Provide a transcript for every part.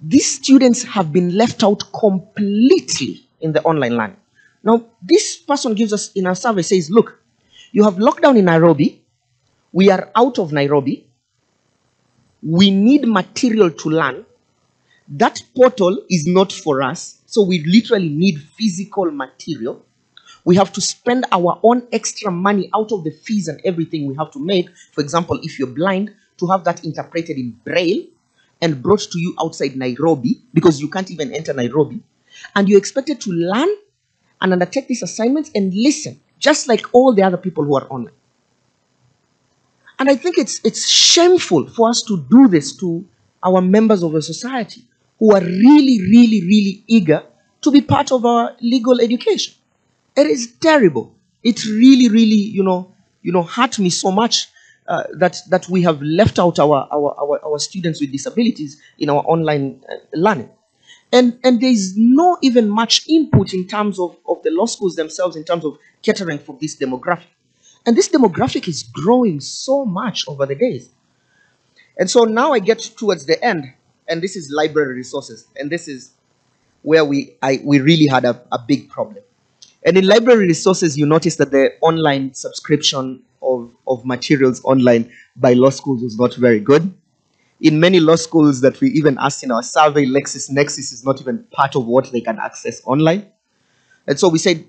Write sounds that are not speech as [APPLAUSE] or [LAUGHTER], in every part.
these students have been left out completely in the online learning. Now, this person gives us in our survey says, look, you have lockdown in Nairobi. We are out of Nairobi. We need material to learn. That portal is not for us. So we literally need physical material. We have to spend our own extra money out of the fees and everything we have to make. For example, if you're blind, to have that interpreted in braille and brought to you outside Nairobi because you can't even enter Nairobi. And you're expected to learn and undertake these assignments and listen, just like all the other people who are online. And I think it's, it's shameful for us to do this to our members of the society who are really, really, really eager to be part of our legal education. It is terrible. It really, really, you know, you know, hurt me so much uh, that that we have left out our, our our our students with disabilities in our online uh, learning, and and there is no even much input in terms of of the law schools themselves in terms of catering for this demographic, and this demographic is growing so much over the days, and so now I get towards the end, and this is library resources, and this is where we I we really had a, a big problem. And in library resources, you notice that the online subscription of, of materials online by law schools was not very good. In many law schools that we even asked in our survey, LexisNexis is not even part of what they can access online. And so we said,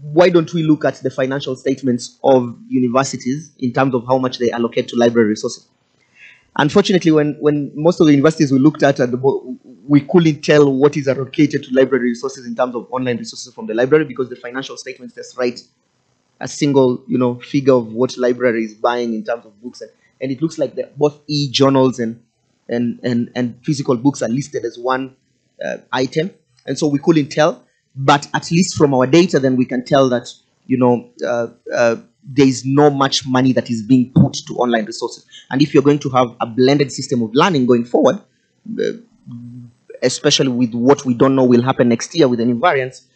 why don't we look at the financial statements of universities in terms of how much they allocate to library resources? Unfortunately, when, when most of the universities we looked at, and we couldn't tell what is allocated to library resources in terms of online resources from the library because the financial statements just write a single, you know, figure of what library is buying in terms of books, and, and it looks like both e-journals and and and and physical books are listed as one uh, item, and so we couldn't tell. But at least from our data, then we can tell that you know uh, uh, there is no much money that is being put to online resources. And if you're going to have a blended system of learning going forward, uh, especially with what we don't know will happen next year with the new variants,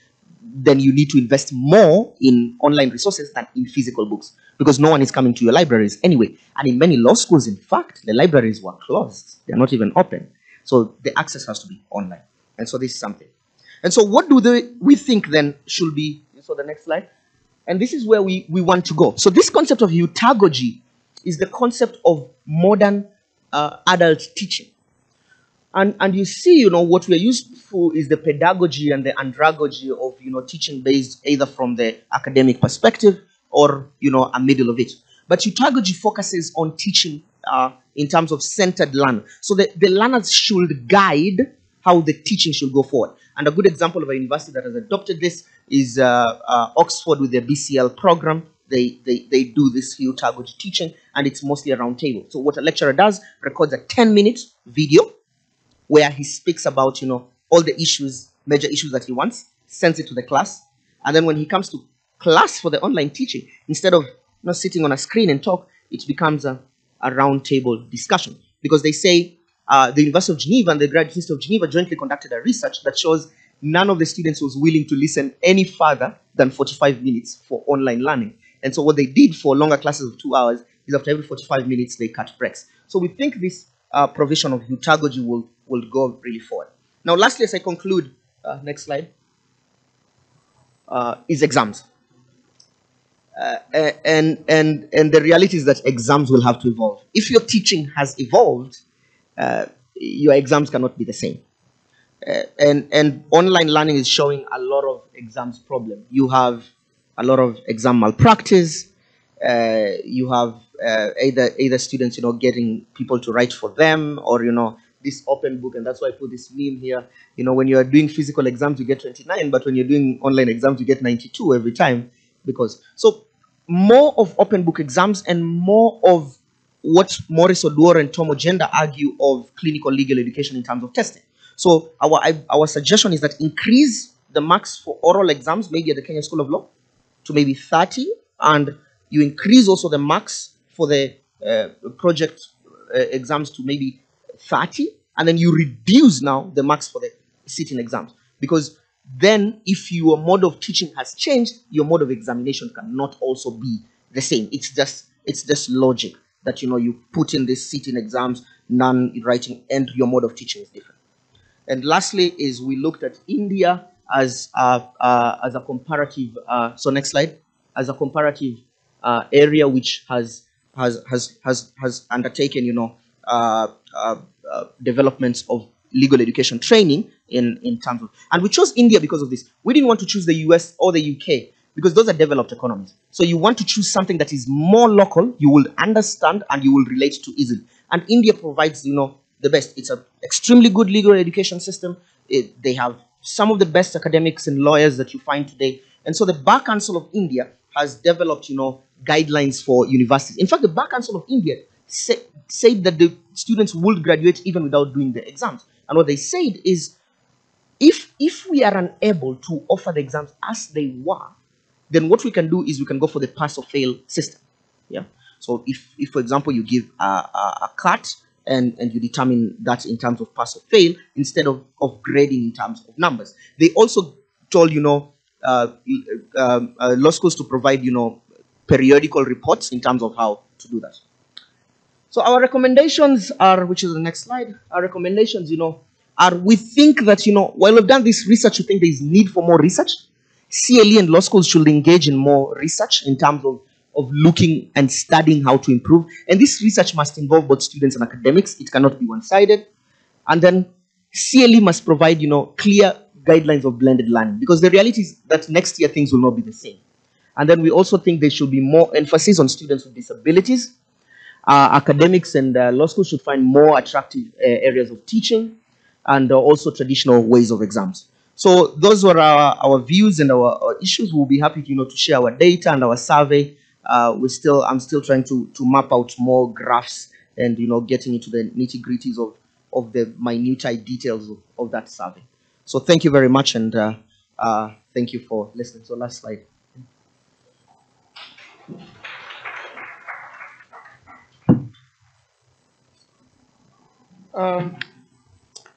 then you need to invest more in online resources than in physical books because no one is coming to your libraries anyway. And in many law schools, in fact, the libraries were closed. They're not even open. So the access has to be online. And so this is something. And so what do they, we think then should be, so the next slide. And this is where we, we want to go. So this concept of heutagogy is the concept of modern uh, adult teaching. And, and you see, you know, what we're used for is the pedagogy and the andragogy of, you know, teaching based either from the academic perspective or, you know, a middle of it. But heutagogy focuses on teaching uh, in terms of centered learn. So the, the learners should guide how the teaching should go forward. And a good example of a university that has adopted this is uh, uh, Oxford with their BCL program. They, they, they do this heutagogy teaching, and it's mostly a round table. So what a lecturer does, records a 10-minute video where he speaks about, you know, all the issues, major issues that he wants, sends it to the class. And then when he comes to class for the online teaching, instead of you know, sitting on a screen and talk, it becomes a, a round table discussion. Because they say uh, the University of Geneva and the Graduate Institute of Geneva jointly conducted a research that shows none of the students was willing to listen any further than 45 minutes for online learning. And so what they did for longer classes of two hours is after every 45 minutes, they cut breaks. So we think this uh, provision of heutagogy will, will go really forward. Now, lastly, as I conclude, uh, next slide, uh, is exams. Uh, and, and, and the reality is that exams will have to evolve. If your teaching has evolved, uh, your exams cannot be the same. Uh, and, and online learning is showing a lot of exams problem. You have a lot of exam malpractice. Uh, you have uh, either either students, you know, getting people to write for them, or you know, this open book, and that's why I put this meme here. You know, when you are doing physical exams, you get 29, but when you're doing online exams, you get 92 every time. Because so more of open book exams and more of what Morris Oduor and Tom Ojienda argue of clinical legal education in terms of testing. So our our suggestion is that increase the marks for oral exams, maybe at the Kenya School of Law, to maybe 30, and you increase also the marks for the uh, project uh, exams to maybe 30, and then you reduce now the marks for the sitting exams. Because then if your mode of teaching has changed, your mode of examination cannot also be the same. It's just it's just logic that you know you put in these sitting exams, non writing, and your mode of teaching is different. And lastly, is we looked at India as a, uh, as a comparative. Uh, so next slide, as a comparative uh, area which has has has has has undertaken, you know, uh, uh, uh, developments of legal education training in in terms of, and we chose India because of this. We didn't want to choose the US or the UK because those are developed economies. So you want to choose something that is more local, you will understand and you will relate to easily. And India provides, you know, the best. It's an extremely good legal education system. It, they have some of the best academics and lawyers that you find today. And so the Bar Council of India has developed, you know, guidelines for universities. In fact, the Bar Council of India say, said that the students would graduate even without doing the exams. And what they said is, if if we are unable to offer the exams as they were, then what we can do is we can go for the pass or fail system. Yeah. So if, if for example, you give a, a, a cut and, and you determine that in terms of pass or fail instead of, of grading in terms of numbers. They also told, you know, Uh, um, uh, law schools to provide, you know, periodical reports in terms of how to do that. So our recommendations are, which is the next slide, our recommendations, you know, are we think that, you know, while we've done this research, we think there is need for more research. CLE and law schools should engage in more research in terms of, of looking and studying how to improve. And this research must involve both students and academics. It cannot be one-sided. And then CLE must provide, you know, clear guidelines of blended learning because the reality is that next year things will not be the same. And then we also think there should be more emphasis on students with disabilities. Uh, academics and uh, law schools should find more attractive uh, areas of teaching and uh, also traditional ways of exams. So those were our, our views and our, our, issues. We'll be happy, to, you know, to share our data and our survey. Uh, we still, I'm still trying to, to map out more graphs and, you know, getting into the nitty gritties of, of the minute details of, of that survey. So thank you very much and uh, uh, thank you for listening. So last slide. Um,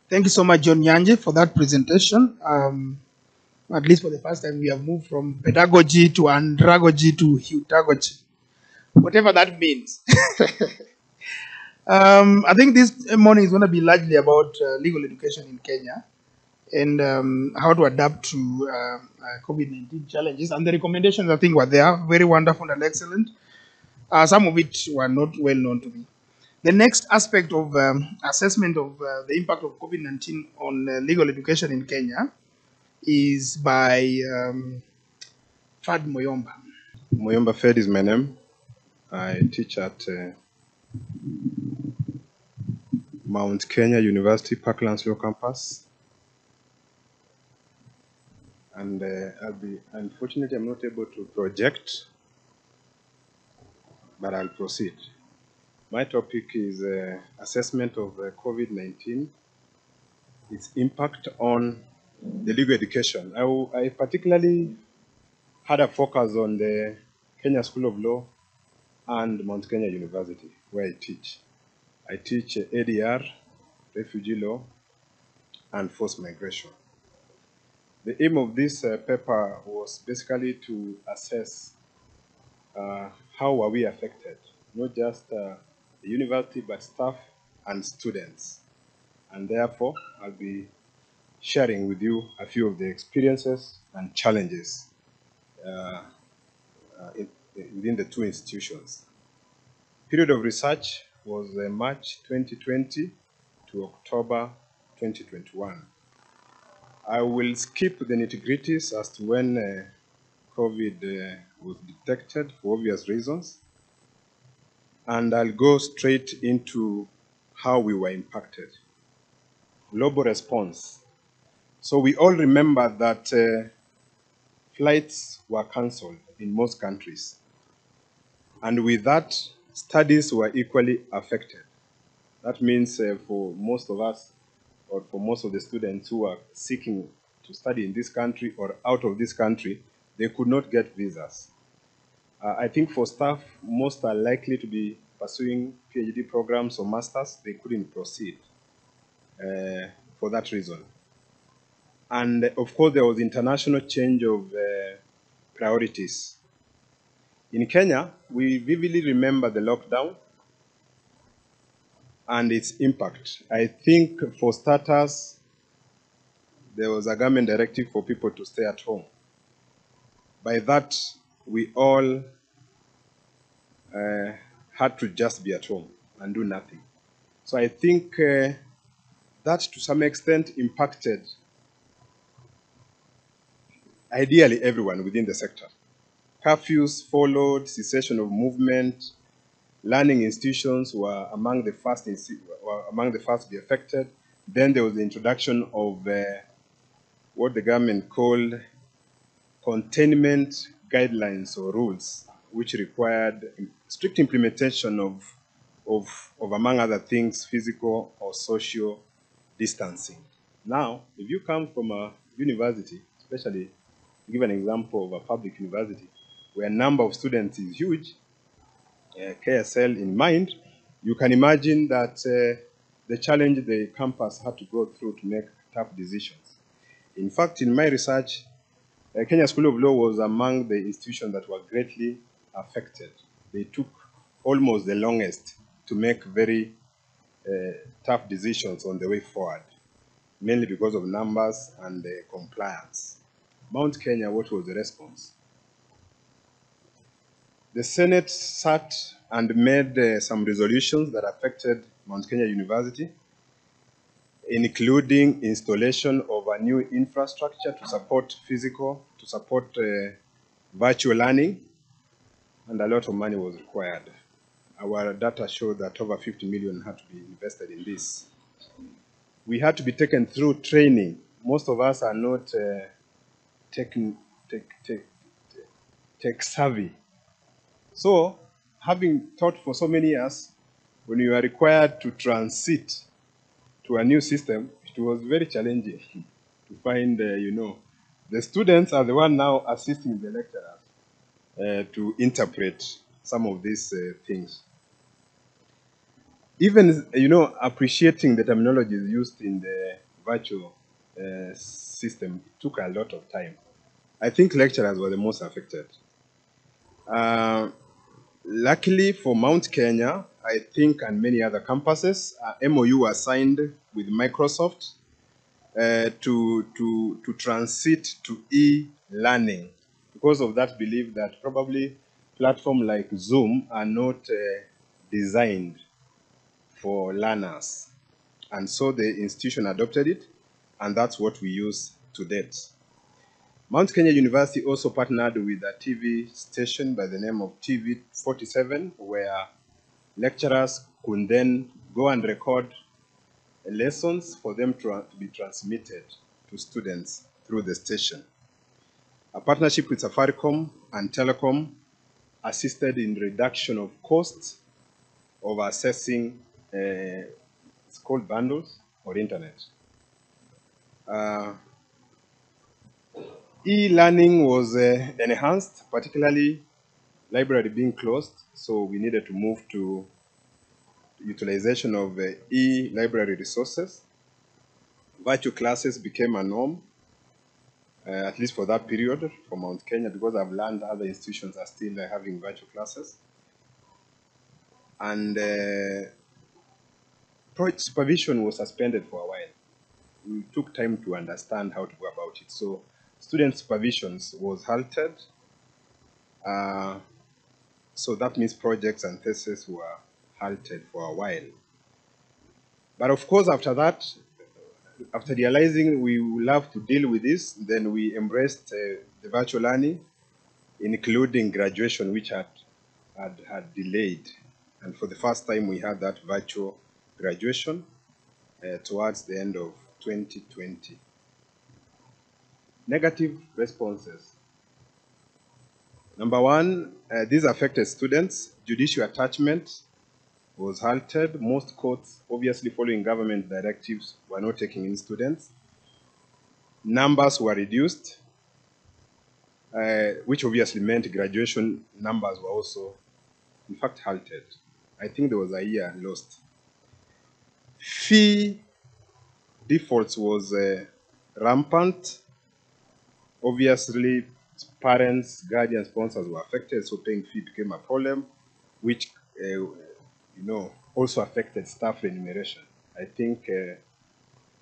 Thank you so much, John Nyanje, for that presentation. Um, at least for the first time, we have moved from pedagogy to andragogy to heutagogy, whatever that means. [LAUGHS] um, I think this morning is going to be largely about uh, legal education in Kenya and um, how to adapt to uh, uh, COVID 19 challenges. And the recommendations, I think, were there very wonderful and excellent. Uh, some of it were not well known to me. The next aspect of um, assessment of uh, the impact of COVID-19 on uh, legal education in Kenya is by um, Fad Moyomba. Moyomba Fed is my name. I teach at uh, Mount Kenya University Parklands Law Campus. And uh, I'll be, unfortunately, I'm not able to project, but I'll proceed. My topic is uh, assessment of uh, COVID-19, its impact on the legal education. I, I, particularly had a focus on the Kenya School of Law and Mount Kenya University, where I teach. I teach ADR, refugee law, and forced migration. The aim of this uh, paper was basically to assess uh, how are we affected, not just uh, the university, but staff and students. And therefore, I'll be sharing with you a few of the experiences and challenges uh, uh, in, within the two institutions. Period of research was uh, March 2020 to October 2021. I will skip the nitty-gritties as to when uh, COVID uh, was detected for obvious reasons and I'll go straight into how we were impacted. Global response. So we all remember that uh, flights were cancelled in most countries. And with that, studies were equally affected. That means uh, for most of us, or for most of the students who are seeking to study in this country or out of this country, they could not get visas. Uh, I think for staff, most are likely to be pursuing PhD programs or masters. They couldn't proceed uh, for that reason. And of course, there was international change of uh, priorities. In Kenya, we vividly remember the lockdown and its impact. I think for starters, there was a government directive for people to stay at home. By that, we all uh, had to just be at home and do nothing. So I think uh, that to some extent impacted ideally everyone within the sector. Curfews followed, cessation of movement, learning institutions were among the first were among the first to be affected. Then there was the introduction of uh, what the government called containment guidelines or rules, which required strict implementation of, of, of among other things, physical or social distancing. Now, if you come from a university, especially give an example of a public university, where number of students is huge, KSL in mind, you can imagine that uh, the challenge the campus had to go through to make tough decisions. In fact, in my research, uh, Kenya School of Law was among the institutions that were greatly affected. They took almost the longest to make very uh, tough decisions on the way forward, mainly because of numbers and uh, compliance. Mount Kenya, what was the response? The Senate sat and made uh, some resolutions that affected Mount Kenya University, including installation of a new infrastructure to support physical, to support uh, virtual learning, and a lot of money was required. Our data showed that over 50 million had to be invested in this. We had to be taken through training. Most of us are not uh, tech, tech, tech, tech savvy. So, having taught for so many years, when you are required to transit to a new system, it was very challenging [LAUGHS] to find, uh, you know, the students are the one now assisting the lecturers uh, to interpret some of these uh, things. Even, you know, appreciating the terminologies used in the virtual uh, system took a lot of time. I think lecturers were the most affected. Uh, luckily for Mount Kenya, I think, and many other campuses, uh, MOU was signed with Microsoft uh, to, to, to transit to e-learning. Because of that belief that probably platforms like Zoom are not uh, designed for learners. And so the institution adopted it, and that's what we use to date. Mount Kenya University also partnered with a TV station by the name of TV 47, where lecturers could then go and record lessons for them to, to be transmitted to students through the station. A partnership with Safaricom and Telkom assisted in reduction of costs of accessing, uh, called bundles or internet. Uh, E-learning was uh, enhanced, particularly library being closed, so we needed to move to utilization of uh, e-library resources. Virtual classes became a norm, uh, at least for that period for Mount Kenya, because I've learned other institutions are still uh, having virtual classes. And uh, supervision was suspended for a while. We took time to understand how to go about it. So student supervisions was halted. Uh, so that means projects and theses were halted for a while. But of course, after that, after realizing we will have to deal with this, then we embraced uh, the virtual learning, including graduation, which had, had, had delayed. And for the first time, we had that virtual graduation uh, towards the end of 2020. Negative responses. Number one, uh, these affected students. Judicial attachment was halted. Most courts, obviously following government directives, were not taking in students. Numbers were reduced, uh, which obviously meant graduation numbers were also, in fact, halted. I think there was a year lost. Fee defaults was uh, rampant. Obviously, parents, guardian sponsors were affected, so paying fee became a problem, which uh, you know also affected staff remuneration. I think uh,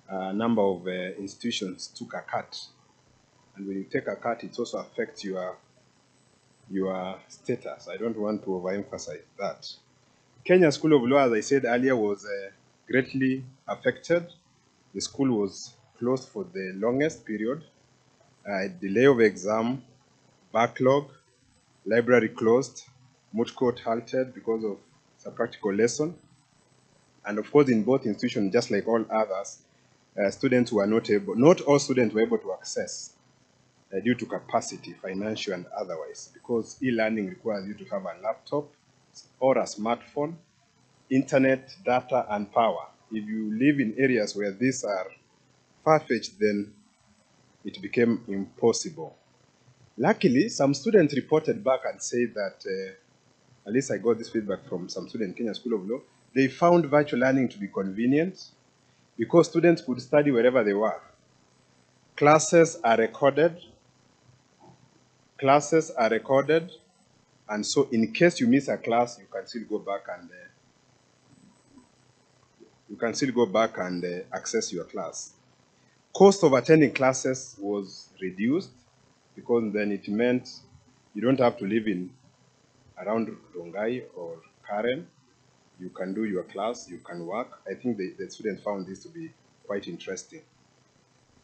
a number of uh, institutions took a cut. And when you take a cut, it also affects your, your status. I don't want to overemphasize that. Kenya School of Law, as I said earlier, was uh, greatly affected. The school was closed for the longest period. Uh, delay of exam, backlog, library closed, moot court halted because of a practical lesson. And of course, in both institutions, just like all others, uh, students were not able, not all students were able to access uh, due to capacity, financial and otherwise, because e-learning requires you to have a laptop or a smartphone, internet, data, and power. If you live in areas where these are far-fetched, then it became impossible. Luckily, some students reported back and said that, uh, at least I got this feedback from some students in Kenya School of Law, they found virtual learning to be convenient because students could study wherever they were. Classes are recorded. Classes are recorded. And so in case you miss a class, you can still go back and uh, you can still go back and uh, access your class. Cost of attending classes was reduced because then it meant you don't have to live in around Rongai or Karen. You can do your class, you can work. I think the, the students found this to be quite interesting.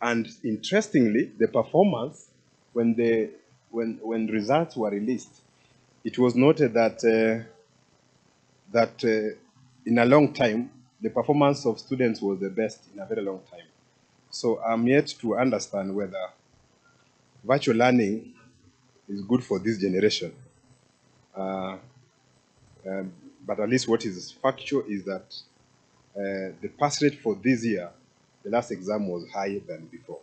And interestingly, the performance, when, the, when, when results were released, it was noted that, uh, that uh, in a long time, the performance of students was the best in a very long time. So I'm yet to understand whether virtual learning is good for this generation. Uh, um, but at least what is factual is that uh, the pass rate for this year, the last exam was higher than before.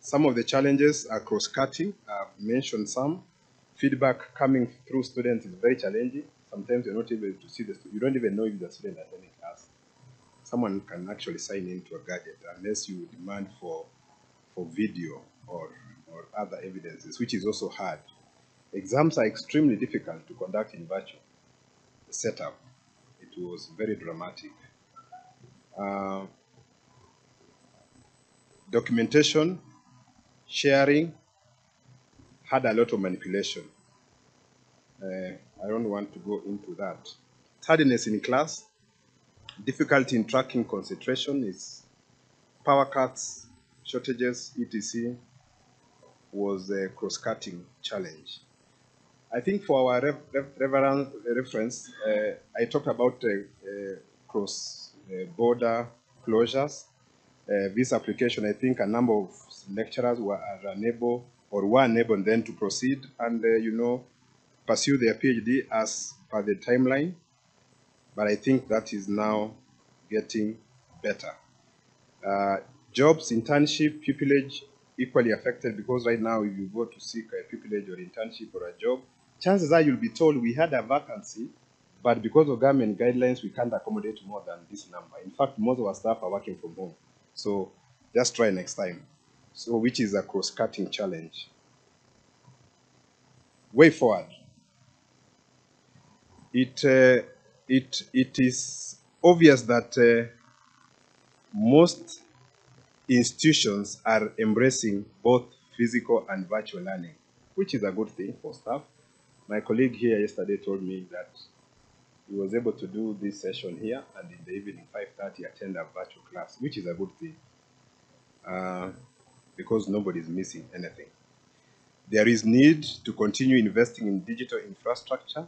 Some of the challenges are cross-cutting. I've mentioned some. Feedback coming through students is very challenging. Sometimes you're not able to see the student. You don't even know if the student attending class. Someone can actually sign into a gadget unless you demand for, for video or, or other evidences, which is also hard. Exams are extremely difficult to conduct in virtual setup. It was very dramatic. Uh, documentation, sharing, had a lot of manipulation. Uh, I don't want to go into that. Tardiness in class, difficulty in tracking concentration is power cuts, shortages, etc. was a cross-cutting challenge. I think for our reverend reference, uh, I talked about uh, uh, cross-border closures. this application, I think a number of lecturers were unable or were unable then to proceed and, you know, pursue their PhD as per the timeline. But I think that is now getting better. Uh, jobs, internship, pupillage, equally affected because right now if you go to seek a pupillage or internship or a job, chances are you'll be told we had a vacancy, but because of government guidelines, we can't accommodate more than this number. In fact, most of our staff are working from home. So just try next time. So which is a cross-cutting challenge. Way forward. It, uh, it, it is obvious that uh, most institutions are embracing both physical and virtual learning, which is a good thing for staff. My colleague here yesterday told me that he was able to do this session here and in the evening 5.30 attend a virtual class, which is a good thing uh, because nobody is missing anything. There is need to continue investing in digital infrastructure.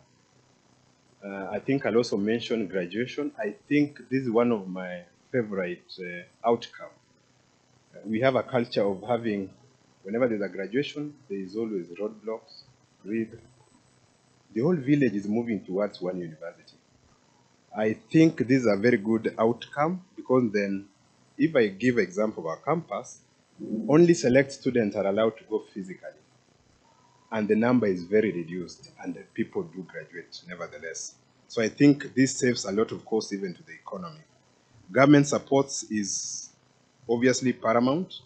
Uh, I think I'll also mention graduation. I think this is one of my favorite uh, outcome. we have a culture of having, whenever there's a graduation, there is always roadblocks, grid, the whole village is moving towards one university. I think this is a very good outcome because then, if I give example of our campus, only select students are allowed to go physically. And the number is very reduced and people do graduate nevertheless. So I think this saves a lot of cost even to the economy. Government supports is obviously paramount.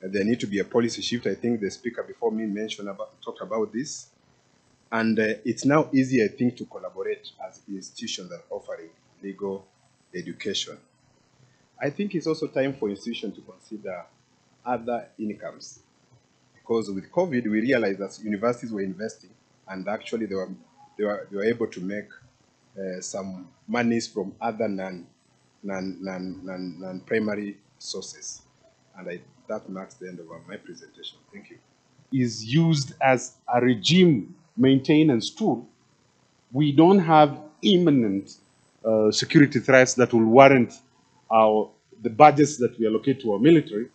There need to be a policy shift. I think the speaker before me mentioned about, talked about this. And uh, it's now easier, I think, to collaborate as institutions are offering legal education. I think it's also time for institutions to consider other incomes. Because with COVID, we realized that universities were investing and actually they were, they were, they were able to make uh, some monies from other non, non, non, non, non-primary sources. And I, that marks the end of my presentation. Thank you. is used as a regime maintenance tool, we don't have imminent uh, security threats that will warrant our, the budgets that we allocate to our military,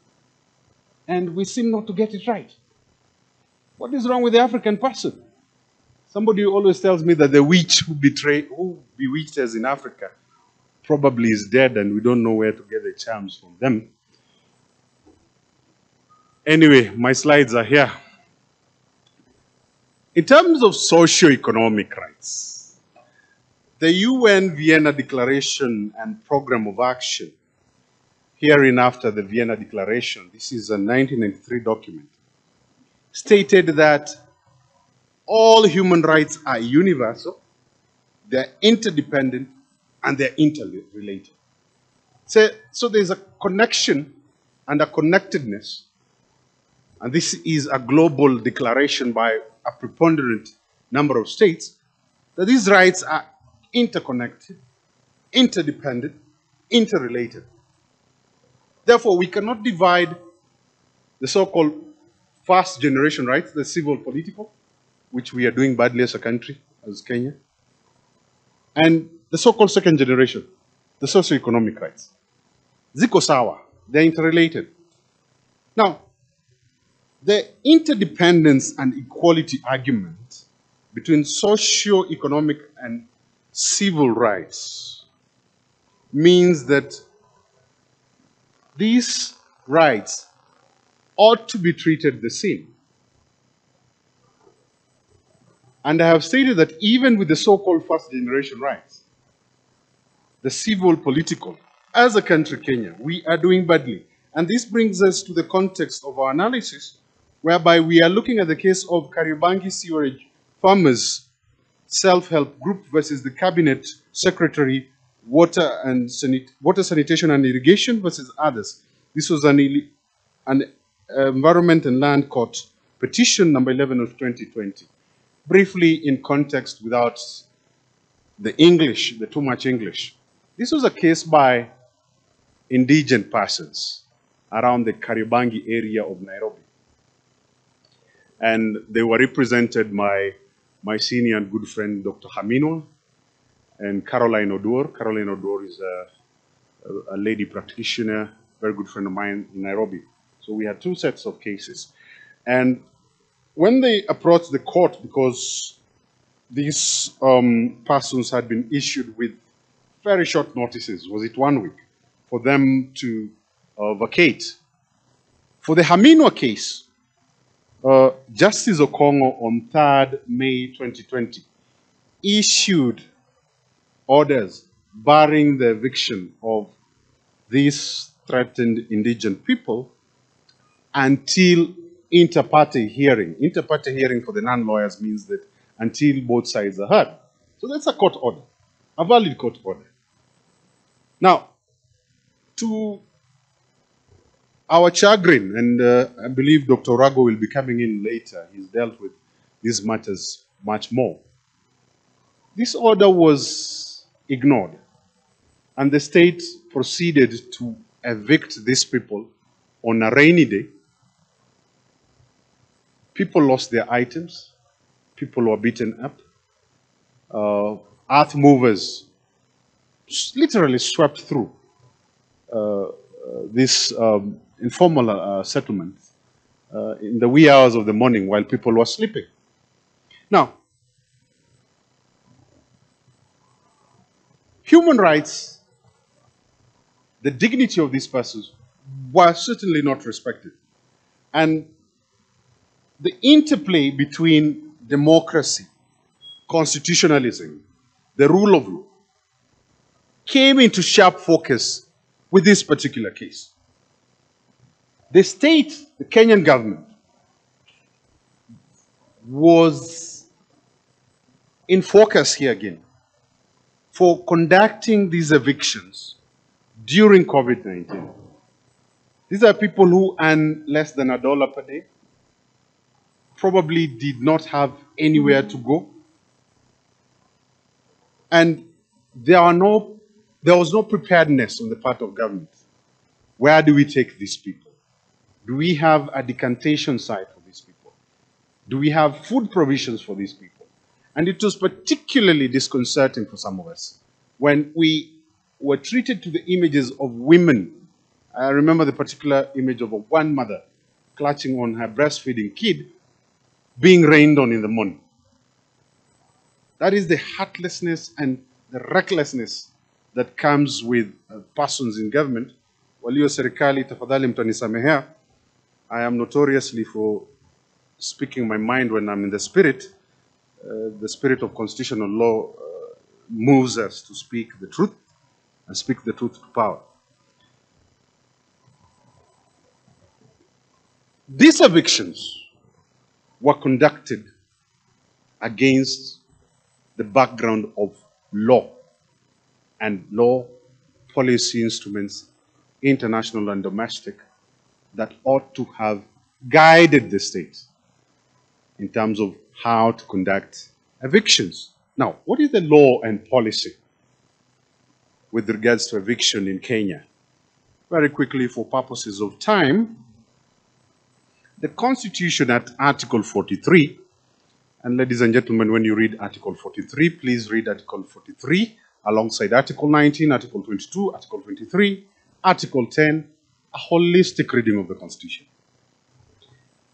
and we seem not to get it right. What is wrong with the African person? Somebody always tells me that the witch who betrayed, who bewitched us in Africa, probably is dead, and we don't know where to get the charms from them. Anyway, my slides are here. In terms of socio-economic rights, the UN Vienna Declaration and Program of Action, hereinafter the Vienna Declaration, this is a 1993 document, stated that all human rights are universal, they're interdependent, and they're interrelated. So, so there's a connection and a connectedness and this is a global declaration by a preponderant number of states, that these rights are interconnected, interdependent, interrelated. Therefore, we cannot divide the so-called first generation rights, the civil political, which we are doing badly as a country, as Kenya, and the so-called second generation, the socio-economic rights. Ziko sawa, they're interrelated. Now, the interdependence and equality argument between socio-economic and civil rights means that these rights ought to be treated the same. And I have stated that even with the so-called first generation rights, the civil political, as a country, Kenya, we are doing badly. And this brings us to the context of our analysis whereby we are looking at the case of Kariobangi Sewerage Farmers Self-Help Group versus the Cabinet Secretary Water and Sanit Water Sanitation and Irrigation versus others. This was an, an Environment and Land Court petition number 11 of 2020. Briefly in context without the English, the too much English. This was a case by indigent persons around the Kariobangi area of Nairobi and they were represented by my senior and good friend, Dr. Haminwa, and Caroline Odur. Caroline Odur is a, a, a, lady practitioner, very good friend of mine in Nairobi. So we had two sets of cases. And when they approached the court, because these um, persons had been issued with very short notices, was it one week, for them to uh, vacate. For the Haminwa case, uh, Justice Okongo on 3rd May 2020 issued orders barring the eviction of these threatened indigent people until inter-party hearing. Inter-party hearing for the non-lawyers means that until both sides are heard. So that's a court order, a valid court order. Now, to our chagrin, and uh, I believe Dr. Rago will be coming in later, he's dealt with these matters much more. This order was ignored, and the state proceeded to evict these people on a rainy day. People lost their items, people were beaten up, uh, earth movers literally swept through uh, uh this um, informal uh, settlements uh, in the wee hours of the morning while people were sleeping. Now, human rights, the dignity of these persons were certainly not respected. And the interplay between democracy, constitutionalism, the rule of law, came into sharp focus with this particular case. The state, the Kenyan government, was in focus here again for conducting these evictions during COVID 19. These are people who earn less than a dollar per day, probably did not have anywhere to go, and there, are no, there was no preparedness on the part of government. Where do we take these people? Do we have a decantation site for these people? Do we have food provisions for these people? And it was particularly disconcerting for some of us when we were treated to the images of women. I remember the particular image of one mother clutching on her breastfeeding kid being rained on in the morning. That is the heartlessness and the recklessness that comes with uh, persons in government. Walio serikali, tafadhali mtanisamehea. I am notoriously for speaking my mind when I'm in the spirit. Uh, the spirit of constitutional law uh, moves us to speak the truth and speak the truth to power. These evictions were conducted against the background of law and law policy instruments, international and domestic, that ought to have guided the state in terms of how to conduct evictions. Now, what is the law and policy with regards to eviction in Kenya? Very quickly, for purposes of time, the Constitution at Article 43 and ladies and gentlemen, when you read Article 43, please read Article 43 alongside Article 19, Article 22, Article 23, Article 10, a holistic reading of the Constitution.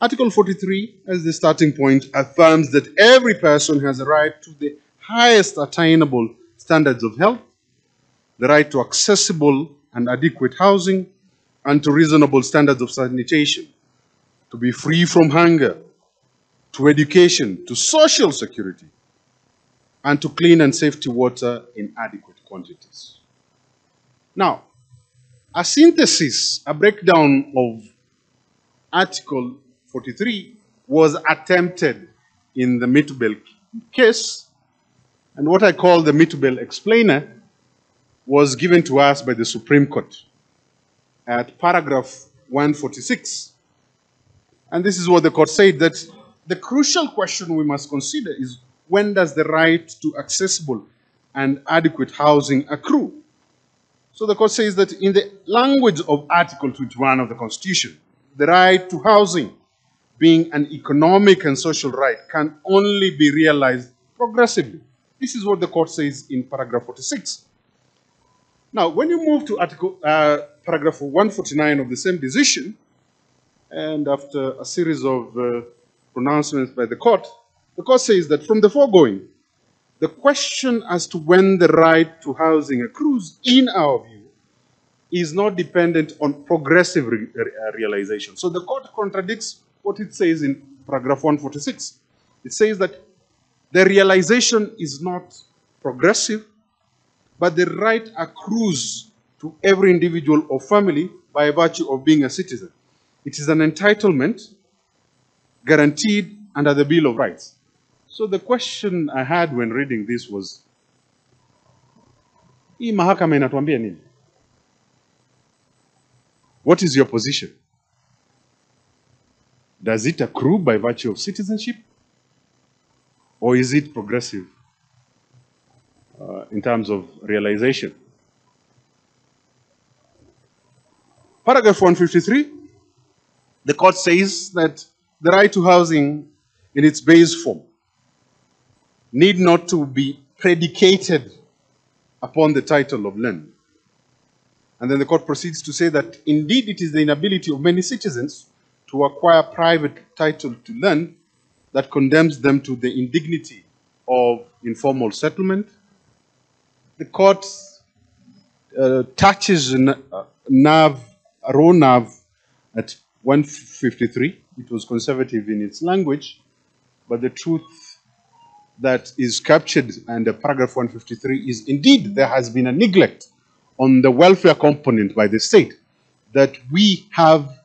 Article 43, as the starting point, affirms that every person has a right to the highest attainable standards of health, the right to accessible and adequate housing, and to reasonable standards of sanitation, to be free from hunger, to education, to social security, and to clean and safety water in adequate quantities. Now, a synthesis, a breakdown of Article 43 was attempted in the Mitu-Bell case, and what I call the Mitu-Bell explainer was given to us by the Supreme Court at paragraph 146. And this is what the court said that the crucial question we must consider is when does the right to accessible and adequate housing accrue? So the court says that in the language of Article 21 of the Constitution, the right to housing, being an economic and social right, can only be realized progressively. This is what the court says in paragraph 46. Now, when you move to article, uh, paragraph 149 of the same decision, and after a series of uh, pronouncements by the court, the court says that from the foregoing, the question as to when the right to housing accrues, in our view, is not dependent on progressive re re realization. So the court contradicts what it says in paragraph 146. It says that the realization is not progressive, but the right accrues to every individual or family by virtue of being a citizen. It is an entitlement guaranteed under the Bill of Rights. So the question I had when reading this was? What is your position? Does it accrue by virtue of citizenship? Or is it progressive uh, in terms of realization? Paragraph 153, the court says that the right to housing in its base form need not to be predicated upon the title of land. And then the court proceeds to say that indeed it is the inability of many citizens to acquire private title to land that condemns them to the indignity of informal settlement. The court uh, touches a nerve, a raw nerve at 153. It was conservative in its language, but the truth that is captured under paragraph 153 is indeed there has been a neglect on the welfare component by the state that we have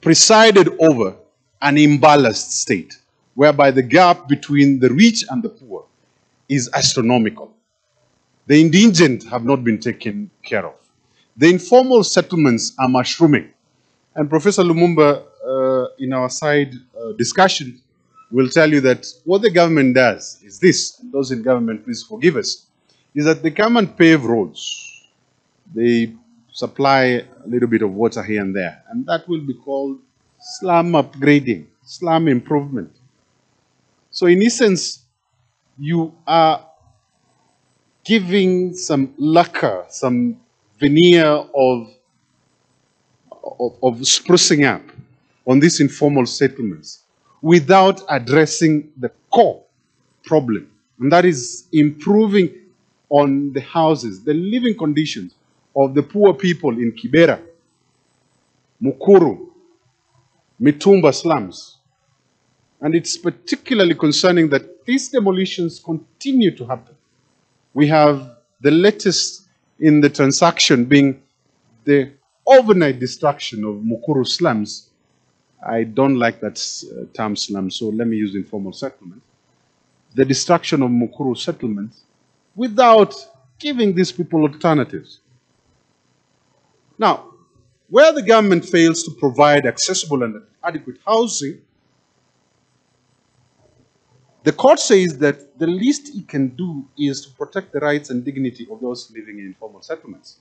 presided over an imbalanced state whereby the gap between the rich and the poor is astronomical. The indigent have not been taken care of. The informal settlements are mushrooming. And Professor Lumumba, uh, in our side uh, discussion, will tell you that what the government does is this. Those in government, please forgive us. Is that they come and pave roads. They supply a little bit of water here and there. And that will be called slum upgrading, slum improvement. So, in essence, you are giving some lacquer, some veneer of, of, of sprucing up on these informal settlements without addressing the core problem, and that is improving on the houses, the living conditions of the poor people in Kibera, Mukuru, Mitumba slums. And it's particularly concerning that these demolitions continue to happen. We have the latest in the transaction being the overnight destruction of Mukuru slums. I don't like that uh, term slum, so let me use informal settlement. The destruction of Mukuru settlements without giving these people alternatives. Now, where the government fails to provide accessible and adequate housing, the court says that the least it can do is to protect the rights and dignity of those living in informal settlements.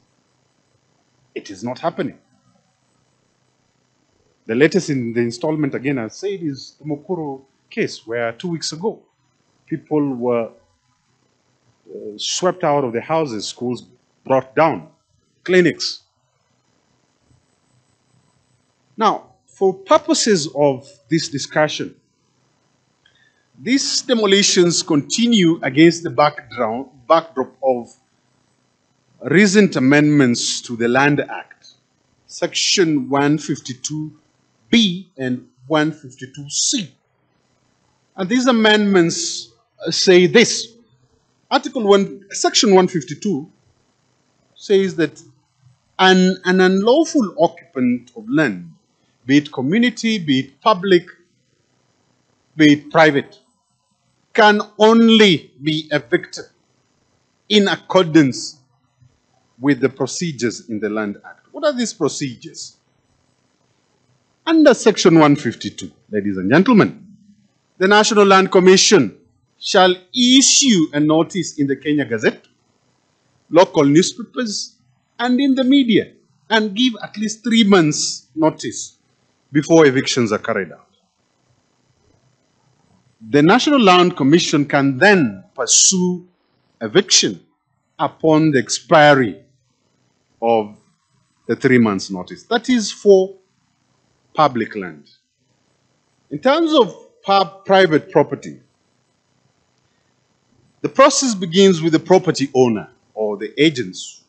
It is not happening. The latest in the installment, again, I said, is the Mukuru case, where two weeks ago people were uh, swept out of their houses, schools brought down, clinics. Now, for purposes of this discussion, these demolitions continue against the background, backdrop of recent amendments to the Land Act, Section 152B and 152C. And these amendments uh, say this. Article 1, Section 152 says that an, an unlawful occupant of land, be it community, be it public, be it private, can only be evicted in accordance with the procedures in the Land Act. What are these procedures? Under Section 152, ladies and gentlemen, the National Land Commission shall issue a notice in the Kenya Gazette, local newspapers, and in the media, and give at least three months' notice before evictions are carried out. The National Land Commission can then pursue eviction upon the expiry of the three months' notice. That is for public land. In terms of private property, the process begins with the property owner or the agents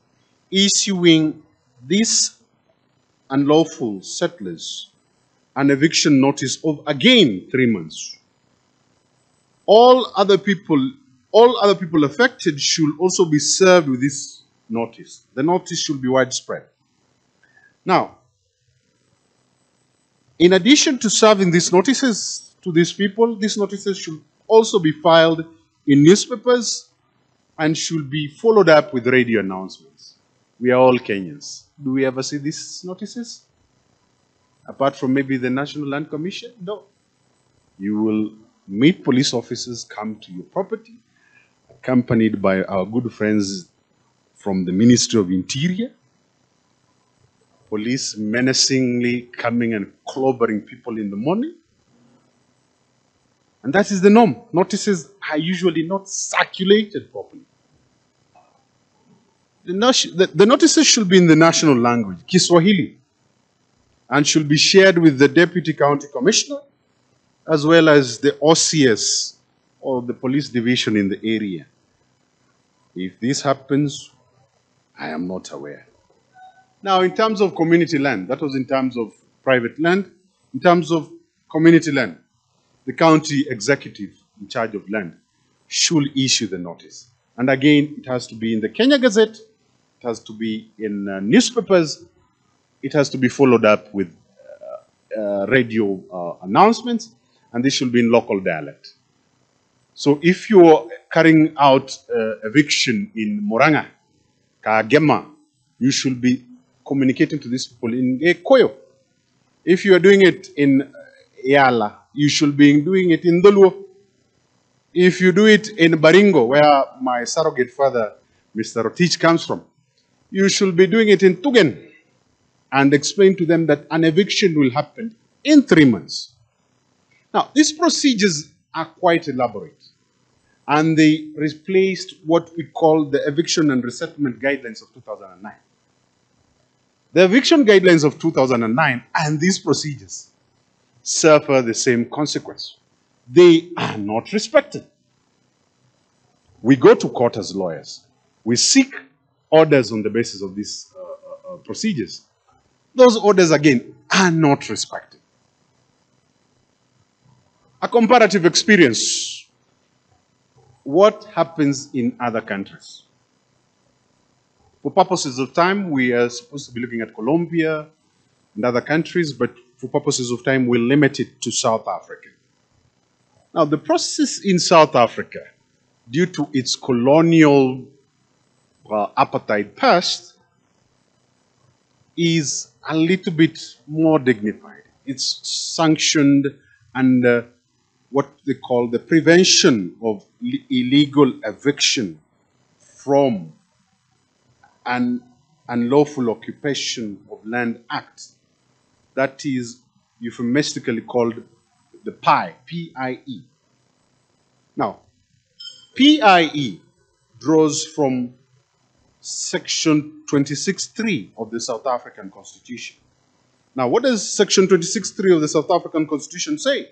issuing these unlawful settlers an eviction notice of again three months all other people, all other people affected should also be served with this notice. The notice should be widespread. Now, in addition to serving these notices to these people, these notices should also be filed in newspapers and should be followed up with radio announcements. We are all Kenyans. Do we ever see these notices? Apart from maybe the National Land Commission? No. You will meet police officers come to your property, accompanied by our good friends from the Ministry of Interior. Police menacingly coming and clobbering people in the morning. And that is the norm. Notices are usually not circulated properly. The, the, the notices should be in the national language, Kiswahili, and should be shared with the Deputy County Commissioner as well as the OCS or the police division in the area. If this happens, I am not aware. Now, in terms of community land, that was in terms of private land. In terms of community land, the county executive in charge of land should issue the notice. And again, it has to be in the Kenya Gazette, it has to be in uh, newspapers, it has to be followed up with uh, uh, radio uh, announcements, and this should be in local dialect. So if you're carrying out uh, eviction in Murang'a, Ah, Kangema, you should be communicating to these people in Ekoyo. If you are doing it in eh, Yala, you should be doing it in Dholuo. If you do it in Baringo, where my surrogate father, Mr. Rotich, comes from, you should be doing it in Tugen and explain to them that an eviction will happen in three months. Now, these procedures are quite elaborate and they replaced what we call the eviction and resettlement guidelines of 2009. The eviction guidelines of 2009 and these procedures suffer the same consequence. They are not respected. We go to court as lawyers. We seek orders on the basis of these uh, uh, uh, procedures. Those orders, again, are not respected. A comparative experience. What happens in other countries? For purposes of time, we are supposed to be looking at Colombia and other countries, but for purposes of time, we'll limit it to South Africa. Now, the process in South Africa, due to its colonial uh, apartheid past, is a little bit more dignified. It's sanctioned under what they call the Prevention of Illegal Eviction from an Unlawful Occupation of Land Act. That is euphemistically called the PIE, P-I-E. Now, PIE draws from Section 26.3 of the South African Constitution. Now, what does Section 26.3 of the South African Constitution say?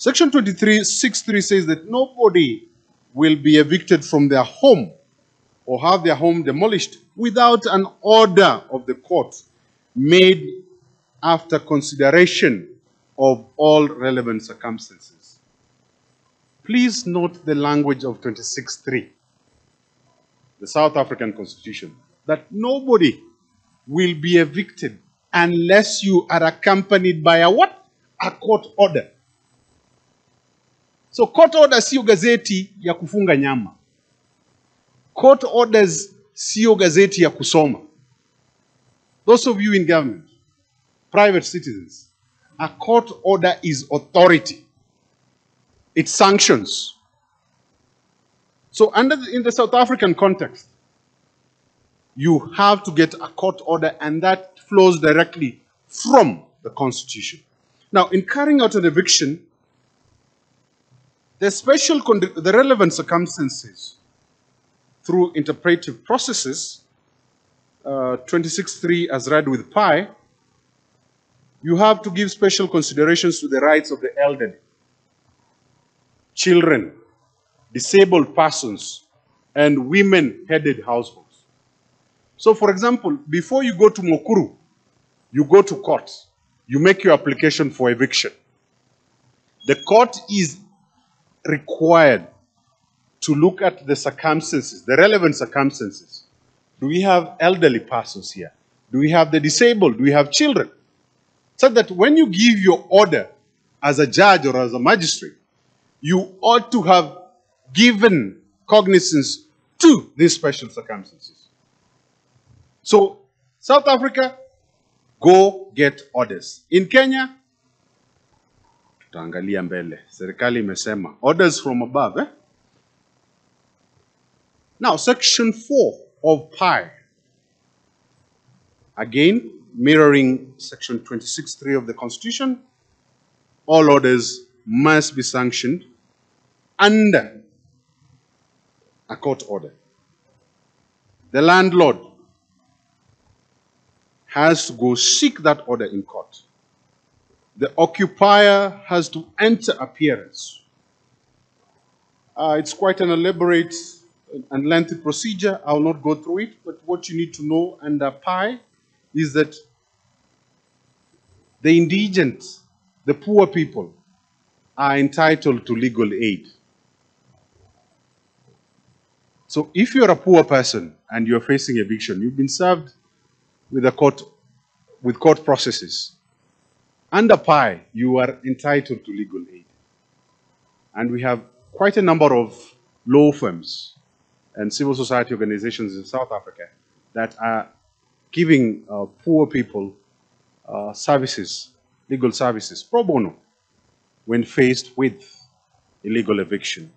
Section 23.6.3 says that nobody will be evicted from their home or have their home demolished without an order of the court made after consideration of all relevant circumstances. Please note the language of 26.3 the South African Constitution, that nobody will be evicted unless you are accompanied by a what? A court order. So court order sio gazeti ya kufunga nyama. Court orders sio gazeti ya kusoma. Those of you in government, private citizens, a court order is authority. It sanctions. So under the, in the South African context, you have to get a court order and that flows directly from the constitution. Now, in carrying out an eviction, the special, the relevant circumstances through interpretive processes, uh, 26.3 as read with PIE, you have to give special considerations to the rights of the elderly, children, disabled persons, and women-headed households. So, for example, before you go to Mukuru, you go to court, you make your application for eviction. The court is required to look at the circumstances, the relevant circumstances. Do we have elderly persons here? Do we have the disabled? Do we have children? So that when you give your order as a judge or as a magistrate, you ought to have given cognizance to these special circumstances. So, South Africa, go get orders. In Kenya, tutaangalia mbele. Serikali imesema orders from above. Eh? Now, section 4 of PIE. Again, mirroring section 26.3 of the Constitution, all orders must be sanctioned under a court order. The landlord has to go seek that order in court. The occupier has to enter appearance. Uh, it's quite an elaborate and lengthy procedure. I will not go through it, but what you need to know under PIE is that the indigent, the poor people, are entitled to legal aid. So if you're a poor person and you're facing eviction, you've been served with a court with court processes. Under PIE, you are entitled to legal aid. And we have quite a number of law firms and civil society organizations in South Africa that are giving uh, poor people uh, services, legal services, pro bono, when faced with illegal eviction.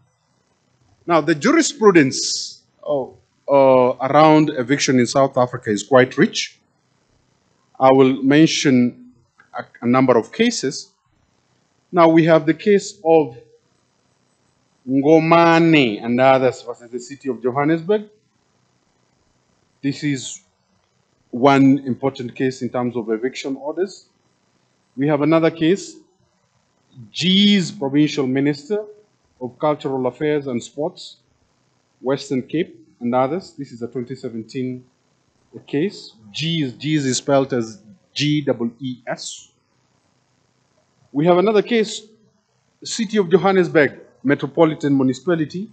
Now, the jurisprudence uh, around eviction in South Africa is quite rich. I will mention a, a number of cases. Now, we have the case of Ngomane and others versus the city of Johannesburg. This is one important case in terms of eviction orders. We have another case, Gees provincial minister of cultural affairs and sports, Western Cape and others. This is a 2017 case. G is, G is spelled as G double E S. We have another case, City of Johannesburg, Metropolitan Municipality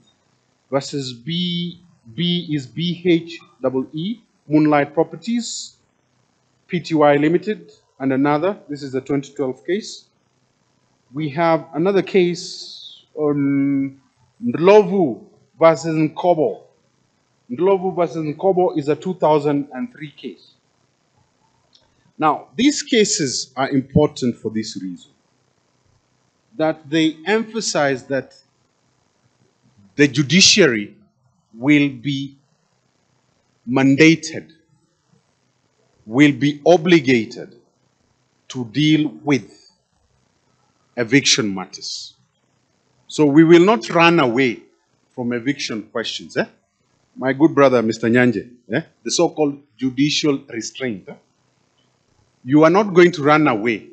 versus B, B is BH double E, Moonlight Properties, PTY Limited, and another. This is the 2012 case. We have another case on Ndlovu versus Ngcobo. Ndlovu versus Ngcobo is a 2003 case. Now, these cases are important for this reason that they emphasize that the judiciary will be mandated, will be obligated to deal with eviction matters. So we will not run away from eviction questions. Eh? My good brother, Mr. Nyanje, eh? the so-called judicial restraint. Eh? You are not going to run away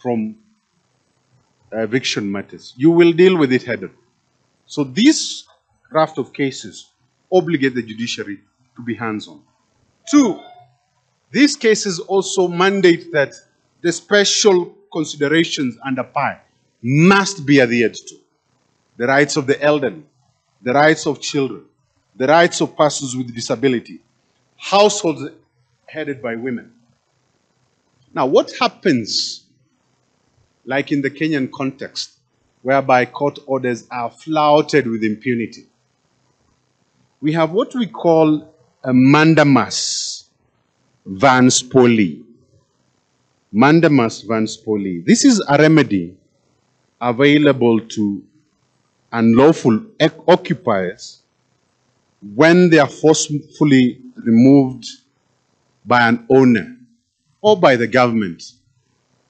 from uh, eviction matters. You will deal with it head on. So this raft of cases obligate the judiciary to be hands-on. Two, these cases also mandate that the special considerations under PIE must be adhered to. The rights of the elderly, the rights of children, the rights of persons with disability, households headed by women. Now, what happens like in the Kenyan context, whereby court orders are flouted with impunity. We have what we call a mandamus van spolie. Mandamus van spolie. This is a remedy available to unlawful occupiers when they are forcefully removed by an owner or by the government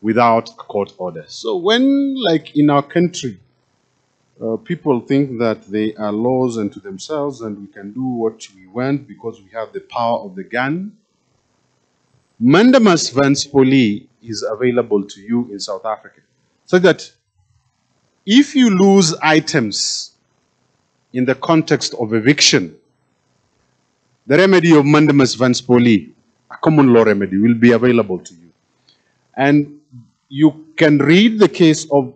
without court order. So when, like in our country, uh, people think that they are laws unto themselves and we can do what we want because we have the power of the gun, Mandamus van spolie is available to you in South Africa. So that if you lose items in the context of eviction, the remedy of Mandamus van spolie, a common law remedy, will be available to you. And you can read the case of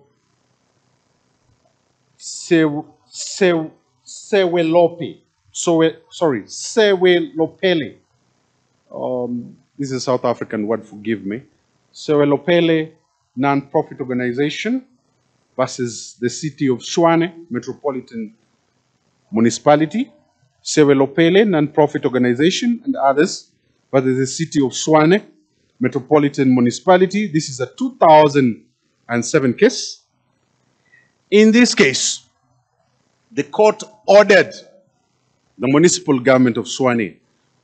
Sewelope. So, sorry, Sewelopele. Um, this is South African word, forgive me. Sewelopele non-profit organization versus the city of Tshwane Metropolitan Municipality. Sewelopele non-profit organization and others versus the city of Tshwane Metropolitan Municipality. This is a 2007 case. In this case, the court ordered the municipal government of Tshwane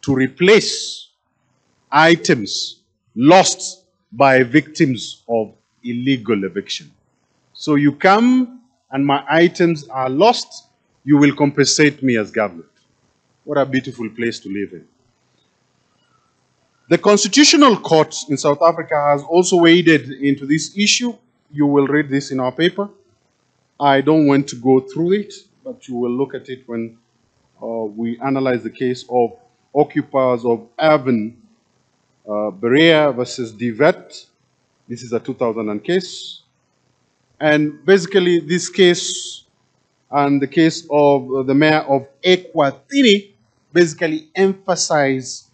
to replace items lost by victims of illegal eviction. So you come and my items are lost, you will compensate me as government. What a beautiful place to live in. The Constitutional Court in South Africa has also waded into this issue. You will read this in our paper. I don't want to go through it, but you will look at it when uh, we analyze the case of occupiers of Avon uh, Berea versus De Wet. This is a 2000 case. And basically, this case and the case of the mayor of Equatini basically emphasize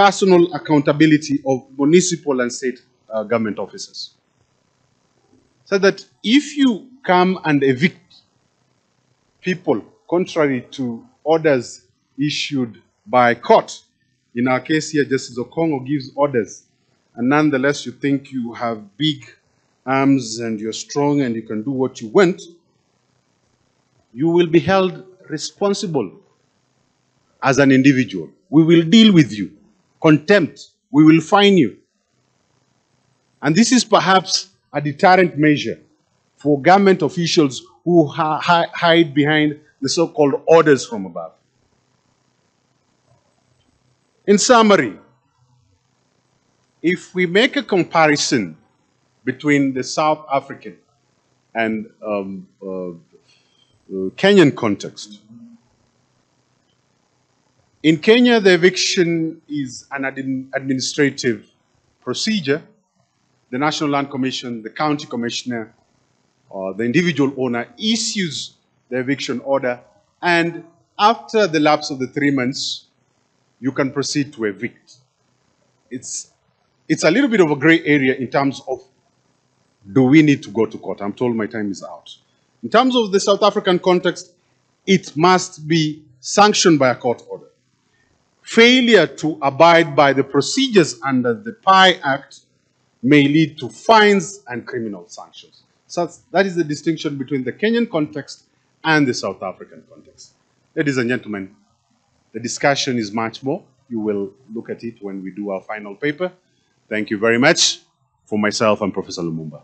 personal accountability of municipal and state uh, government officers. So that if you come and evict people contrary to orders issued by court. In our case here, Justice Okongo gives orders, and nonetheless you think you have big arms and you're strong and you can do what you want, you will be held responsible as an individual. We will deal with you. Contempt. We will fine you. And this is perhaps a deterrent measure for government officials who hi- hi- hide behind the so called orders from above. In summary, if we make a comparison between the South African and um, uh, uh, Kenyan context, in Kenya, the eviction is an admin- administrative procedure. The National Land Commission, the county commissioner, or the individual owner issues the eviction order, and after the lapse of the three months, you can proceed to evict. It's, it's a little bit of a gray area in terms of do we need to go to court? I'm told my time is out. In terms of the South African context, it must be sanctioned by a court order. Failure to abide by the procedures under the PIE Act may lead to fines and criminal sanctions. So that is the distinction between the Kenyan context and the South African context. Ladies and gentlemen, the discussion is much more. You will look at it when we do our final paper. Thank you very much. For myself, I'm Professor Lumumba.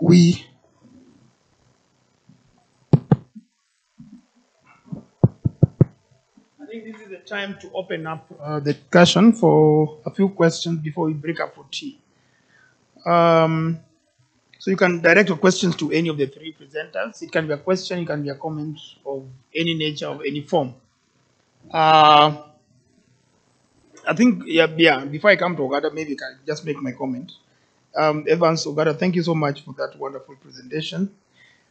We I think this is the time to open up uh, the discussion for a few questions before we break up for tea. Um, so you can direct your questions to any of the three presenters. It can be a question, it can be a comment of any nature, of any form. Uh, I think, yeah, yeah, before I come to Ogada, maybe I can just make my comment. Um, Evans Ogada, thank you so much for that wonderful presentation.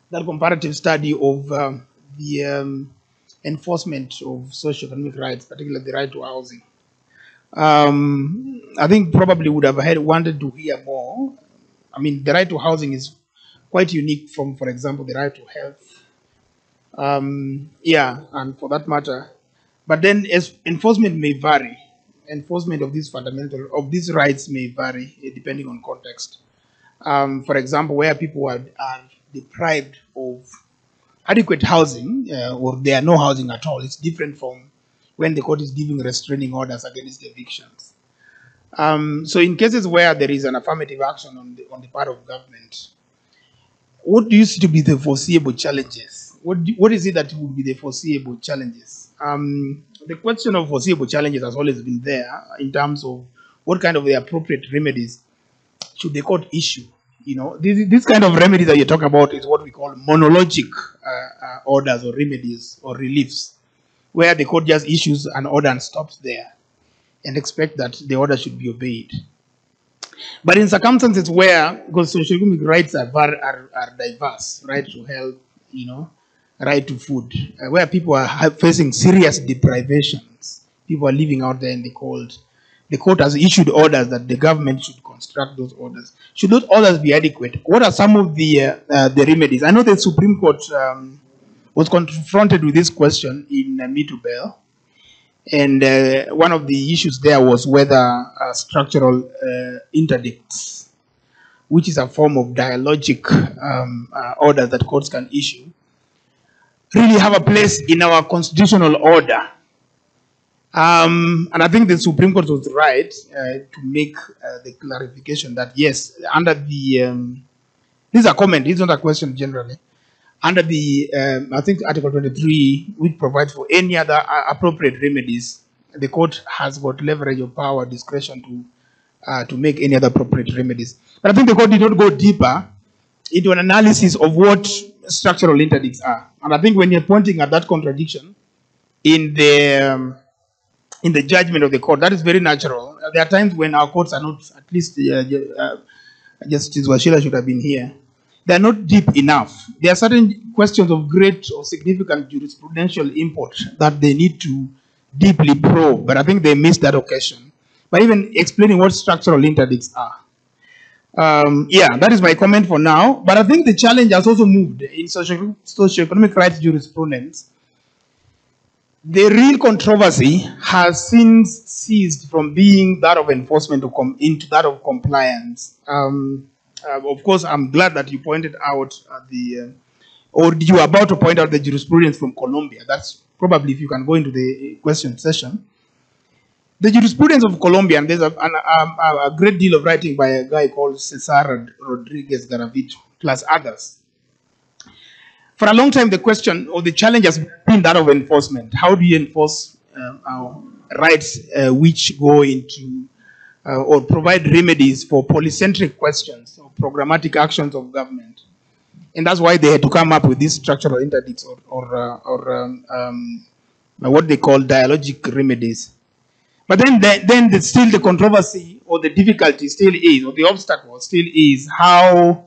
That comparative study of um, the um, enforcement of socio-economic rights, particularly the right to housing. Um, I think probably would have had wanted to hear more. I mean, the right to housing is quite unique from, for example, the right to health. Um, yeah, and for that matter, but then as enforcement may vary. Enforcement of these fundamental of these rights may vary eh, depending on context. Um, for example, where people are, are deprived of adequate housing uh, or there are no housing at all, it's different from when the court is giving restraining orders against evictions. Um, so, in cases where there is an affirmative action on the, on the part of government, what do you see to be the foreseeable challenges? What, do, what is it that would be the foreseeable challenges? Um, the question of foreseeable challenges has always been there in terms of what kind of the appropriate remedies should the court issue. You know, this, this kind of remedy that you talk about is what we call monologic uh, uh, orders or remedies or reliefs, where the court just issues an order and stops there and expect that the order should be obeyed. But in circumstances where, socioeconomic rights are, are, are diverse, right to health, you know, right to food, uh, where people are facing serious deprivations, people are living out there in the cold. The court has issued orders that the government should construct those orders. Should those orders be adequate? What are some of the uh, uh, the remedies? I know the Supreme Court um, was confronted with this question in uh, Mitu-Bell, and uh, one of the issues there was whether uh, structural uh, interdicts, which is a form of dialogic um, order that courts can issue, really have a place in our constitutional order. Um, and I think the Supreme Court was right uh, to make uh, the clarification that yes, under the um, this is a comment, is not a question generally. Under the um, I think Article 23, which provides for any other uh, appropriate remedies, the court has got leverage of power, discretion to uh, to make any other appropriate remedies. But I think the court did not go deeper into an analysis of what structural interdicts are. And I think when you're pointing at that contradiction in the um, in the judgment of the court, that is very natural. There are times when our courts are not, at least uh, uh, Justice Washila should have been here. they're not deep enough. There are certain questions of great or significant jurisprudential import that they need to deeply probe, but I think they missed that occasion. But even explaining what structural interdicts are. Um, yeah, that is my comment for now. But I think the challenge has also moved in socio- socioeconomic rights jurisprudence. The real controversy has since ceased from being that of enforcement to come into that of compliance. Um, uh, of course, I'm glad that you pointed out uh, the, uh, or you were about to point out the jurisprudence from Colombia. That's probably if you can go into the question session. The jurisprudence of Colombia, and there's a, an, a, a great deal of writing by a guy called Cesar Rodriguez Garavito, plus others. For a long time, the question or the challenge has been that of enforcement. How do you enforce um, our rights uh, which go into uh, or provide remedies for polycentric questions or programmatic actions of government? And that's why they had to come up with these structural interdicts or, or, uh, or um, um, what they call dialogic remedies. But then, the, then the, still the controversy or the difficulty still is, or the obstacle still is how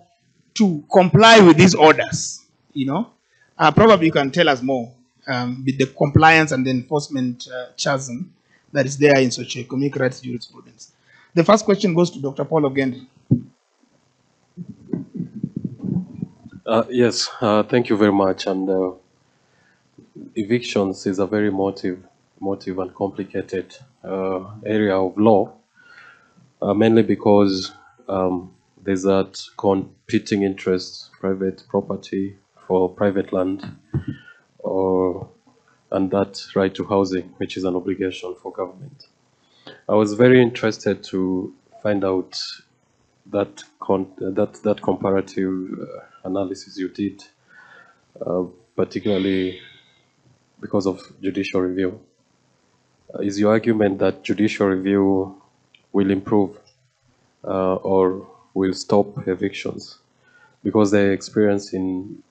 to comply with these orders. You know, uh, probably you can tell us more um, with the compliance and the enforcement uh, chasm that is there in such a socioeconomic rights jurisprudence. The first question goes to Dr. Paul Ogendi. Uh, yes, uh, thank you very much. And uh, evictions is a very motive, motive and complicated uh, area of law, uh, mainly because um, there's that competing interests, private property for private land, or and that right to housing, which is an obligation for government. I was very interested to find out that that that comparative uh, analysis you did, uh, particularly because of judicial review. Uh, is your argument that judicial review will improve uh, or will stop evictions? Because the experience in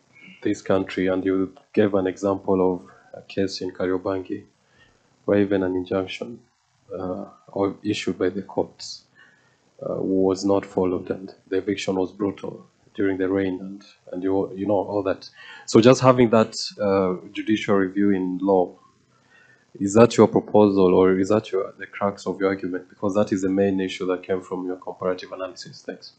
this country, and you gave an example of a case in Kariobangi, where even an injunction uh, or issued by the courts uh, was not followed, and the eviction was brutal during the rain, and and you you know all that. So just having that uh, judicial review in law, is that your proposal, or is that your the crux of your argument? Because that is the main issue that came from your comparative analysis. Thanks.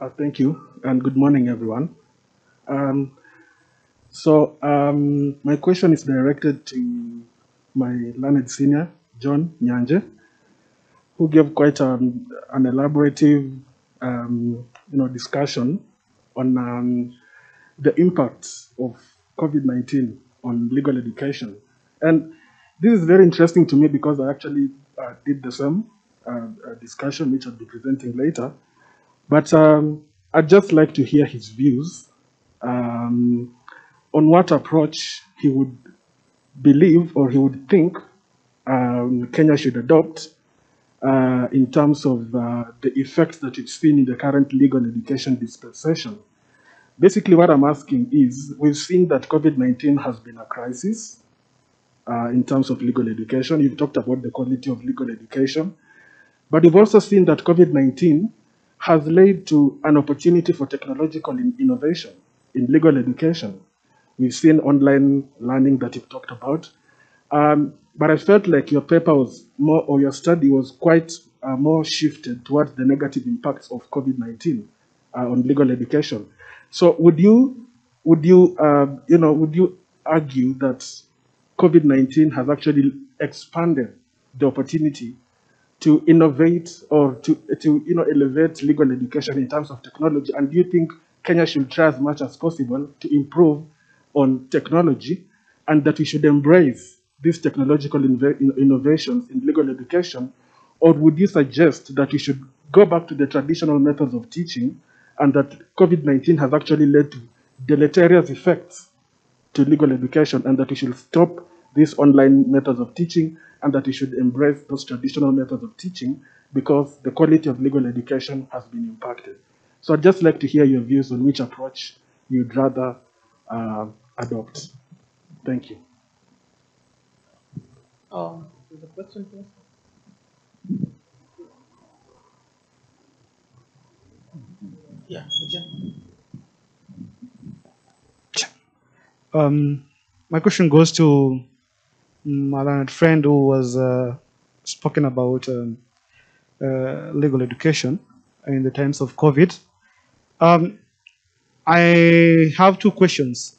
Uh, thank you, and good morning, everyone. Um, so, um, my question is directed to my learned senior, John Nyanje, who gave quite an, an elaborative, um, you know, discussion on um, the impact of COVID-19 on legal education. And this is very interesting to me because I actually uh, did the same uh, uh, discussion, which I'll be presenting later. But um, I'd just like to hear his views um, on what approach he would believe or he would think um, Kenya should adopt uh, in terms of uh, the effects that it's seen in the current legal education dispensation. Basically, what I'm asking is we've seen that COVID 19 has been a crisis uh, in terms of legal education. You've talked about the quality of legal education, but we've also seen that COVID 19 has led to an opportunity for technological in- innovation in legal education. We've seen online learning that you've talked about. Um, but I felt like your paper was more, or your study was quite uh, more shifted towards the negative impacts of COVID 19 uh, on legal education. So, would you, would you, uh, you know, would you argue that COVID 19 has actually expanded the opportunity to innovate or to, to you know, elevate legal education in terms of technology? And do you think Kenya should try as much as possible to improve on technology and that we should embrace these technological in- innovations in legal education? Or would you suggest that we should go back to the traditional methods of teaching and that COVID 19 has actually led to deleterious effects to legal education and that we should stop these online methods of teaching and that we should embrace those traditional methods of teaching because the quality of legal education has been impacted. So I'd just like to hear your views on which approach you'd rather uh, adopt. Thank you. Um, there's a question here. Yeah, Jen. Um, my question goes to my learned friend who was uh, spoken about um, uh, legal education in the times of COVID. Um, I have two questions.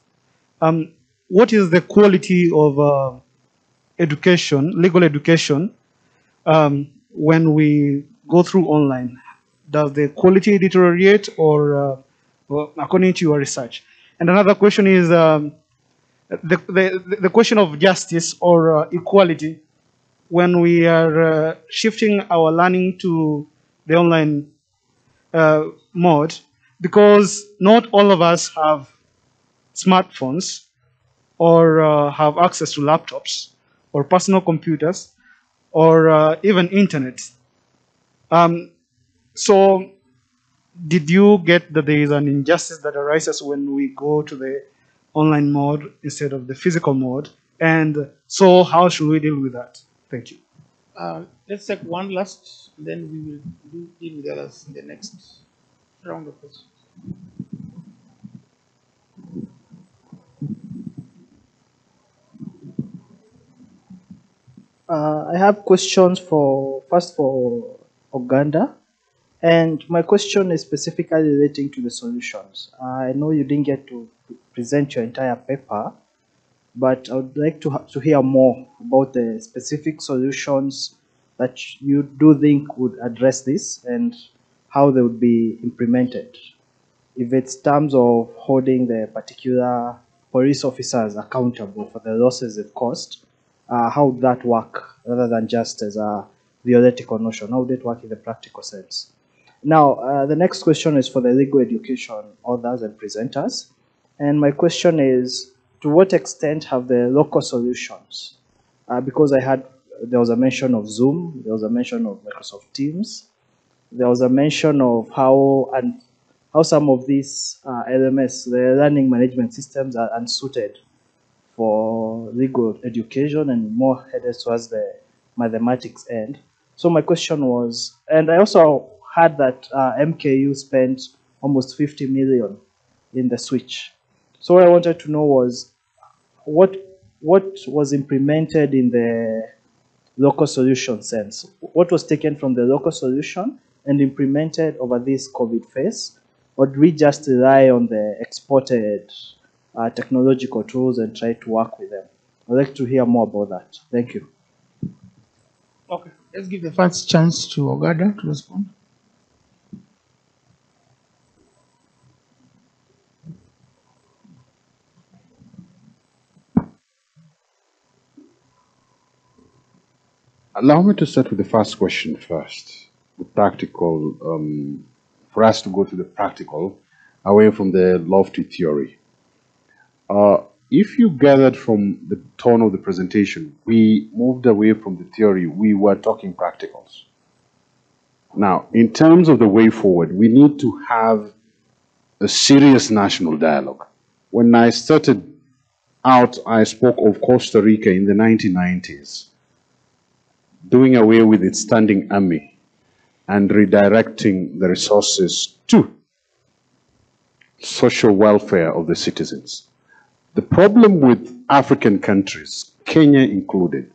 Um, what is the quality of uh, education, legal education, um, when we go through online? Does the quality deteriorate or, uh, according to your research? And another question is um, the, the, the question of justice or uh, equality when we are uh, shifting our learning to the online uh, mode because not all of us have smartphones or uh, have access to laptops or personal computers or uh, even internet. Um, so did you get that there is an injustice that arises when we go to the online mode instead of the physical mode? And so how should we deal with that? Thank you. Uh, let's take one last, then we will deal with others in the next round of questions. Uh, I have questions for first for Ogada, and my question is specifically relating to the solutions. I know you didn't get to present your entire paper, but I would like to to hear more about the specific solutions that you do think would address this and how they would be implemented. If it's terms of holding the particular police officers accountable for the losses it caused, uh, how would that work rather than just as a theoretical notion? How would it work in the practical sense? Now, uh, the next question is for the legal education authors and presenters. And my question is to what extent have the local solutions? Uh, because I had there was a mention of Zoom, there was a mention of Microsoft Teams, there was a mention of how and how some of these uh, LMS, the learning management systems, are unsuited for legal education and more headed towards the mathematics end. So my question was, and I also heard that uh, MKU spent almost 50 million in the switch. So what I wanted to know was what what was implemented in the local solution sense? What was taken from the local solution and implemented over this COVID phase? Or do we just rely on the exported uh, technological tools and try to work with them? I'd like to hear more about that. Thank you. Okay, let's give the first chance to Ogada to respond. Allow me to start with the first question first. The practical, um, for us to go to the practical, away from the lofty theory. Uh, if you gathered from the tone of the presentation, we moved away from the theory, we were talking practicals. Now, in terms of the way forward, we need to have a serious national dialogue. When I started out, I spoke of Costa Rica in the 1990s doing away with its standing army and redirecting the resources to social welfare of the citizens. The problem with African countries, Kenya included,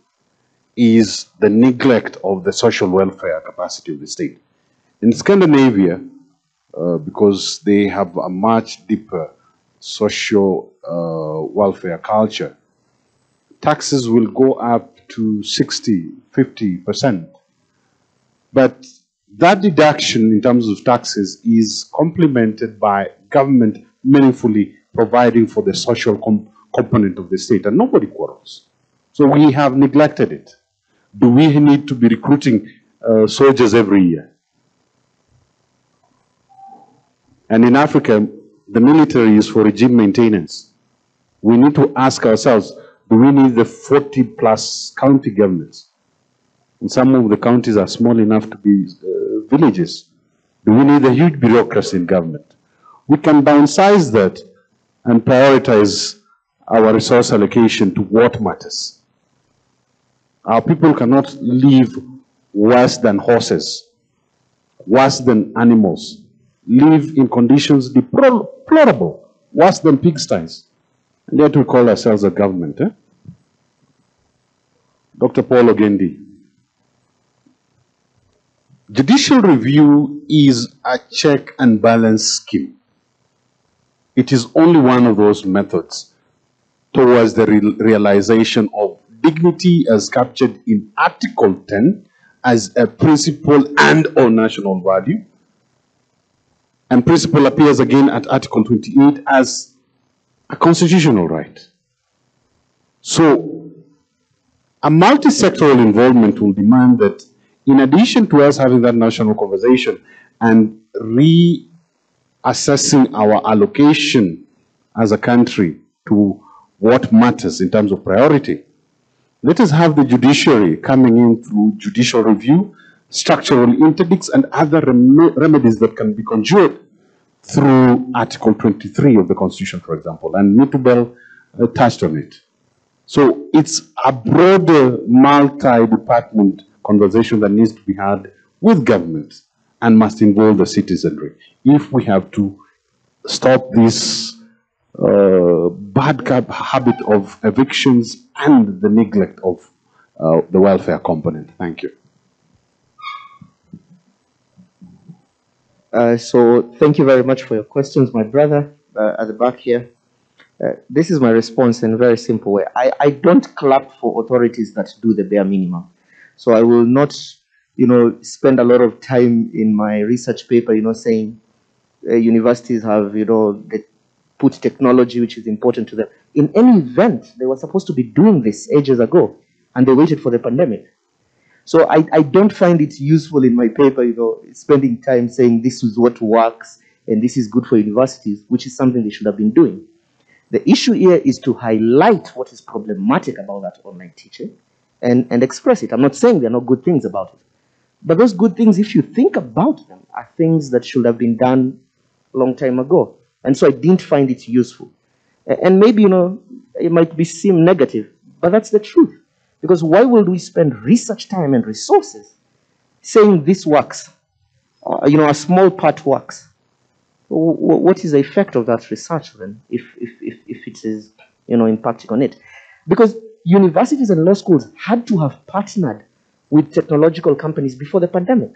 is the neglect of the social welfare capacity of the state. In Scandinavia, uh, because they have a much deeper social uh, welfare culture, taxes will go up to 60, 50%. But that deduction in terms of taxes is complemented by government meaningfully providing for the social com component of the state, and nobody quarrels. So we have neglected it. Do we need to be recruiting uh, soldiers every year? And in Africa, the military is for regime maintenance. We need to ask ourselves, do we need the 40 plus county governments? And some of the counties are small enough to be uh, villages. Do we need a huge bureaucracy in government? We can downsize that and prioritize our resource allocation to what matters. Our people cannot live worse than horses, worse than animals, live in conditions deplorable, worse than pigsties. And yet we call ourselves a government. Eh? Dr. Paul Ogendi. Judicial review is a check and balance scheme. It is only one of those methods towards the re realization of dignity as captured in Article 10 as a principle and or national value. And principle appears again at Article 28 as a constitutional right. So a multi-sectoral involvement will demand that in addition to us having that national conversation and reassessing our allocation as a country to what matters in terms of priority, let us have the judiciary coming in through judicial review, structural interdicts, and other rem remedies that can be conjured through Article 23 of the Constitution, for example. And Mitu-Bell uh, touched on it. So it's a broader multi-department conversation that needs to be had with governments and must involve the citizenry. If we have to stop this uh, bad habit of evictions and the neglect of uh, the welfare component. Thank you. Uh, so thank you very much for your questions, my brother uh, at the back here. Uh, this is my response in a very simple way. I, I don't clap for authorities that do the bare minimum. So I will not, you know, spend a lot of time in my research paper, you know, saying uh, universities have, you know, they put technology which is important to them. In any event, they were supposed to be doing this ages ago, and they waited for the pandemic. So I, I don't find it useful in my paper, you know, spending time saying this is what works and this is good for universities, which is something they should have been doing. The issue here is to highlight what is problematic about that online teaching and, and express it. I'm not saying there are no good things about it. But those good things, if you think about them, are things that should have been done a long time ago. And so I didn't find it useful. And maybe, you know, it might be seem negative, but that's the truth. Because why would we spend research time and resources saying this works? Uh, you know, a small part works what is the effect of that research then, if, if, if, if it is, you know, impacting on it? Because universities and law schools had to have partnered with technological companies before the pandemic.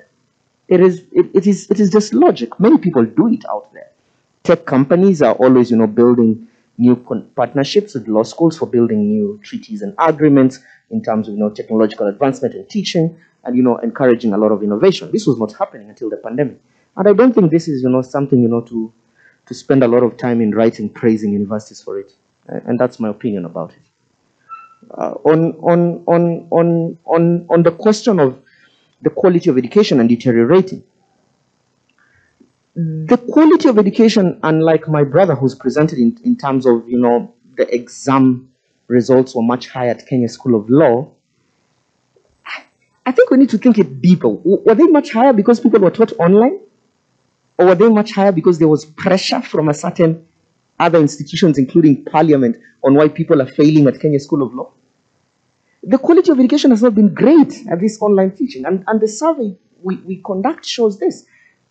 It is, it, it is, it is just logic. Many people do it out there. Tech companies are always, you know, building new partnerships with law schools for building new treaties and agreements in terms of, you know, technological advancement and teaching and, you know, encouraging a lot of innovation. This was not happening until the pandemic. And I don't think this is, you know, something, you know, to, to spend a lot of time in writing, praising universities for it. And that's my opinion about it. Uh, on, on, on, on, on, on the question of the quality of education and deteriorating, the quality of education, unlike my brother who's presented in, in terms of, you know, the exam results were much higher at Kenya School of Law, I think we need to think it deeper. Were they much higher because people were taught online? Or were they much higher because there was pressure from a certain other institutions, including parliament, on why people are failing at Kenya School of Law? The quality of education has not been great at this online teaching. And, and the survey we, we conduct shows this.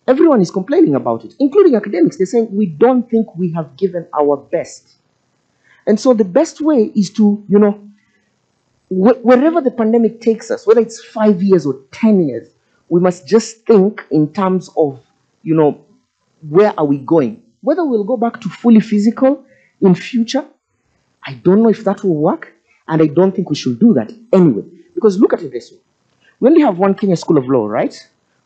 Everyone is complaining about it, including academics. They're saying, we don't think we have given our best. And so the best way is to, you know, wh wherever the pandemic takes us, whether it's five years or 10 years, we must just think in terms of you know, where are we going? Whether we'll go back to fully physical in future, I don't know if that will work, and I don't think we should do that anyway. Because look at it this way. We only have one Kenya School of Law, right?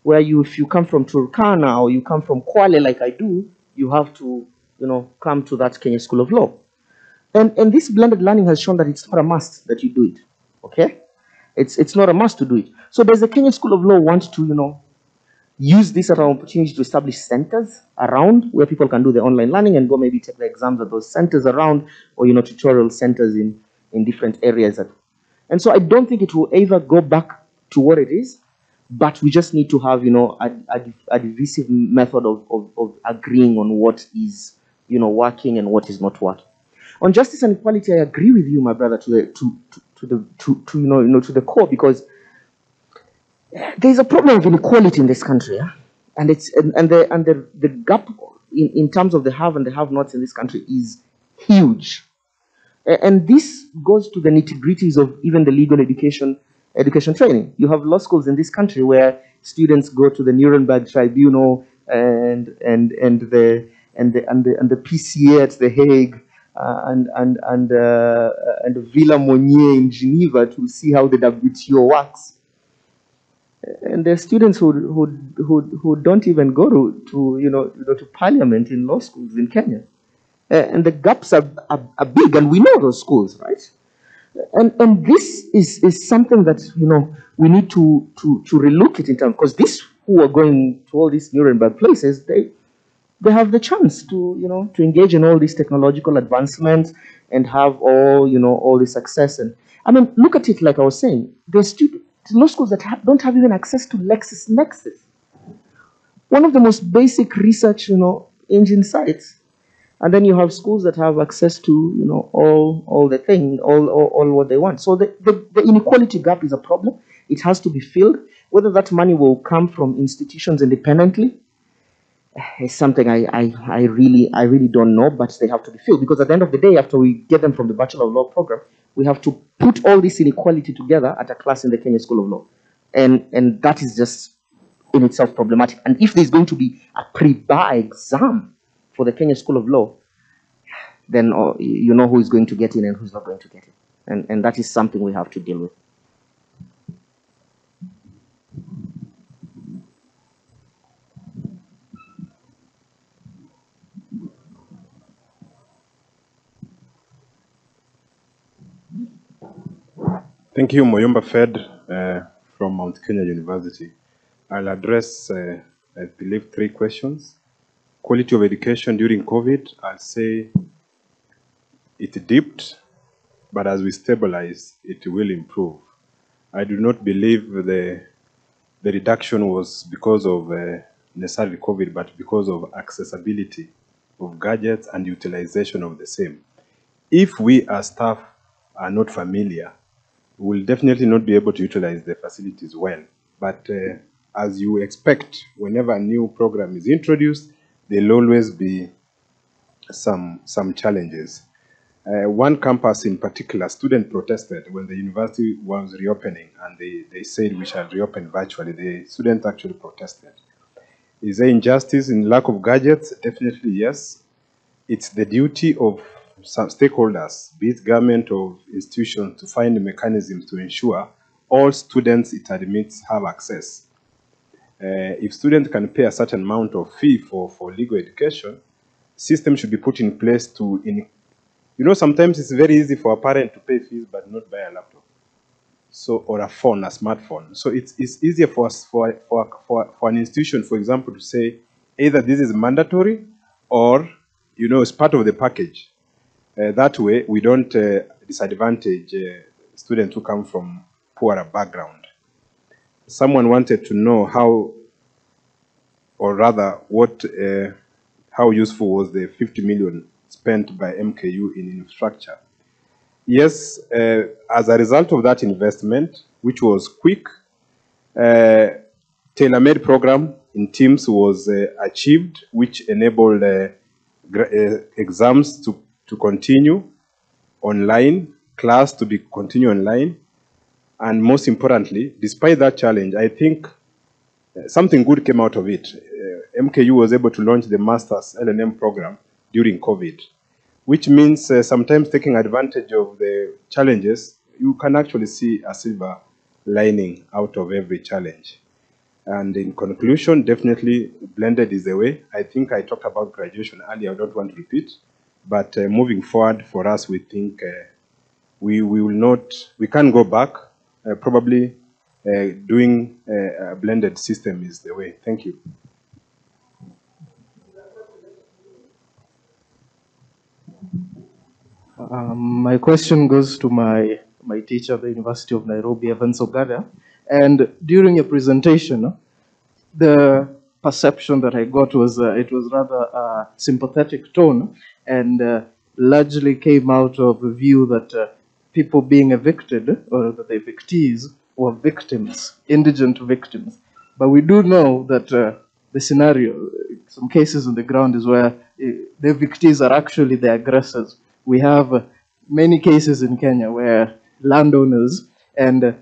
Where you, if you come from Turkana or you come from Kwale like I do, you have to, you know, come to that Kenya School of Law. And, and this blended learning has shown that it's not a must that you do it, okay? It's, it's not a must to do it. So does the Kenya School of Law want to, you know, use this as an opportunity to establish centers around where people can do their online learning and go maybe take the exams at those centers around or you know tutorial centers in in different areas and so i don't think it will ever go back to what it is but we just need to have you know a, a, a divisive method of, of, of agreeing on what is you know, working and what is not working. On justice and equality, I agree with you, my brother, to the to, to, to the to, to you know you know to the core because there is a problem of inequality in this country, yeah? and it's and, and the and the, the gap in, in terms of the have and the have-nots in this country is huge, and this goes to the nitty-gritties of even the legal education education training. You have law schools in this country where students go to the Nuremberg Tribunal and and and the and the and the, and the PCA at the Hague. Uh, and and and uh, and Villa Monnier in Geneva to see how the WTO works and there are students who, who, who, who don't even go to, to, you know, to parliament in law schools in Kenya. Uh, and the gaps are, are, are big, and we know those schools, right? And, and this is, is something that, you know, we need to, to, to relook it in terms, because these who are going to all these Nuremberg places, they, they have the chance to, you know, to engage in all these technological advancements and have all, you know, all the success. And I mean, look at it like I was saying. There's student, law schools that don't have even access to LexisNexis, one of the most basic research, you know, engine sites. And then you have schools that have access to, you know, all all the thing, all all, all what they want. So the, the, the inequality gap is a problem. It has to be filled. Whether that money will come from institutions independently eh, is something I, I, I really I really don't know, but they have to be filled because at the end of the day, after we get them from the Bachelor of Law program, we have to put all this inequality together at a class in the Kenya School of Law, and and that is just in itself problematic. And if there's going to be a pre-bar exam for the Kenya School of Law, then uh, you know who is going to get in and who's not going to get in, and and that is something we have to deal with. Thank you, Moyomba Fed uh, from Mount Kenya University. I'll address, uh, I believe, three questions. Quality of education during COVID, I'll say it dipped, but as we stabilize, it will improve. I do not believe the, the reduction was because of uh, necessarily COVID, but because of accessibility of gadgets and utilization of the same. If we as staff are not familiar, we will definitely not be able to utilize the facilities well. But uh, as you expect, whenever a new program is introduced, there'll always be some, some challenges. Uh, one campus in particular, student protested when the university was reopening and they, they said we shall reopen virtually. The student actually protested. Is there injustice in lack of gadgets? Definitely yes. It's the duty of some stakeholders, be it government or institutions, to find mechanisms to ensure all students it admits have access. Uh, if students can pay a certain amount of fee for, for legal education, system should be put in place to, in, you know, sometimes it's very easy for a parent to pay fees but not buy a laptop. So, or a phone, a smartphone. So it's, it's easier for us, for, for, for, for an institution, for example, to say either this is mandatory or, you know, it's part of the package. Uh, that way, we don't uh, disadvantage uh, students who come from poorer background. Someone wanted to know how, or rather, what, uh, how useful was the 50 million spent by MKU in infrastructure. Yes, uh, as a result of that investment, which was quick, uh, tailor-made program in Teams was uh, achieved, which enabled uh, uh, exams to, to continue online, class to be continue online, and most importantly, despite that challenge, I think uh, something good came out of it. Uh, MKU was able to launch the Masters LLM program during COVID, which means uh, sometimes taking advantage of the challenges, you can actually see a silver lining out of every challenge. And in conclusion, definitely blended is the way. I think I talked about graduation earlier, I don't want to repeat. But uh, moving forward, for us, we think uh, we, we will not, we can go back. Uh, probably uh, doing uh, a blended system is the way. Thank you. Um, my question goes to my, my teacher at the University of Nairobi, Evans Ogada. And during your presentation, the perception that I got was uh, it was rather a sympathetic tone and uh, largely came out of a view that uh, people being evicted or that the evictees were victims, indigent victims. But we do know that uh, the scenario, some cases on the ground is where uh, the evictees are actually the aggressors. We have uh, many cases in Kenya where landowners and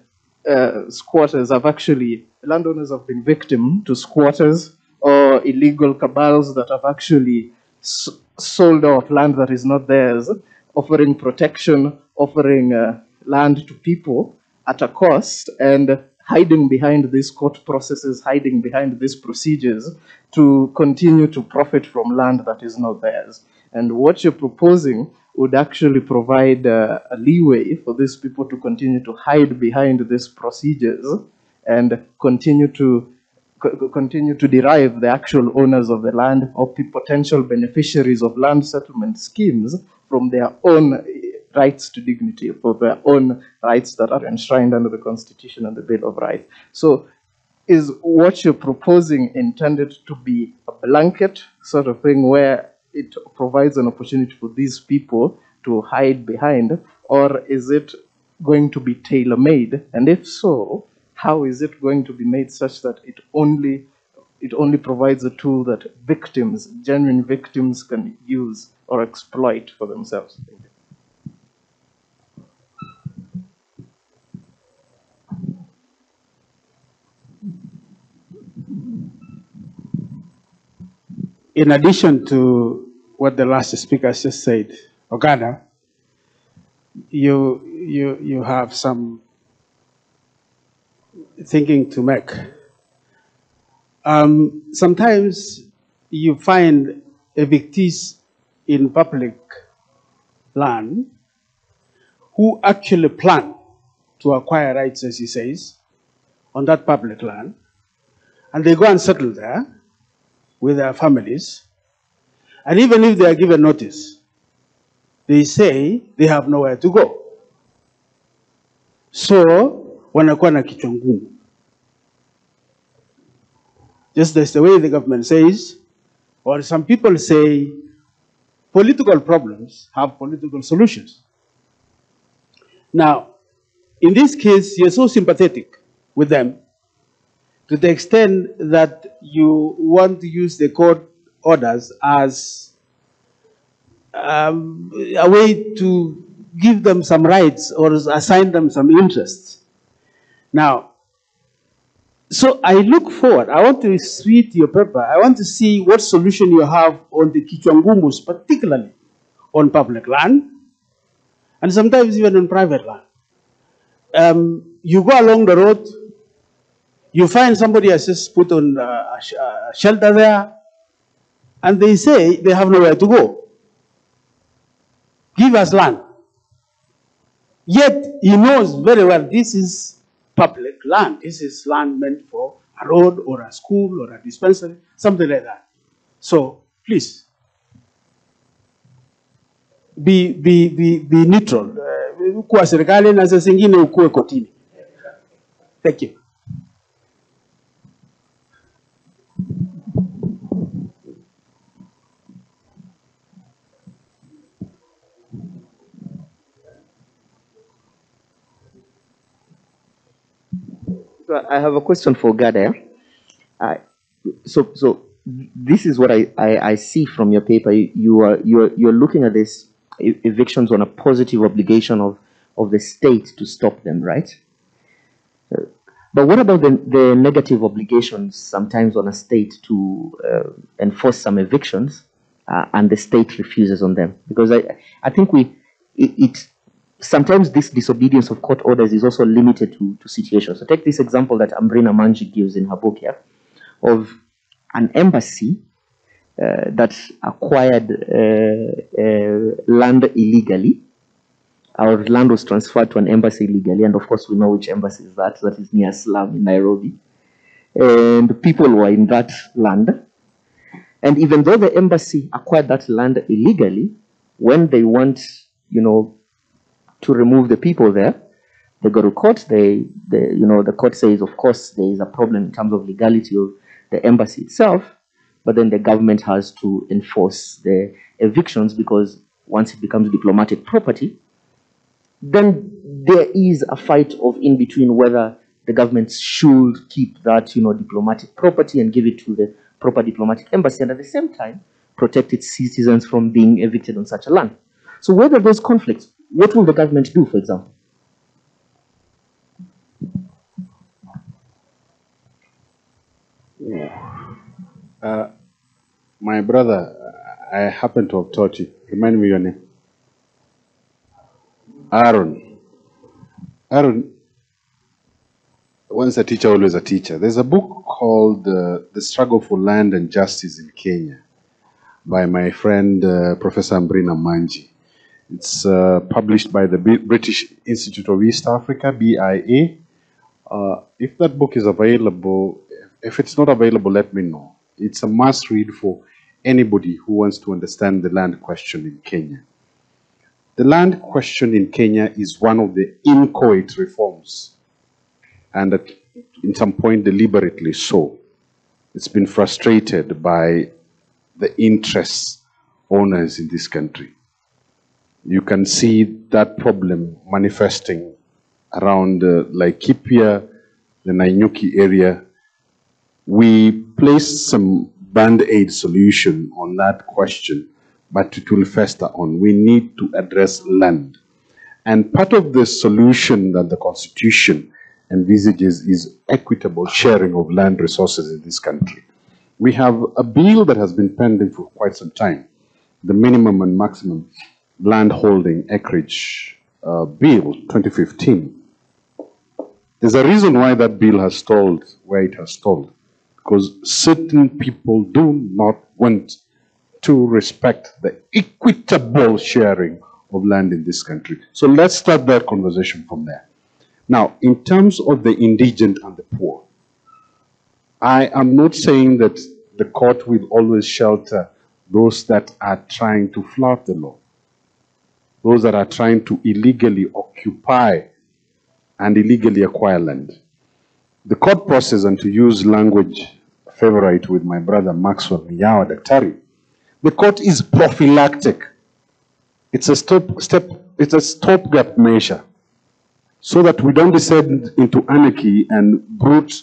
uh, squatters have actually, landowners have been victim to squatters or illegal cabals that have actually sold off land that is not theirs, offering protection, offering uh, land to people at a cost, and hiding behind these court processes, hiding behind these procedures to continue to profit from land that is not theirs. And what you're proposing would actually provide uh, a leeway for these people to continue to hide behind these procedures and continue to co- continue to derive the actual owners of the land or potential beneficiaries of land settlement schemes from their own eh, rights to dignity, for their own rights that are enshrined under the Constitution and the Bill of Rights. So, is what you're proposing intended to be a blanket sort of thing where it provides an opportunity for these people to hide behind, or is it going to be tailor made? And if so, how is it going to be made such that it only it only provides a tool that victims, genuine victims, can use or exploit for themselves? In addition to what the last speaker just said, Ogada, you you you have some thinking to make. Um, sometimes you find evictees in public land who actually plan to acquire rights, as he says, on that public land, and they go and settle there with their families. And even if they are given notice, they say they have nowhere to go. So wanakuwa na kichwa ngumu. Just as the way the government says, or some people say, political problems have political solutions. Now, in this case, you're so sympathetic with them to the extent that you want to use the court orders as um, a way to give them some rights or assign them some interests. Now, so I look forward. I want to read your paper. I want to see what solution you have on the Kichwangumus, particularly on public land, and sometimes even on private land. Um, you go along the road, you find somebody has just put on uh, a, sh- a shelter there, and they say they have nowhere to go. Give us land. Yet he knows very well this is public land. This is land meant for a road or a school or a dispensary, something like that. So please be, be, be, be neutral. Uh, na kotini. Thank you. So I have a question for Gada. Uh, so, so this is what I, I, I see from your paper. You, you are you're looking at this e- evictions on a positive obligation of, of the state to stop them, right? Uh, But what about the, the negative obligations sometimes on a state to uh, enforce some evictions, uh, and the state refuses on them? Because I I think we it, it sometimes this disobedience of court orders is also limited to, to situations. So take this example that Ambreena Manji gives in her book here of an embassy uh, that acquired uh, uh, land illegally. Our land was transferred to an embassy illegally, and of course, we know which embassy is that. That is near Slum in Nairobi. And people were in that land. And even though the embassy acquired that land illegally, when they want, you know, to remove the people there. They go to court. They, they, you know, the court says, of course, there is a problem in terms of legality of the embassy itself, but then the government has to enforce the evictions because once it becomes diplomatic property, then there is a fight of in between whether the government should keep that you know diplomatic property and give it to the proper diplomatic embassy and at the same time protect its citizens from being evicted on such a land. So whether those conflicts, what will the government do, for example? Uh, my brother, I happen to have taught you. Remind me your name. Aaron. Aaron, once a teacher, always a teacher. There's a book called uh, The Struggle for Land and Justice in Kenya by my friend uh, Professor Ambreena Manji. It's uh, published by the British Institute of East Africa, BIA. Uh, if that book is available, if it's not available, let me know. It's a must read for anybody who wants to understand the land question in Kenya. The land question in Kenya is one of the inchoate reforms, and at in some point deliberately so. It's been frustrated by the interests owners in this country. You can see that problem manifesting around uh, Laikipia, the Nanyuki area. We placed some band-aid solution on that question, but it will fester on. We need to address land. And part of the solution that the Constitution envisages is equitable sharing of land resources in this country. We have a bill that has been pending for quite some time, the minimum and maximum land holding acreage uh, bill 2015. There's a reason why that bill has stalled where it has stalled, because certain people do not want to respect the equitable sharing of land in this country. So let's start that conversation from there. Now, in terms of the indigent and the poor, I am not saying that the court will always shelter those that are trying to flout the law, those that are trying to illegally occupy and illegally acquire land. The court process, and to use language favorite with my brother Maxwell Miyawa Daktari, the court is prophylactic. It's a stop, step, it's a stopgap measure so that we don't descend into anarchy and brute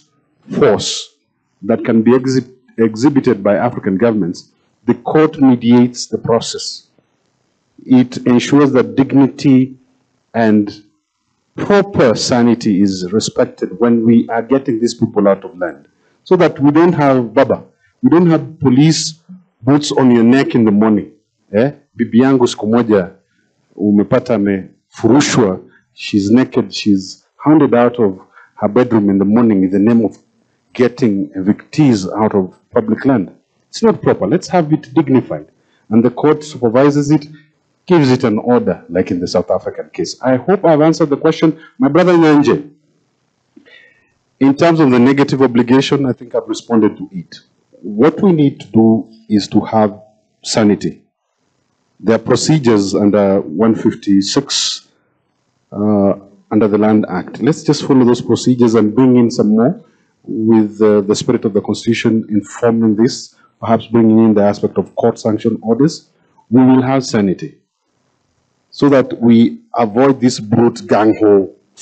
force that can be exhi- exhibited by African governments, the court mediates the process. It ensures that dignity and proper sanity is respected when we are getting these people out of land. So that we don't have baba, we don't have police boots on your neck in the morning. Eh? Bibi yangu siku moja umepata she's naked, she's hounded out of her bedroom in the morning in the name of getting evictees out of public land. It's not proper. Let's have it dignified. And the court supervises it, gives it an order, like in the South African case. I hope I've answered the question. My brother Nyanje, in terms of the negative obligation, I think I've responded to it. What we need to do is to have sanity. There are procedures under 156 uh, under the Land Act. Let's just follow those procedures and bring in some more with uh, the spirit of the Constitution informing this, perhaps bringing in the aspect of court sanctioned orders. We will have sanity so that we avoid this brute gang ho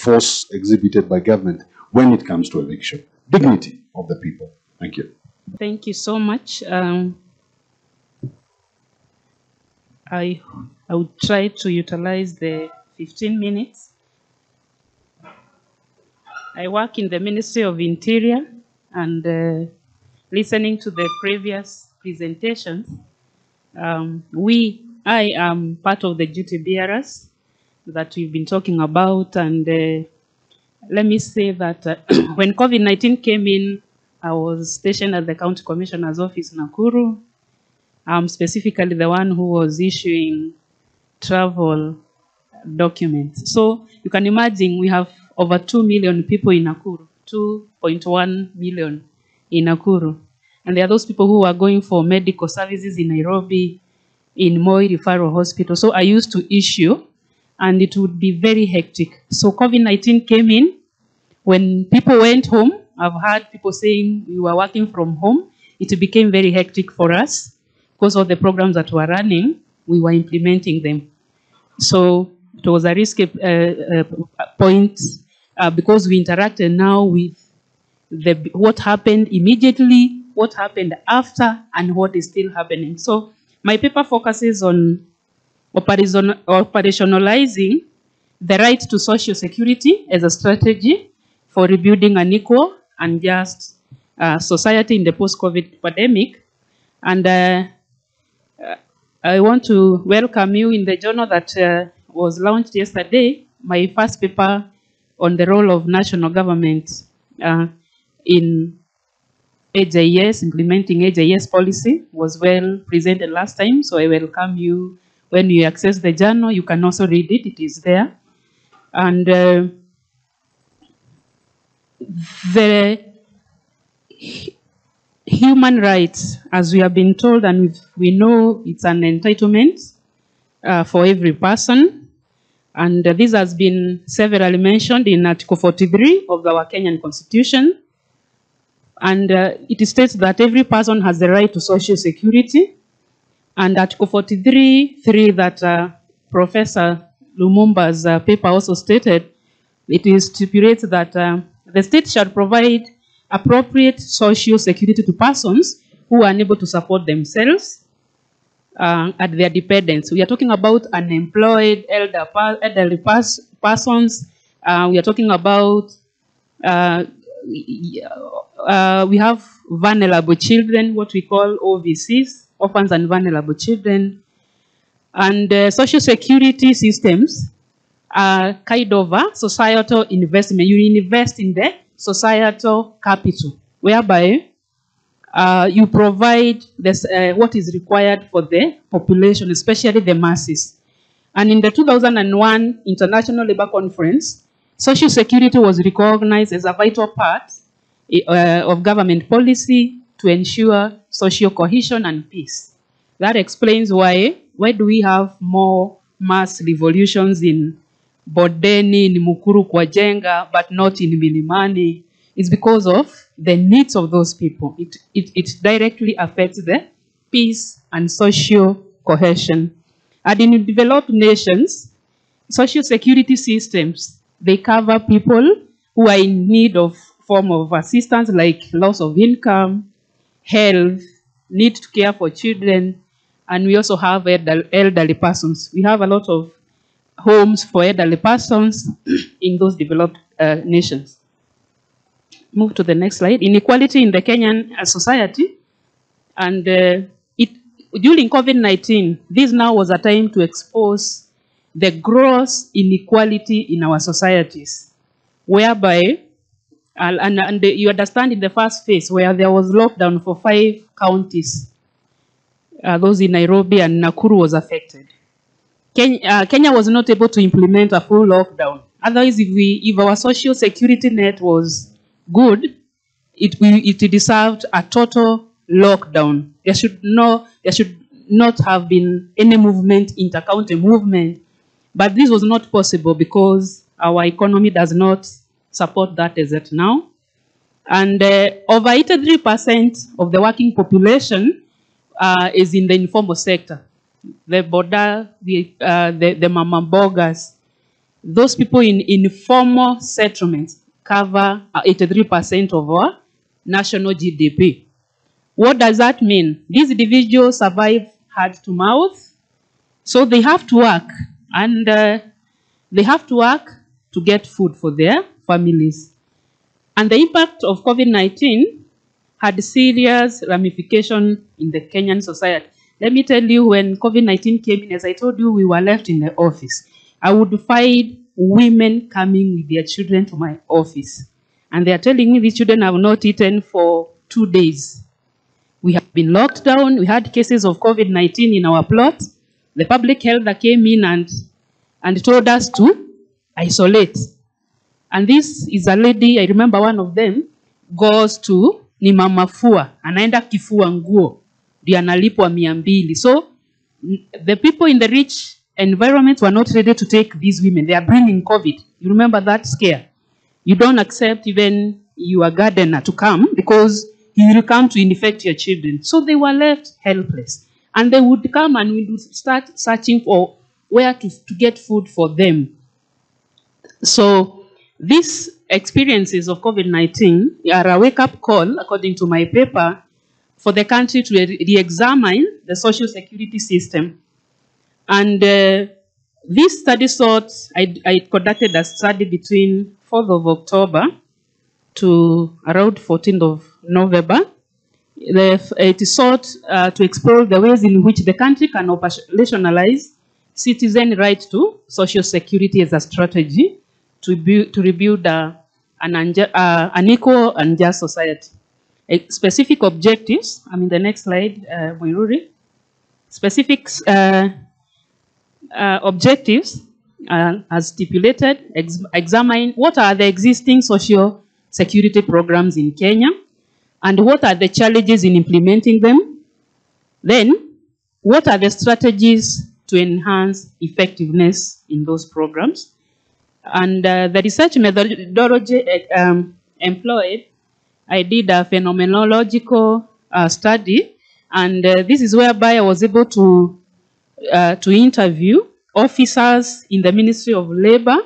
force exhibited by government when it comes to eviction. Dignity of the people. Thank you. Thank you so much. Um, I, I would try to utilize the 15 minutes. I work in the Ministry of Interior and uh, listening to the previous presentations, um, we, I am part of the duty bearers that we've been talking about and uh, let me say that uh, [CLEARS THROAT] when COVID-19 came in, I was stationed at the County Commissioner's Office, in Nakuru. I'm specifically the one who was issuing travel documents. So you can imagine we have over 2 million people in Nakuru, 2.1 million in Nakuru. And there are those people who are going for medical services in Nairobi, in Moi Referral Hospital. So I used to issue, and it would be very hectic. So COVID 19 came in. When people went home, I've heard people saying we were working from home. It became very hectic for us because of the programs that were running, we were implementing them. So it was a risky uh, uh, point uh, because we interacted now with the, what happened immediately, what happened after, and what is still happening. So my paper focuses on operationalizing the right to social security as a strategy for rebuilding an equal and just uh, society in the post-COVID pandemic. And uh, uh, I want to welcome you in the journal that uh, was launched yesterday, my first paper on the role of national government uh, in AJS, implementing AJS policy was well presented last time, so I welcome you. When you access the journal, you can also read it, it is there. And uh, the human rights, as we have been told, and we know it's an entitlement uh, for every person. And uh, this has been severally mentioned in Article 43 of our Kenyan Constitution. And uh, it states that every person has the right to social security. And Article 43, 3 that uh, Professor Lumumba's uh, paper also stated, it is stipulates that uh, the state shall provide appropriate social security to persons who are unable to support themselves uh, and their dependents. We are talking about unemployed elder, elderly pers- persons. Uh, we are talking about uh, uh, we have vulnerable children, what we call OVCs, orphans and vulnerable children. And uh, social security systems are kind of a societal investment. You invest in the societal capital, whereby uh, you provide this, uh, what is required for the population, especially the masses. And in the 2001 International Labour Conference, social security was recognized as a vital part uh, of government policy to ensure social cohesion and peace. That explains why why do we have more mass revolutions in Bodeni, in Mukuru kwa Njenga, but not in Milimani? It's because of the needs of those people. It, it, it directly affects the peace and social cohesion. And in developed nations, social security systems, they cover people who are in need of form of assistance like loss of income, health, need to care for children, and we also have elderly persons. We have a lot of homes for elderly persons [CLEARS THROAT] in those developed uh, nations. Move to the next slide. Inequality in the Kenyan uh, society, and uh, it during COVID-19, this now was a time to expose the gross inequality in our societies, whereby and, and, you understand in the first phase where there was lockdown for five counties, uh, those in Nairobi and Nakuru was affected. Kenya, uh, Kenya was not able to implement a full lockdown. Otherwise, if we if our social security net was good, it it deserved a total lockdown. There should no there should not have been any movement, inter-county movement, but this was not possible because our economy does not support that as at now. And uh, over 83% of the working population uh, is in the informal sector. The border, the, uh, the, the those people in informal settlements cover uh, 83% of our national GDP. What does that mean? These individuals survive hand to mouth, so they have to work, and uh, they have to work to get food for their families. And the impact of COVID-19 had serious ramification in the Kenyan society. Let me tell you, when COVID-19 came in, as I told you, we were left in the office. I would find women coming with their children to my office. And they are telling me these children have not eaten for two days. We have been locked down. We had cases of COVID-19 in our plot. The public health that came in and, and told us to isolate. And this is a lady, I remember one of them, goes to ni fua, anaenda kifua nguo, ndio analipwa. So the people in the rich environment were not ready to take these women. They are bringing COVID. You remember that scare. You don't accept even your gardener to come because he will come to infect your children. So they were left helpless. And they would come and we would start searching for where to, to get food for them. So these experiences of COVID-19 are a wake-up call, according to my paper, for the country to re- re-examine the social security system. And uh, this study sought, I, I conducted a study between 4th of October to around 14th of November. The, it sought uh, to explore the ways in which the country can operationalize citizen right to social security as a strategy to, to rebuild uh, an, uh, an equal and just society. Eh, specific objectives, I mean the next slide, uh, Moiruri. Specific uh, uh, objectives uh, as stipulated, ex- examine what are the existing social security programs in Kenya and what are the challenges in implementing them. Then, what are the strategies to enhance effectiveness in those programs? And uh, the research methodology eh, um, employed, I did a phenomenological uh, study, and uh, this is whereby I was able to uh, to interview officers in the Ministry of Labor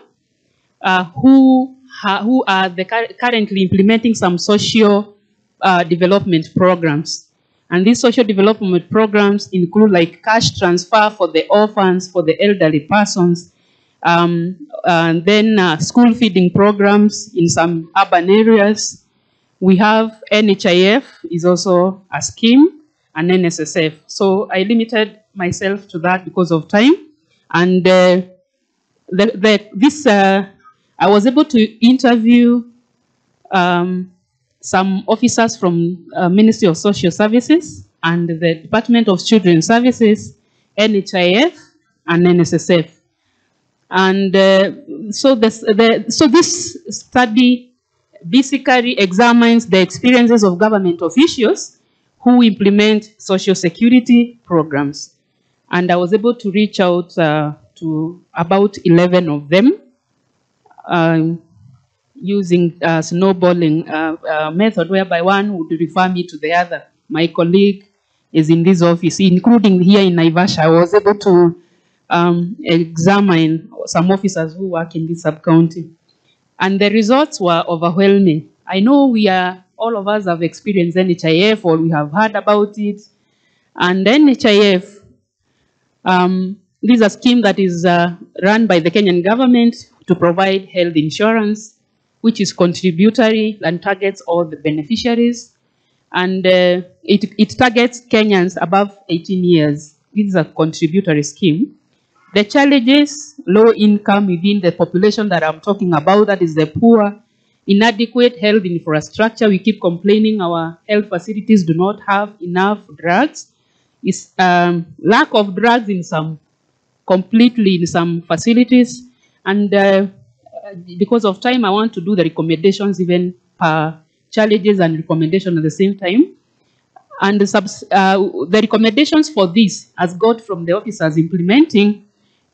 uh, who who are currently implementing some social uh, development programs. And these social development programs include like cash transfer for the orphans, for the elderly persons, um, and then uh, school feeding programs in some urban areas. We have NHIF is also a scheme, and NSSF. So I limited myself to that because of time, and uh, the, the, this uh, I was able to interview um, some officers from uh, Ministry of Social Services and the Department of Children's Services, NHIF, and NSSF. And uh, so, this, the, so this study basically examines the experiences of government officials who implement social security programs. And I was able to reach out uh, to about 11 of them um, using uh, snowballing uh, uh, method whereby one would refer me to the other. My colleague is in this office, including here in Naivasha. I was able to um, examine some officers who work in this sub-county. And the results were overwhelming. I know we are, all of us have experienced NHIF or we have heard about it. And NHIF, um, this is a scheme that is uh, run by the Kenyan government to provide health insurance, which is contributory and targets all the beneficiaries. And uh, it, it targets Kenyans above 18 years. This is a contributory scheme. The challenges, low income within the population that I'm talking about, that is the poor, inadequate health infrastructure. We keep complaining our health facilities do not have enough drugs. Is um, lack of drugs in some, completely in some facilities. And uh, because of time, I want to do the recommendations even per challenges and recommendation at the same time. And the, subs, uh, the recommendations for this, as got from the officers implementing,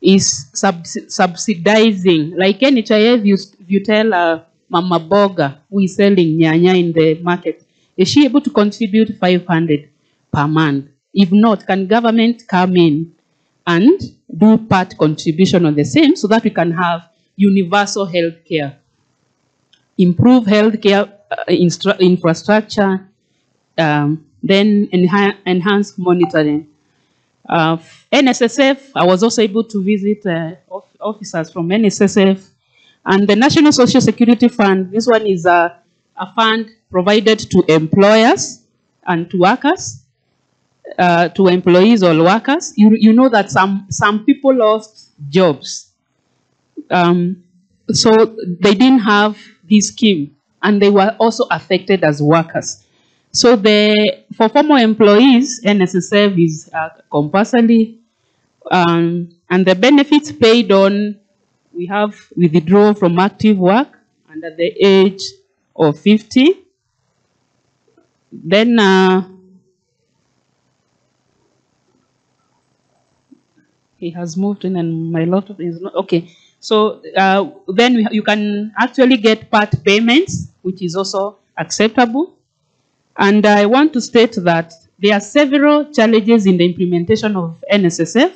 is sub- subsidizing. Like NHIF, you, you tell uh, Mama Boga who is selling nyanya in the market, is she able to contribute 500 per month? If not, can government come in and do part contribution on the same so that we can have universal health care, improve healthcare uh, infrastructure, um, then enha- enhance monitoring. Uh, NSSF, I was also able to visit uh, of- officers from NSSF and the National Social Security Fund. This one is a, a fund provided to employers and to workers, uh, to employees or workers. You, you know that some, some people lost jobs. Um, so they didn't have this scheme and they were also affected as workers. So the for former employees, NSSF is uh, compulsory, um, and the benefits paid on we have withdrawal from active work under the age of 50. Then uh, he has moved in, and my laptop is not okay. So uh, then you can actually get part payments, which is also acceptable. And I want to state that there are several challenges in the implementation of NSSF,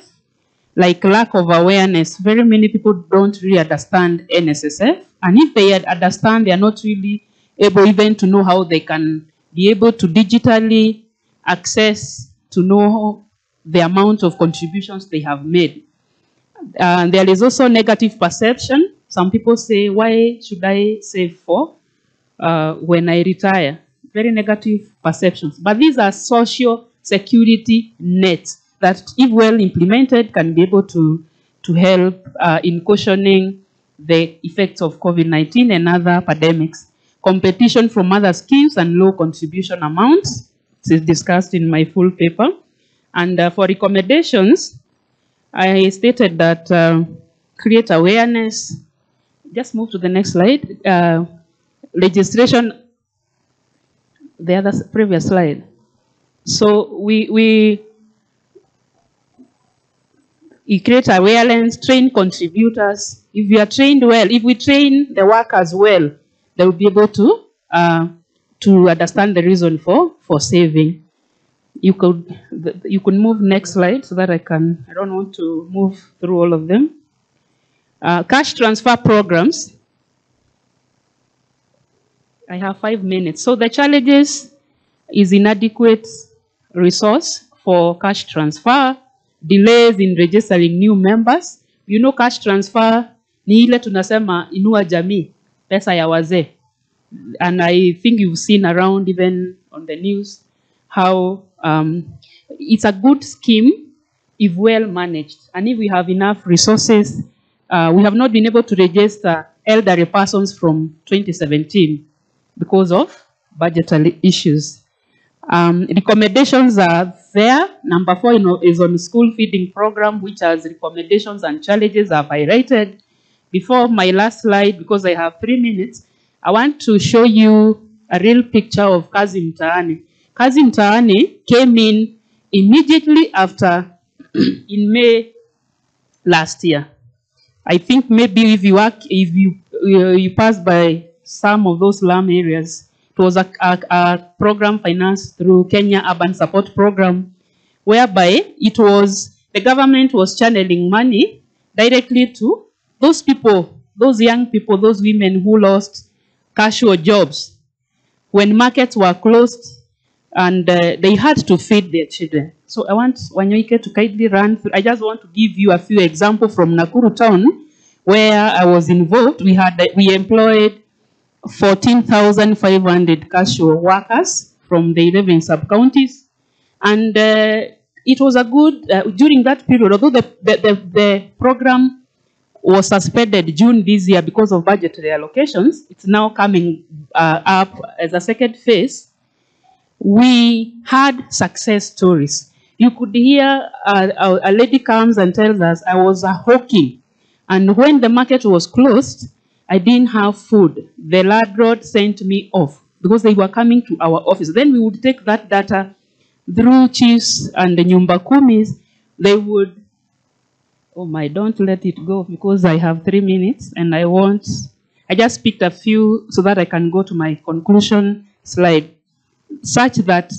like lack of awareness. Very many people don't really understand NSSF. And if they understand, they are not really able even to know how they can be able to digitally access to know the amount of contributions they have made. Uh, there is also negative perception. Some people say, why should I save for uh, when I retire? Very negative perceptions. But these are social security nets that, if well implemented, can be able to, to help uh, in cushioning the effects of COVID-19 and other pandemics. Competition from other schemes and low contribution amounts This is discussed in my full paper. And uh, for recommendations, I stated that uh, create awareness. Just move to the next slide. Uh, legislation, the other previous slide. So we, we, you create awareness, train contributors. If we are trained well, if we train the workers well, they will be able to, uh, to understand the reason for, for saving you could you could move next slide so that I can I don't want to move through all of them. Uh, cash transfer programs. I have five minutes. So the challenges is inadequate resource for cash transfer, delays in registering new members. You know cash transfer ni ile tunasema inua jamii, pesa ya wazee. And I think you've seen around even on the news how um, it's a good scheme if well managed. And if we have enough resources, uh, we have not been able to register elderly persons from 2017 because of budgetary issues. Um, recommendations are there. Number four you know, is on school feeding program, which has recommendations and challenges I've highlighted. Before my last slide, because I have three minutes, I want to show you a real picture of Kazi Mtaani. Kazi Mtaani came in immediately after in May last year. I think maybe if you work, if you uh, you pass by some of those slum areas, it was a, a, a program financed through Kenya Urban Support Program, whereby it was the government was channeling money directly to those people, those young people, those women who lost casual jobs when markets were closed and uh, they had to feed their children. So I want Wanyoike to kindly run through. I just want to give you a few examples from Nakuru town where I was involved. We had we employed 14,500 casual workers from the 11 sub-counties. And uh, it was a good, uh, during that period, although the, the, the, the program was suspended June this year because of budgetary allocations, it's now coming uh, up as a second phase. We had success stories. You could hear uh, a, a lady comes and tells us, I was a hawking. And when the market was closed, I didn't have food. The landlord sent me off because they were coming to our office. Then we would take that data through chiefs and the nyumba kumis. They would, oh my, don't let it go because I have three minutes and I want, I just picked a few so that I can go to my conclusion slide, such that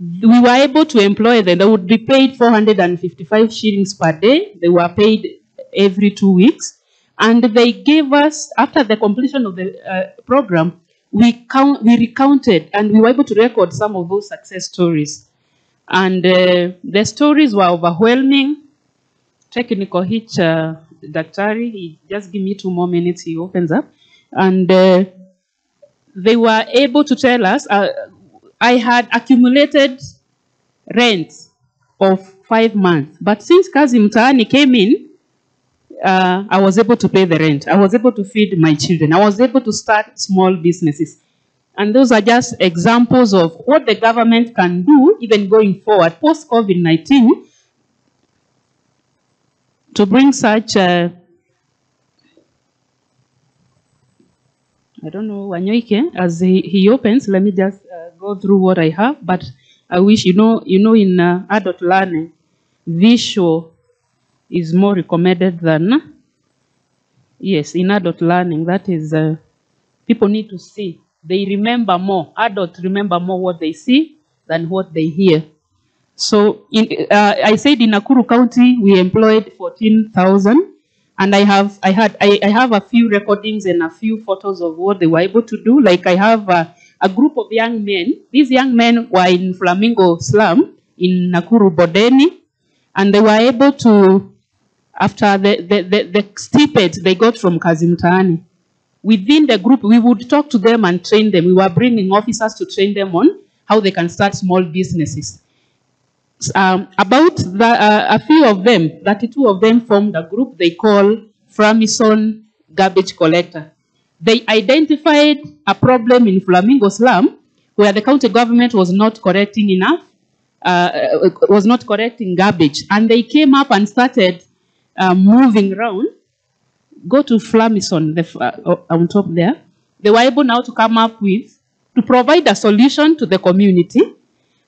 we were able to employ them. They would be paid 455 shillings per day. They were paid every two weeks. And they gave us, after the completion of the uh, program, we, count, we recounted and we were able to record some of those success stories. And uh, the stories were overwhelming. Technical hitch, uh, Daktari, he just give me two more minutes, he opens up. And uh, they were able to tell us, uh, I had accumulated rent of five months. But since Kazi Mtaani came in, uh, I was able to pay the rent. I was able to feed my children. I was able to start small businesses. And those are just examples of what the government can do even going forward post COVID 19 to bring such. I don't know, as he, he opens, let me just go through what I have. But I wish, you know, you know in uh, adult learning, visual is more recommended than Yes, in adult learning, that is, uh, people need to see. They remember more. Adults remember more what they see than what they hear. So in, uh, I said in Nakuru County we employed 14,000, and I have I had I, I have a few recordings and a few photos of what they were able to do. Like I have a, a group of young men. These young men were in Flamingo slum in Nakuru Bondeni, and they were able to, after the the, the, the stipend they got from Kazi Mtaani, within the group we would talk to them and train them. We were bringing officers to train them on how they can start small businesses um, about the, uh, a few of them, 32 of them formed a group they call Framison Garbage Collector. They identified a problem in Flamingo Slum where the county government was not correcting enough, uh, was not correcting garbage. And they came up and started uh, moving around. Go to Flamison the, uh, on top there. They were able now to come up with, to provide a solution to the community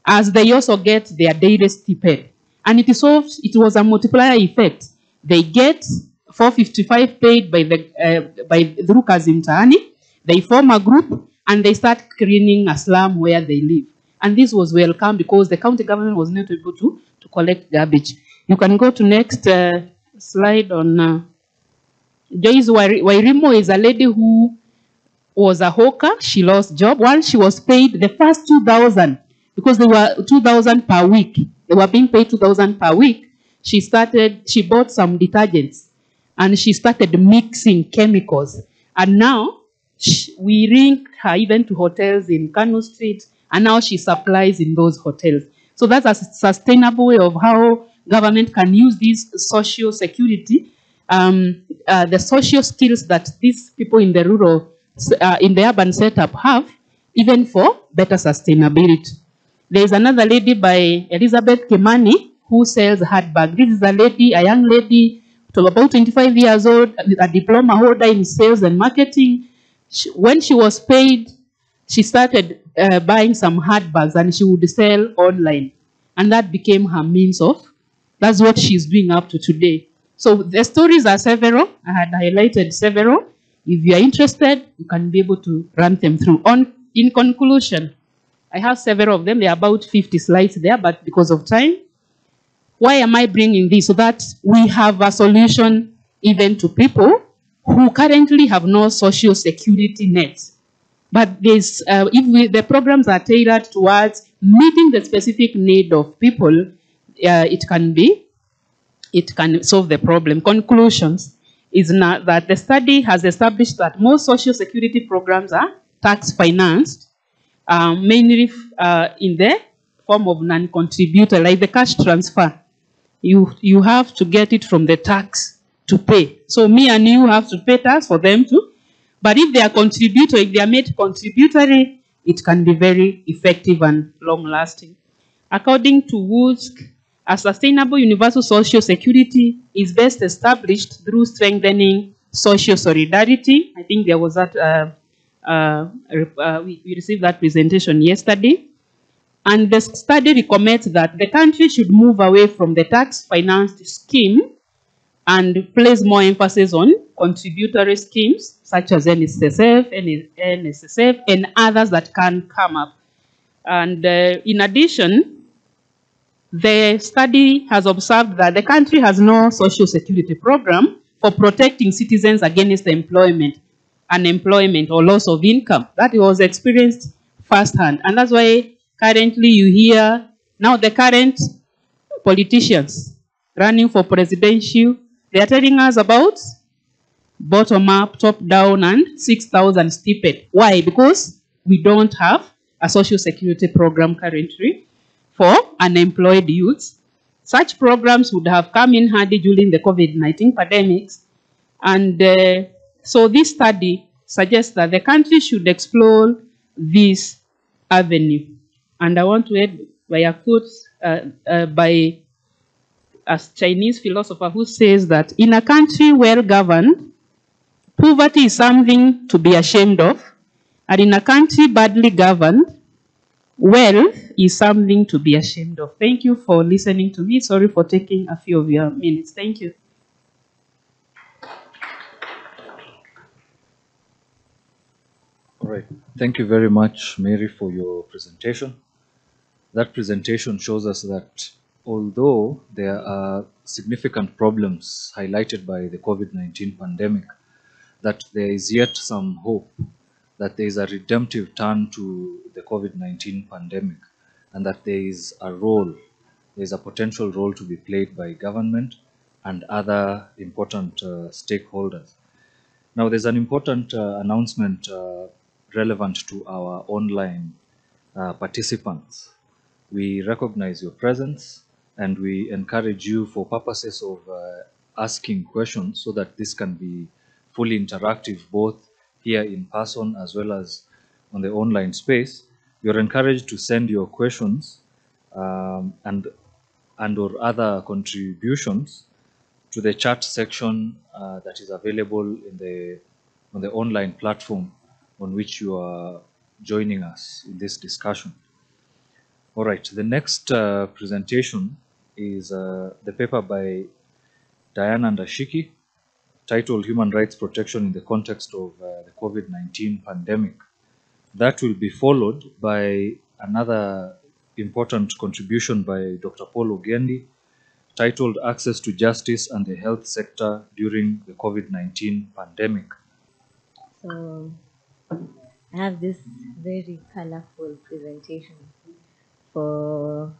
as they also get their daily stipend. And it is also, it was a multiplier effect. They get 455 paid by the uh, by through Kazi Mtaani. They form a group and they start cleaning a slum where they live. And this was welcome because the county government was not able to, to collect garbage. You can go to next uh, slide on uh, Joyce Wairimu is a lady who was a hawker. She lost job. Once she was paid the first 2,000 because they were 2,000 per week. They were being paid 2,000 per week. She started, she bought some detergents and she started mixing chemicals. And now sh we link her even to hotels in Kano Street and now she supplies in those hotels. So that's a sustainable way of how government can use this social security, um, uh, the social skills that these people in the rural, uh, in the urban setup have, even for better sustainability. There is another lady by Elizabeth Kemani who sells handbag. This is a lady, a young lady, to about 25 years old, with a diploma holder in sales and marketing. She, when she was paid, she started uh, buying some handbags and she would sell online. And that became her means of, that's what she's doing up to today. So the stories are several. I had highlighted several. If you are interested, you can be able to run them through. On, in conclusion, I have several of them. There are about 50 slides there, but because of time, why am I bringing this? So that we have a solution even to people who currently have no social security net. But there's, uh, if we, the programs are tailored towards meeting the specific need of people, uh, it can be, it can solve the problem. Conclusions is not that the study has established that most social security programs are tax financed, um, mainly uh, in the form of non-contributor, like the cash transfer. You, you have to get it from the tax to pay. So me and you have to pay tax for them too. But if they are contributor, if they are made contributory, it can be very effective and long-lasting. According to WUSC, a sustainable universal social security is best established through strengthening social solidarity. I think there was that, uh, uh, uh, we, we received that presentation yesterday. And the study recommends that the country should move away from the tax financed scheme and place more emphasis on contributory schemes such as NSSF, NSSF, and others that can come up. And uh, in addition, the study has observed that the country has no social security program for protecting citizens against employment, unemployment, or loss of income. That was experienced firsthand. And that's why currently you hear now the current politicians running for presidential, they are telling us about bottom up, top down, and 6,000 stipend. Why? Because we don't have a social security program currently for unemployed youths. Such programs would have come in handy during the COVID-19 pandemics. And uh, so this study suggests that the country should explore this avenue. And I want to end by a quote uh, uh, by a Chinese philosopher who says that in a country well governed, poverty is something to be ashamed of, and in a country badly governed, wealth is something to be ashamed of. Thank you for listening to me. Sorry for taking a few of your minutes. Thank you. All right. Thank you very much, Mary, for your presentation. That presentation shows us that although there are significant problems highlighted by the COVID-19 pandemic, that there is yet some hope that there is a redemptive turn to the COVID-19 pandemic and that there is a role, there is a potential role to be played by government and other important uh, stakeholders. Now, there's an important uh, announcement uh, relevant to our online uh, participants. We recognize your presence and we encourage you for purposes of uh, asking questions so that this can be fully interactive both here in person as well as on the online space. You're encouraged to send your questions um, and and or other contributions to the chat section uh, that is available in the on the online platform on which you are joining us in this discussion. All right, the next uh, presentation is uh, the paper by Diana Ndashiki titled Human Rights Protection in the Context of uh, the COVID-19 Pandemic. That will be followed by another important contribution by Dr. Paul Ogendi titled Access to Justice and the Health Sector During the COVID-19 Pandemic. So I have this very colorful presentation for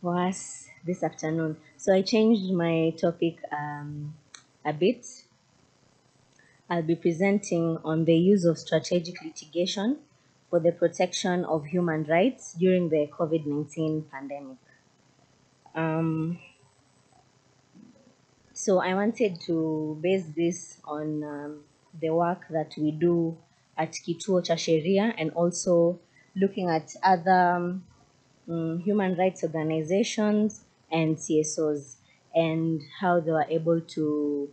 for us this afternoon. So I changed my topic um, a bit. I'll be presenting on the use of strategic litigation for the protection of human rights during the COVID-19 pandemic. Um, so I wanted to base this on um, the work that we do at Kituo cha Sheria and also looking at other um, human rights organizations and CSOs and how they were able to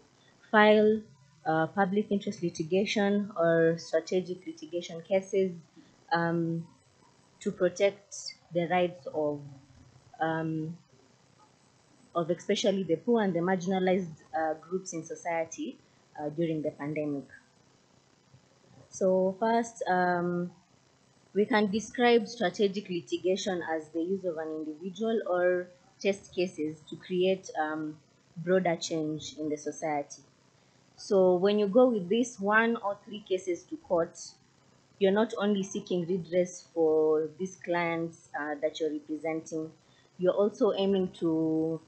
file uh, public interest litigation or strategic litigation cases um, to protect the rights of um, of especially the poor and the marginalized uh, groups in society uh, during the pandemic. So first, um, we can describe strategic litigation as the use of an individual or test cases to create um, broader change in the society. So when you go with this one or three cases to court, you're not only seeking redress for these clients uh, that you're representing, you're also aiming to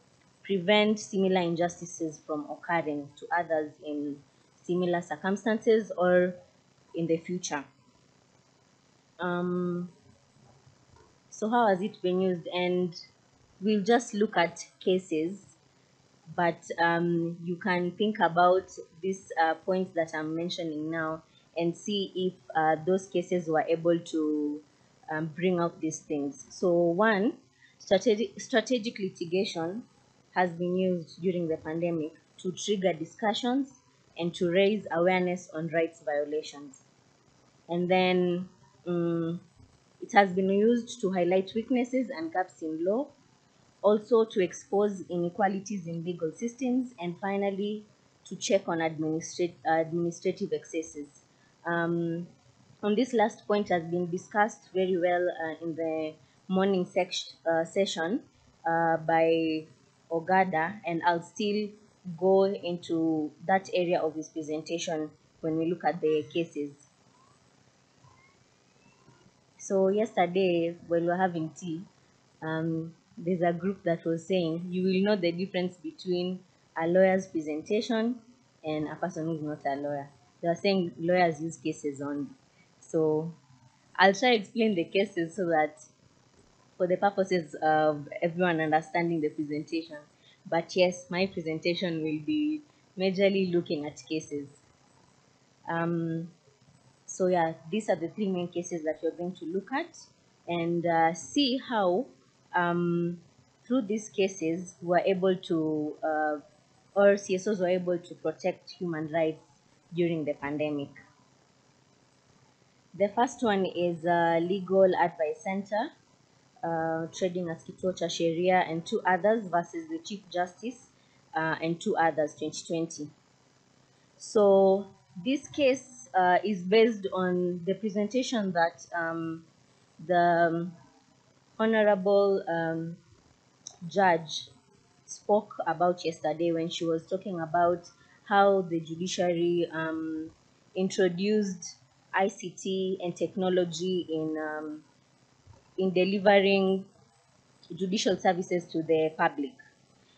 prevent similar injustices from occurring to others in similar circumstances or in the future. Um, so how has it been used? And we'll just look at cases, but um, you can think about these uh, points that I'm mentioning now and see if uh, those cases were able to um, bring out these things. So one, strategic, strategic litigation has been used during the pandemic to trigger discussions and to raise awareness on rights violations. And then um, it has been used to highlight weaknesses and gaps in law, also to expose inequalities in legal systems, and finally to check on administrat- administrative excesses. Um, on this last point has been discussed very well uh, in the morning uh, session uh, by Ogada, and I'll still go into that area of his presentation when we look at the cases. So yesterday, when we were having tea, um, there's a group that was saying you will know the difference between a lawyer's presentation and a person who's not a lawyer. They were saying lawyers use cases only. So I'll try to explain the cases so that for the purposes of everyone understanding the presentation. But yes, my presentation will be majorly looking at cases. Um, so yeah, these are the three main cases that we're going to look at and uh, see how um, through these cases we're able to, uh, or CSOs were able to protect human rights during the pandemic. The first one is uh, Legal Advice Center, uh, trading as Kituo cha Sheria and two others versus the Chief Justice uh, and two others 2020. So this case uh, is based on the presentation that um, the um, Honorable um, Judge spoke about yesterday when she was talking about how the judiciary um, introduced ICT and technology in um, in delivering judicial services to the public.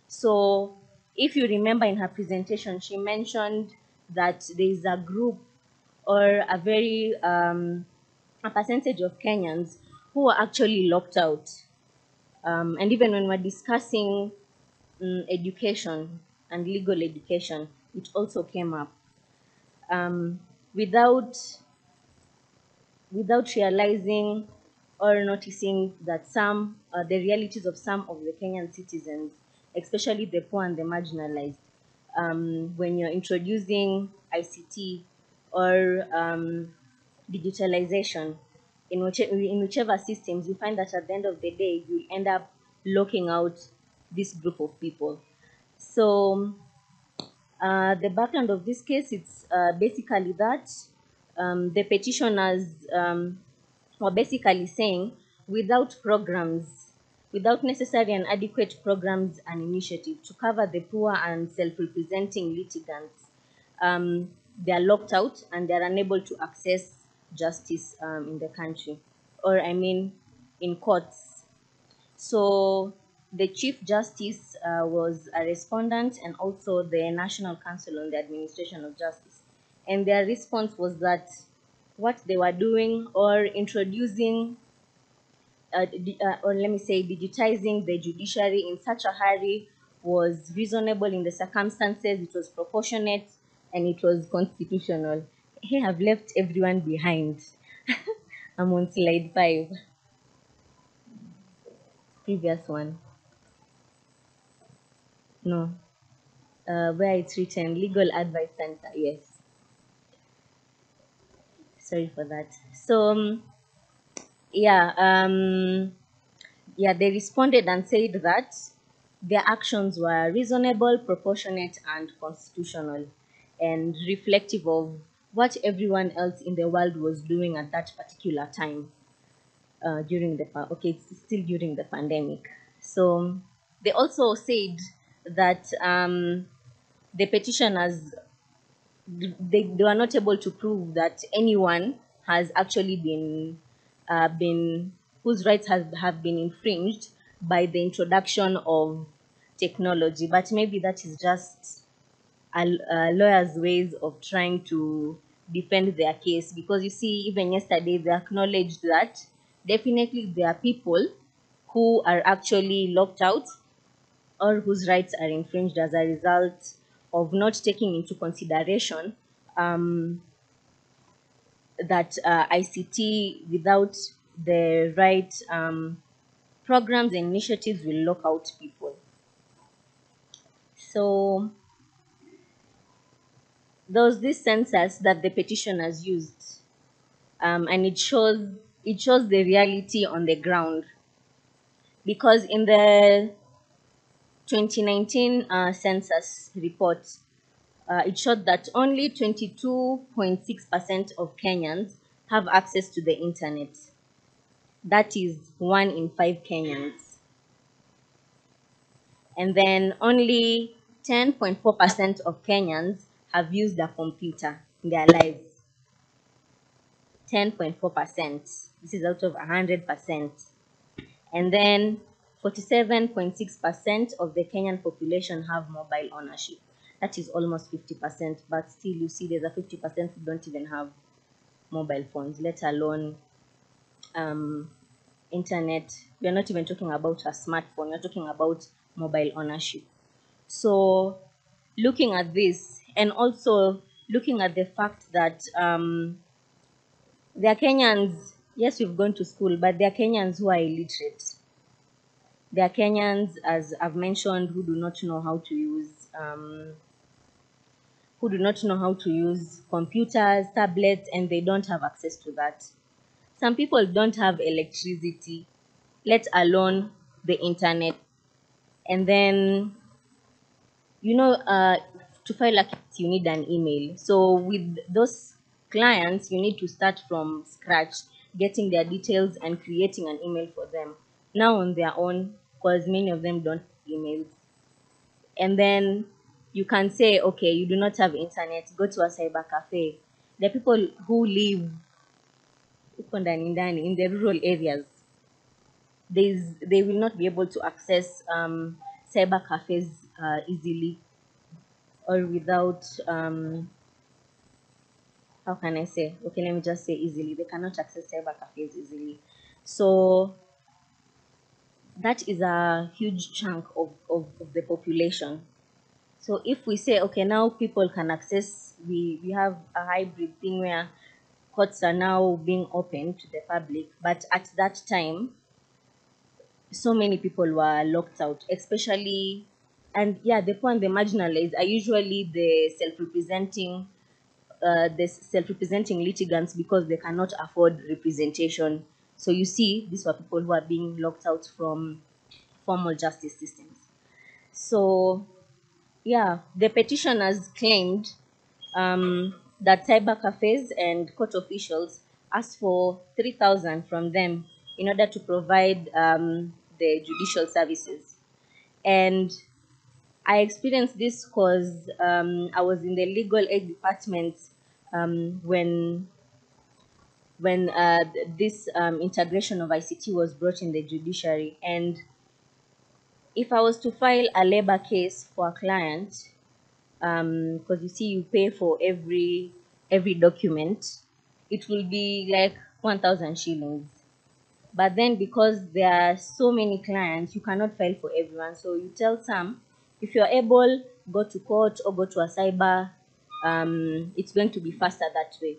So, if you remember in her presentation, she mentioned that there is a group or a very um, a percentage of Kenyans who are actually locked out. Um, and even when we're discussing um, education and legal education, it also came up. Um, without without realizing or noticing that some uh, the realities of some of the Kenyan citizens, especially the poor and the marginalized, um, when you're introducing ICT or um, digitalization in, which, in whichever systems, you find that at the end of the day, you end up locking out this group of people. So uh, the background of this case, it's uh, basically that um, the petitioners um, were basically saying without programs, without necessary and adequate programs and initiatives to cover the poor and self-representing litigants, um, they are locked out and they are unable to access justice um, in the country, or I mean, in courts. So the Chief Justice uh, was a respondent and also the National Council on the Administration of Justice. And their response was that what they were doing or introducing, uh, uh, or let me say, digitizing the judiciary in such a hurry was reasonable in the circumstances, it was proportionate, and it was constitutional. Here I've left everyone behind. [LAUGHS] I'm on slide five. Previous one. No. Uh, where it's written Legal Advice Center, yes. Sorry for that. So, um, yeah, um, yeah, they responded and said that their actions were reasonable, proportionate, and constitutional, and reflective of what everyone else in the world was doing at that particular time uh, during the okay, still during the pandemic. So they also said that um, the petitioners they, they were not able to prove that anyone has actually been uh, been whose rights have, have been infringed by the introduction of technology. But maybe that is just a, a lawyer's ways of trying to defend their case. Because you see even yesterday they acknowledged that definitely there are people who are actually locked out or whose rights are infringed as a result of not taking into consideration um, that uh, ICT without the right um, programs and initiatives will lock out people. So there was this census that the petitioners used, um, and it shows it shows the reality on the ground. Because in the 2019 uh, census report, uh, it showed that only 22.6% of Kenyans have access to the internet. That is one in five Kenyans. And then only 10.4% of Kenyans have used a computer in their lives. 10.4%. This is out of 100%. And then 47.6% of the Kenyan population have mobile ownership. That is almost 50%, but still you see there's a 50% who don't even have mobile phones, let alone um, internet. We are not even talking about a smartphone, we're talking about mobile ownership. So looking at this and also looking at the fact that um, there are Kenyans, yes, we've gone to school, but there are Kenyans who are illiterate. There are Kenyans, as I've mentioned, who do not know how to use um, who do not know how to use computers, tablets, and they don't have access to that. Some people don't have electricity, let alone the internet. And then, you know, uh, to file a case, you need an email. So with those clients, you need to start from scratch, getting their details and creating an email for them. Now on their own, because many of them don't emails. And then you can say, okay, you do not have internet, go to a cyber cafe. The people who live in the rural areas, they will not be able to access um, cyber cafes uh, easily or without um, how can I say? Okay, let me just say easily. They cannot access cyber cafes easily. So that is a huge chunk of, of, of the population. So if we say, okay, now people can access, we, we have a hybrid thing where courts are now being open to the public, but at that time, so many people were locked out, especially, and yeah, the and the marginalized are usually the self-representing, uh, the self-representing litigants because they cannot afford representation. So you see, these were people who are being locked out from formal justice systems. So yeah, the petitioners claimed um, that cyber cafes and court officials asked for 3,000 from them in order to provide um, the judicial services. And I experienced this because um, I was in the legal aid department um, when when uh, this um, integration of ICT was brought in the judiciary. And if I was to file a labor case for a client, because you see, you pay for every every document, it will be like 1,000 shillings. But then, because there are so many clients, you cannot file for everyone. So you tell some, if you're able, go to court or go to a cyber. Um, it's going to be faster that way.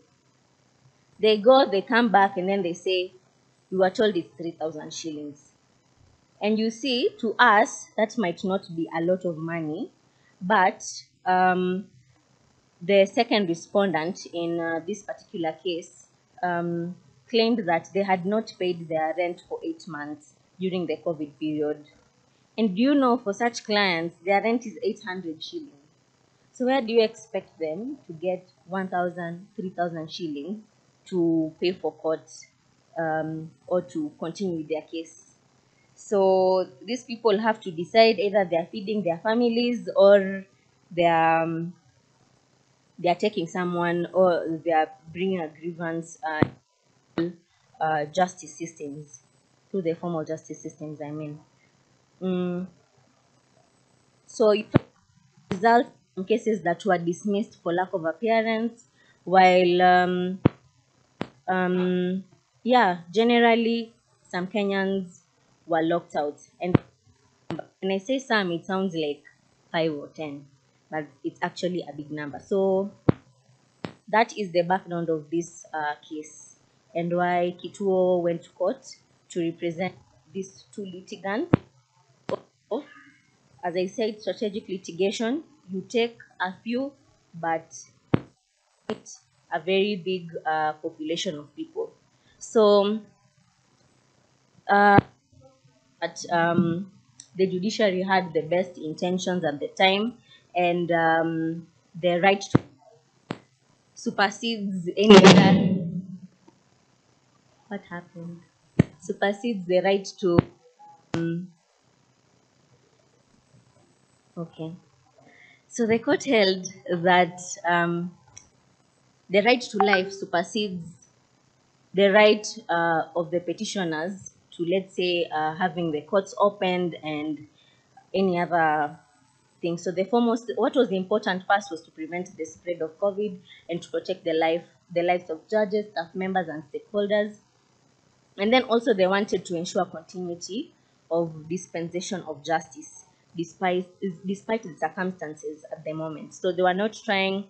They go, they come back, and then they say, You were told it's 3,000 shillings. And you see, to us, that might not be a lot of money, but um, the second respondent in uh, this particular case um, claimed that they had not paid their rent for eight months during the COVID period. And do you know, for such clients, their rent is 800 shillings. So where do you expect them to get 1,000, 3,000 shillings to pay for court um, or to continue their case? So these people have to decide either they are feeding their families or they are um, they are taking someone or they are bringing a grievance uh, uh, justice systems through the formal justice systems. I mean, mm. so it results in cases that were dismissed for lack of appearance, while um, um, yeah, generally some Kenyans were locked out. And when I say some, it sounds like five or ten, but it's actually a big number. So that is the background of this uh, case and why Kituo went to court to represent these two litigants. As I said, strategic litigation, you take a few, but it's a very big uh, population of people. So, uh, but um, the judiciary had the best intentions at the time, and um, the right to supersedes any [LAUGHS] other. What happened? Supersedes the right to. Um, okay. So the court held that um, the right to life supersedes the right uh, of the petitioners to, let's say, uh, having the courts opened and any other thing. So the foremost, what was the important first was to prevent the spread of COVID and to protect the life, the lives of judges, staff members, and stakeholders. And then also they wanted to ensure continuity of dispensation of justice despite despite the circumstances at the moment. So they were not trying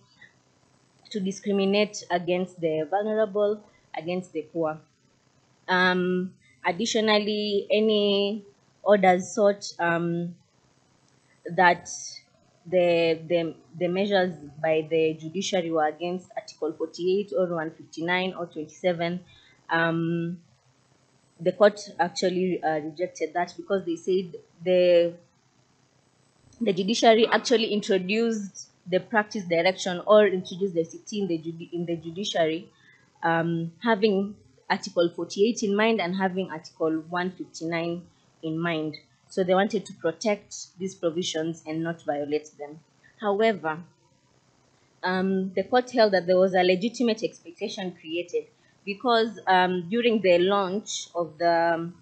to discriminate against the vulnerable, against the poor. Um, additionally, any orders sought um, that the, the, the measures by the judiciary were against Article 48 or 159 or 27, um, the court actually uh, rejected that because they said the the judiciary actually introduced the practice direction or introduced the CT in the, in the judiciary, um, having Article 48 in mind and having Article 159 in mind. So they wanted to protect these provisions and not violate them. However, um, the court held that there was a legitimate expectation created because um, during the launch of the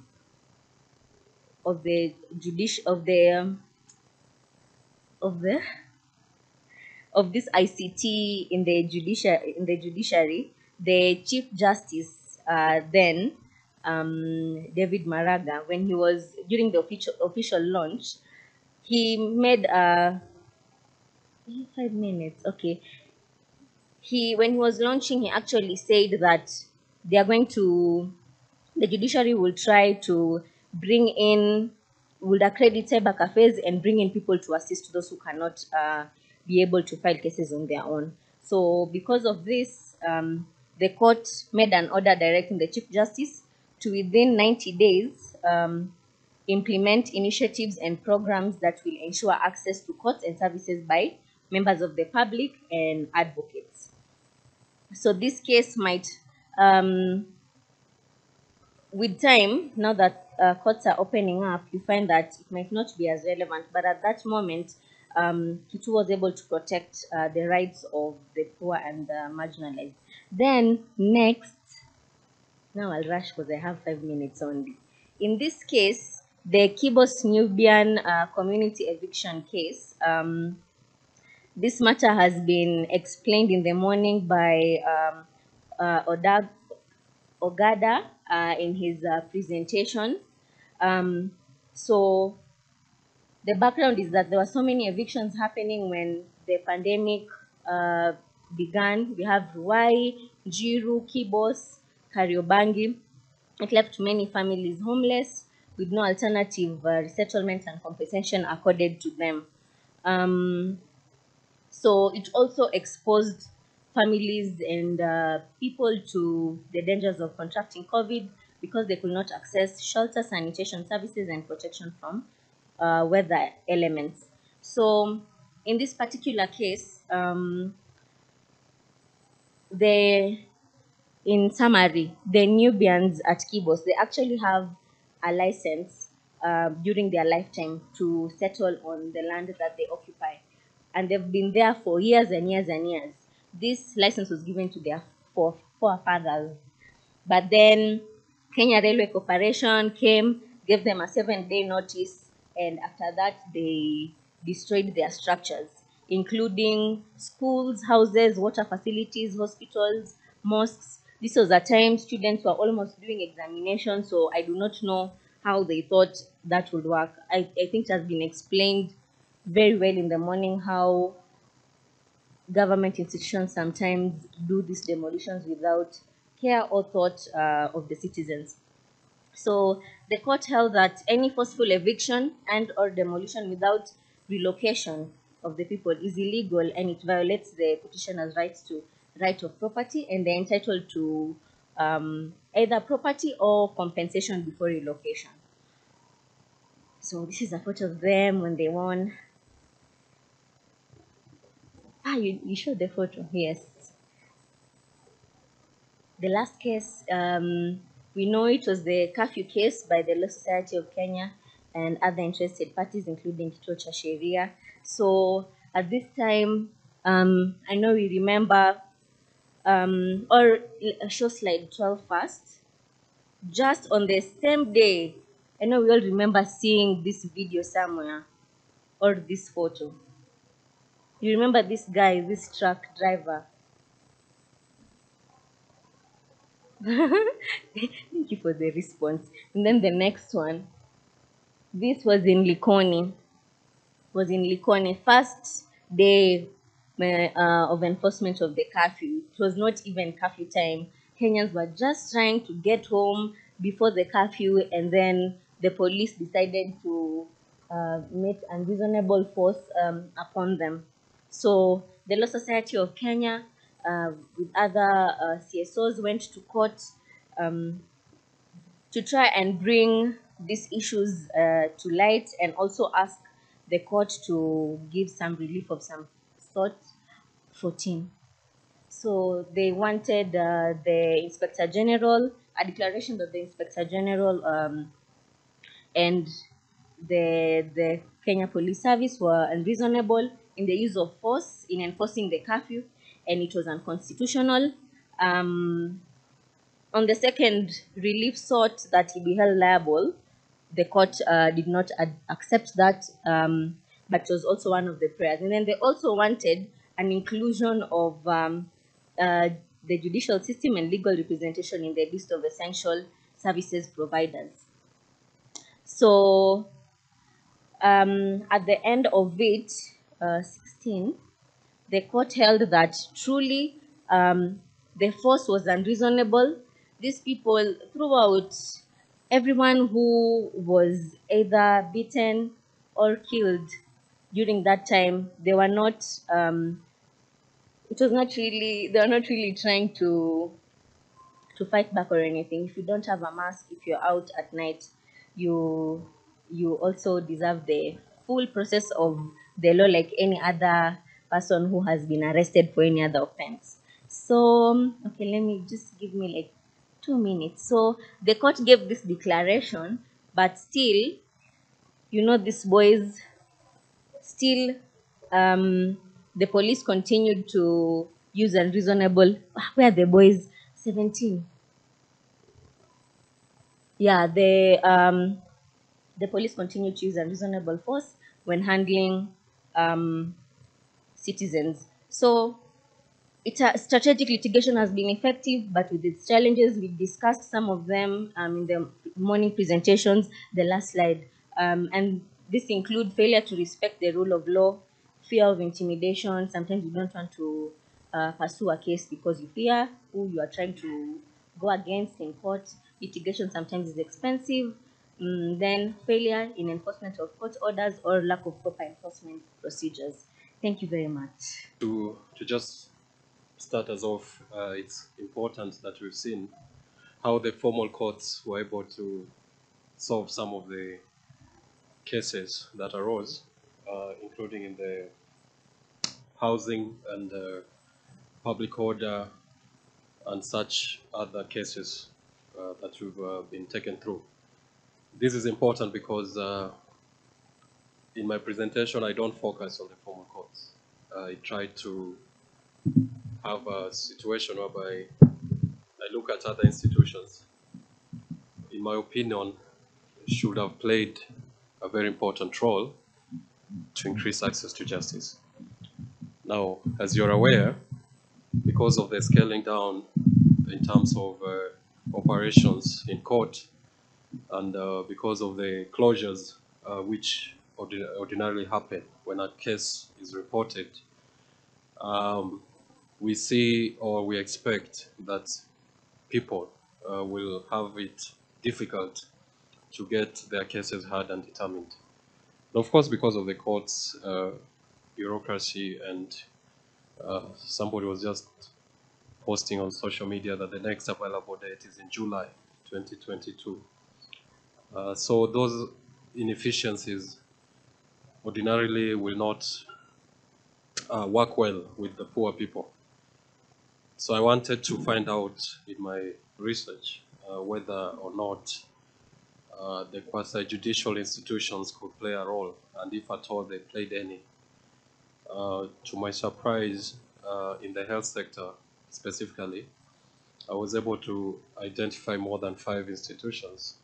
of the judici- of the of the of this ICT in the judiciary in the judiciary, the Chief Justice uh, then um, David Maraga, when he was during the official official launch, he made a five minutes. Okay, he when he was launching, he actually said that they are going to the judiciary will try to bring in will accredit cyber cafes and bring in people to assist those who cannot uh, be able to file cases on their own. So because of this, um, the court made an order directing the Chief Justice to within 90 days um, implement initiatives and programs that will ensure access to courts and services by members of the public and advocates. So this case might, um, with time, now that uh, courts are opening up, you find that it might not be as relevant. But at that moment, um, Kituo was able to protect uh, the rights of the poor and the marginalized. Then next, now I'll rush because I have five minutes only. In this case, the Kibos Nubian uh, community eviction case, um, this matter has been explained in the morning by um, uh, Odag, Ogada uh, in his uh, presentation. Um, so the background is that there were so many evictions happening when the pandemic uh, began. We have Ruai, Jiru, Kibos, Kariobangi. It left many families homeless with no alternative uh, resettlement and compensation accorded to them. Um, so it also exposed families and uh, people to the dangers of contracting COVID because they could not access shelter, sanitation services, and protection from uh, weather elements. So in this particular case, um, the in summary, the Nubians at Kibos, they actually have a license uh, during their lifetime to settle on the land that they occupy. And they've been there for years and years and years. This license was given to their fore- forefathers. But then Kenya Railway Corporation came, gave them a seven day notice, and after that, they destroyed their structures, including schools, houses, water facilities, hospitals, mosques. This was a time students were almost doing examinations, so I do not know how they thought that would work. I, I think it has been explained very well in the morning how government institutions sometimes do these demolitions without care or thought uh, of the citizens. So the court held that any forceful eviction and or demolition without relocation of the people is illegal and it violates the petitioner's rights to right of property and they're entitled to um, either property or compensation before relocation. So this is a photo of them when they won. Ah, you, you showed the photo, yes. The last case, um, we know it was the curfew case by the Law Society of Kenya and other interested parties, including Kituo cha Sheria. So at this time, um, I know we remember, um, or show slide 12 first. Just on the same day, I know we all remember seeing this video somewhere or this photo. You remember this guy, this truck driver? [LAUGHS] Thank you for the response. And then the next one. This was in Likoni. Was in Likoni. First day uh, of enforcement of the curfew. It was not even curfew time. Kenyans were just trying to get home before the curfew, and then the police decided to uh, make unreasonable force um, upon them. So the Law Society of Kenya, uh, with other uh, CSOs, went to court um, to try and bring these issues uh, to light and also ask the court to give some relief of some sought 14. So they wanted uh, the Inspector General, a declaration that the Inspector General um, and the, the Kenya Police Service were unreasonable in the use of force in enforcing the curfew, and it was unconstitutional. Um, on the second relief sought that he be held liable, the court uh, did not ad- accept that, um, but was also one of the prayers. And then they also wanted an inclusion of um, uh, the judicial system and legal representation in the list of essential services providers. So um, at the end of it, uh, 16, the court held that truly um, the force was unreasonable. These people, throughout, everyone who was either beaten or killed during that time, they were not. Um, it was not really. They were not really trying to to fight back or anything. If you don't have a mask, if you're out at night, you you also deserve the full process of the law like any other person who has been arrested for any other offense. So um, okay, let me just give me like two minutes. So the court gave this declaration, but still, you know, these boys still um the police continued to use unreasonable where are the boys 17 yeah the um the police continued to use unreasonable force when handling um citizens so it, uh, strategic litigation has been effective, but with its challenges, we discussed some of them um, in the morning presentations, the last slide. Um, and this include failure to respect the rule of law, fear of intimidation. Sometimes you don't want to uh, pursue a case because you fear who you are trying to go against in court. Litigation sometimes is expensive. Mm, then failure in enforcement of court orders or lack of proper enforcement procedures. Thank you very much. To, to just start us off, uh, it's important that we've seen how the formal courts were able to solve some of the cases that arose, uh, including in the housing and uh, public order and such other cases uh, that we've uh, been taken through. This is important because uh, in my presentation, I don't focus on the formal courts. I try to have a situation whereby I look at other institutions. In my opinion, should have played a very important role to increase access to justice. Now, as you're aware, because of the scaling down in terms of uh, operations in court, and uh, because of the closures uh, which ordinarily happen when a case is reported, um, we see or we expect that people uh, will have it difficult to get their cases heard and determined. And of course, because of the court's uh, bureaucracy and uh, somebody was just posting on social media that the next available date is in July 2022. Uh, so those inefficiencies ordinarily will not uh, work well with the poor people. So I wanted to find out in my research uh, whether or not uh, the quasi-judicial institutions could play a role, and if at all they played any. Uh, to my surprise, uh, in the health sector specifically, I was able to identify more than five institutions,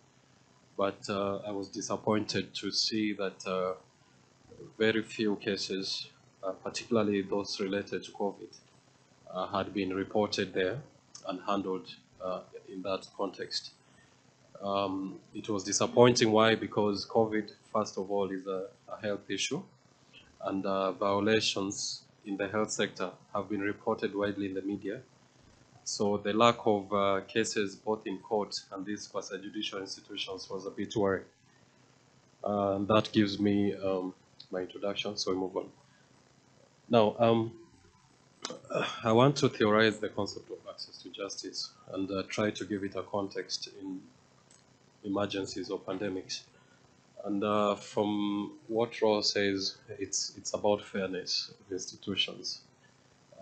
but uh, I was disappointed to see that very few cases, uh, particularly those related to COVID, uh, had been reported there and handled uh, in that context. Um, it was disappointing. Why? Because COVID, first of all, is a, a health issue, and uh, violations in the health sector have been reported widely in the media. So the lack of uh, cases both in court and these quasi-judicial institutions was a bit worrying. Uh, that gives me um, my introduction, so we move on. Now, um, I want to theorize the concept of access to justice and uh, try to give it a context in emergencies or pandemics. And uh, from what Ross says, it's, it's about fairness of institutions.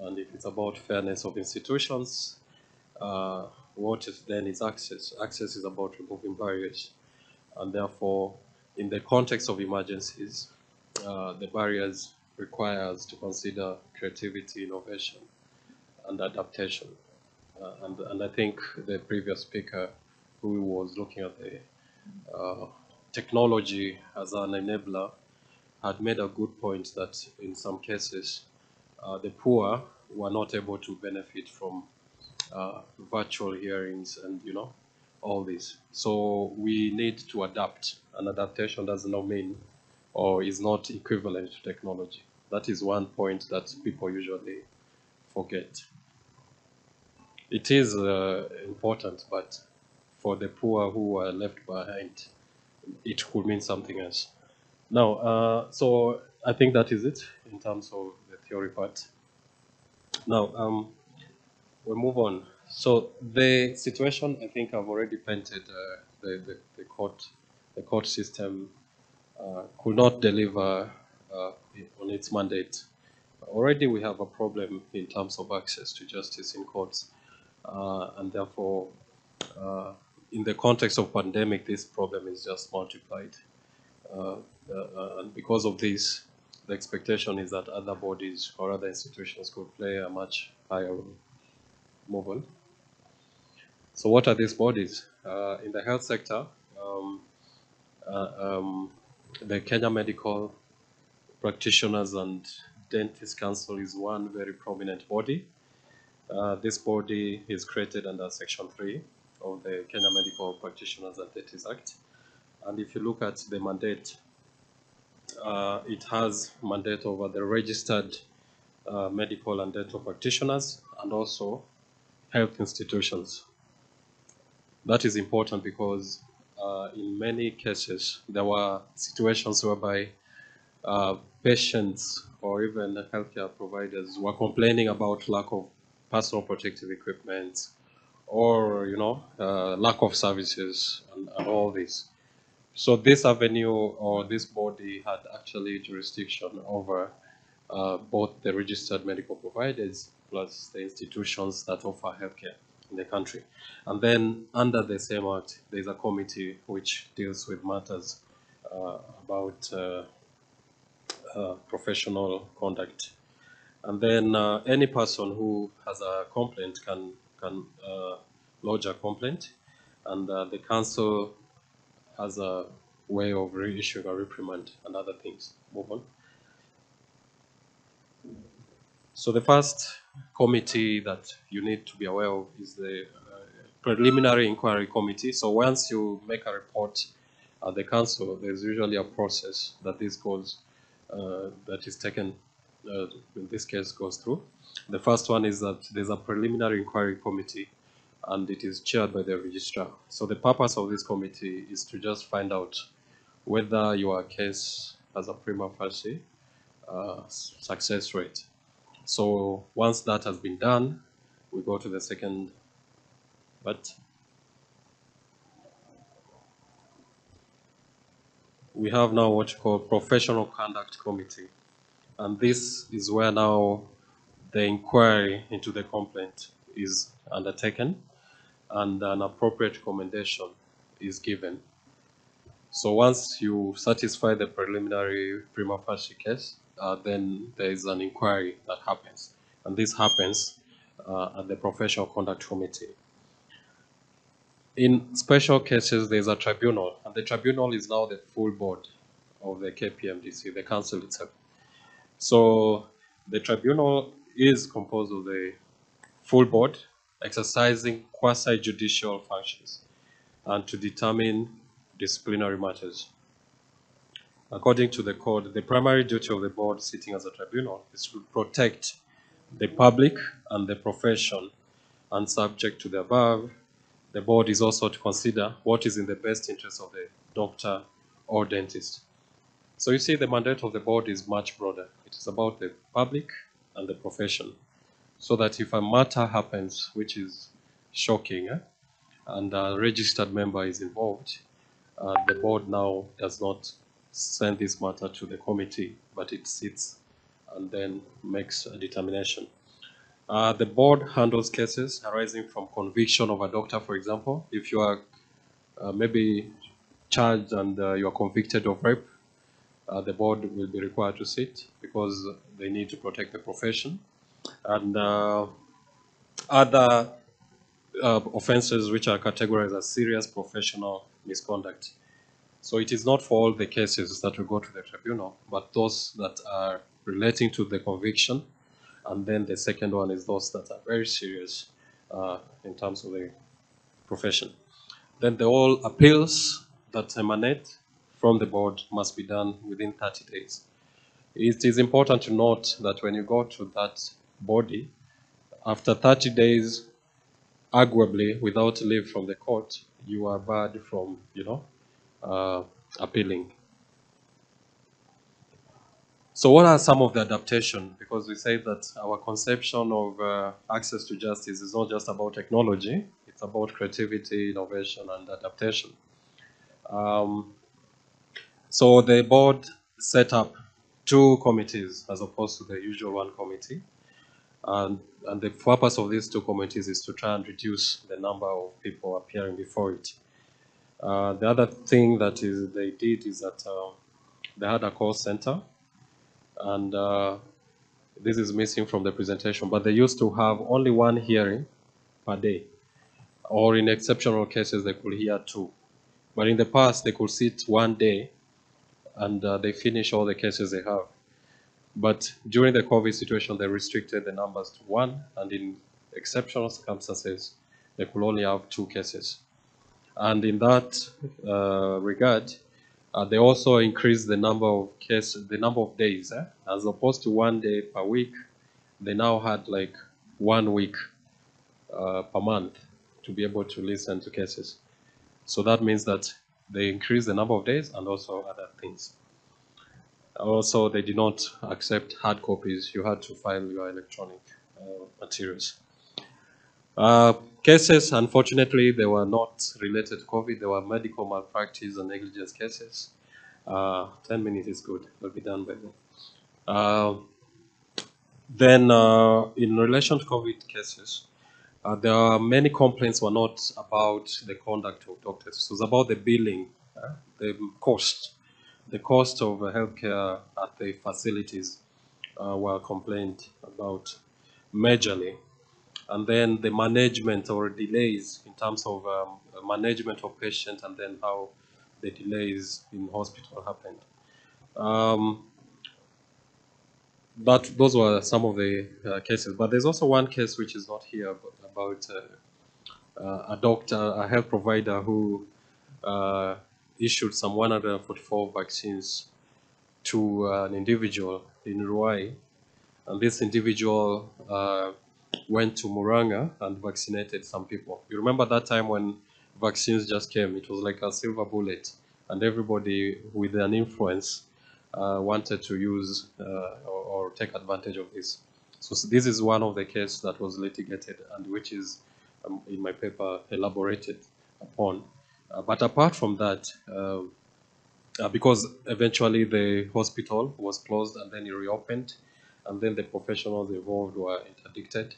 And if it's about fairness of institutions, uh, what is then is access. Access is about removing barriers. And therefore, in the context of emergencies, uh, the barriers require us to consider creativity, innovation, and adaptation. Uh, and, and I think the previous speaker who was looking at the uh, technology as an enabler had made a good point that in some cases uh, the poor were not able to benefit from uh, virtual hearings and you know all this. So we need to adapt, and adaptation does not mean or is not equivalent to technology. That is one point that people usually forget. It is uh, important, but for the poor who are left behind, it could mean something else. Now, uh, so I think that is it in terms of the theory part. Now, um, we move on. So the situation, I think I've already painted uh, the, the, the court, the court system could not deliver uh, on its mandate. Already we have a problem in terms of access to justice in courts, uh, and therefore, uh, in the context of pandemic, this problem is just multiplied. Uh, uh, and because of this, the expectation is that other bodies or other institutions could play a much higher role. Move. So what are these bodies? Uh, in the health sector, um, uh, um, the Kenya Medical Practitioners and Dentists Council is one very prominent body. Uh, this body is created under Section 3 of the Kenya Medical Practitioners and Dentists Act. And if you look at the mandate, uh, it has mandate over the registered uh, medical and dental practitioners and also health institutions. That is important because uh, in many cases there were situations whereby uh, patients or even healthcare providers were complaining about lack of personal protective equipment or you know uh, lack of services and, and all this. So this avenue or this body had actually jurisdiction over uh, both the registered medical providers plus the institutions that offer healthcare in the country. And then under the same act, there's a committee which deals with matters uh, about uh, uh, professional conduct. And then uh, any person who has a complaint can, can uh, lodge a complaint, and uh, the council has a way of reissuing a reprimand and other things. Move on. So the first committee that you need to be aware of is the uh, preliminary inquiry committee. So once you make a report at the council, there's usually a process that this goes, uh, that is taken, uh, in this case goes through. The first one is that there's a preliminary inquiry committee and it is chaired by the registrar. So the purpose of this committee is to just find out whether your case has a prima facie uh, success rate. So once that has been done, we go to the second, but we have now what you call professional conduct committee. And this is where now the inquiry into the complaint is undertaken and an appropriate recommendation is given. So once you satisfy the preliminary prima facie case, uh, then there is an inquiry that happens. And this happens uh, at the Professional Conduct Committee. In special cases, there's a tribunal, and the tribunal is now the full board of the KPMDC, the council itself. So the tribunal is composed of the full board exercising quasi-judicial functions and to determine disciplinary matters. According to the code, the primary duty of the board sitting as a tribunal is to protect the public and the profession and subject to the above, the board is also to consider what is in the best interest of the doctor or dentist. So you see the mandate of the board is much broader. It is about the public and the profession. So that if a matter happens which is shocking eh, and a registered member is involved, uh, the board now does not send this matter to the committee, but it sits and then makes a determination. Uh, the board handles cases arising from conviction of a doctor, for example. If you are uh, maybe charged and uh, you are convicted of rape, uh, the board will be required to sit because they need to protect the profession. And uh, other uh, offenses which are categorized as serious professional misconduct. So it is not for all the cases that will go to the tribunal, but those that are relating to the conviction. And then the second one is those that are very serious uh, in terms of the profession. Then the all appeals that emanate from the board must be done within 30 days. It is important to note that when you go to that body, after 30 days, arguably without leave from the court, you are barred from, you know, uh, appealing. So what are some of the adaptation? Because we say that our conception of uh, access to justice is not just about technology, it's about creativity, innovation, and adaptation. Um, so the board set up two committees as opposed to the usual one committee. And, and the purpose of these two committees is to try and reduce the number of people appearing before it. Uh, the other thing that is, they did is that uh, they had a call center, and uh, this is missing from the presentation, but they used to have only one hearing per day, or in exceptional cases, they could hear two. But in the past, they could sit one day and uh, they finish all the cases they have. But during the COVID situation, they restricted the numbers to one, and in exceptional circumstances, they could only have two cases. And in that uh, regard, uh, they also increased the number of cases, the number of days, eh? as opposed to one day per week. They now had like one week uh, per month to be able to listen to cases. So that means that they increased the number of days and also other things. Also, they did not accept hard copies. You had to file your electronic uh, materials. Cases, unfortunately, they were not related to COVID. They were medical malpractice and negligence cases. Uh, 10 minutes is good. It'll be done by then. Uh, then, uh, in relation to COVID cases, uh, there are many complaints were not about the conduct of doctors. It was about the billing, uh, the cost, the cost of healthcare at the facilities uh, were complained about majorly. And then the management or delays in terms of um, management of patients and then how the delays in hospital happened. Um, but those were some of the uh, cases. But there's also one case which is not here about uh, uh, a doctor, a health provider who uh, issued some 144 vaccines to an individual in Ruai. And this individual uh, went to Murang'a and vaccinated some people. You remember that time when vaccines just came? It was like a silver bullet, and everybody with an influence uh, wanted to use uh, or, or, take advantage of this. So, this is one of the cases that was litigated and which is um, in my paper elaborated upon. Uh, but apart from that, um, uh, because eventually the hospital was closed and then it reopened, and then the professionals involved were interdicted,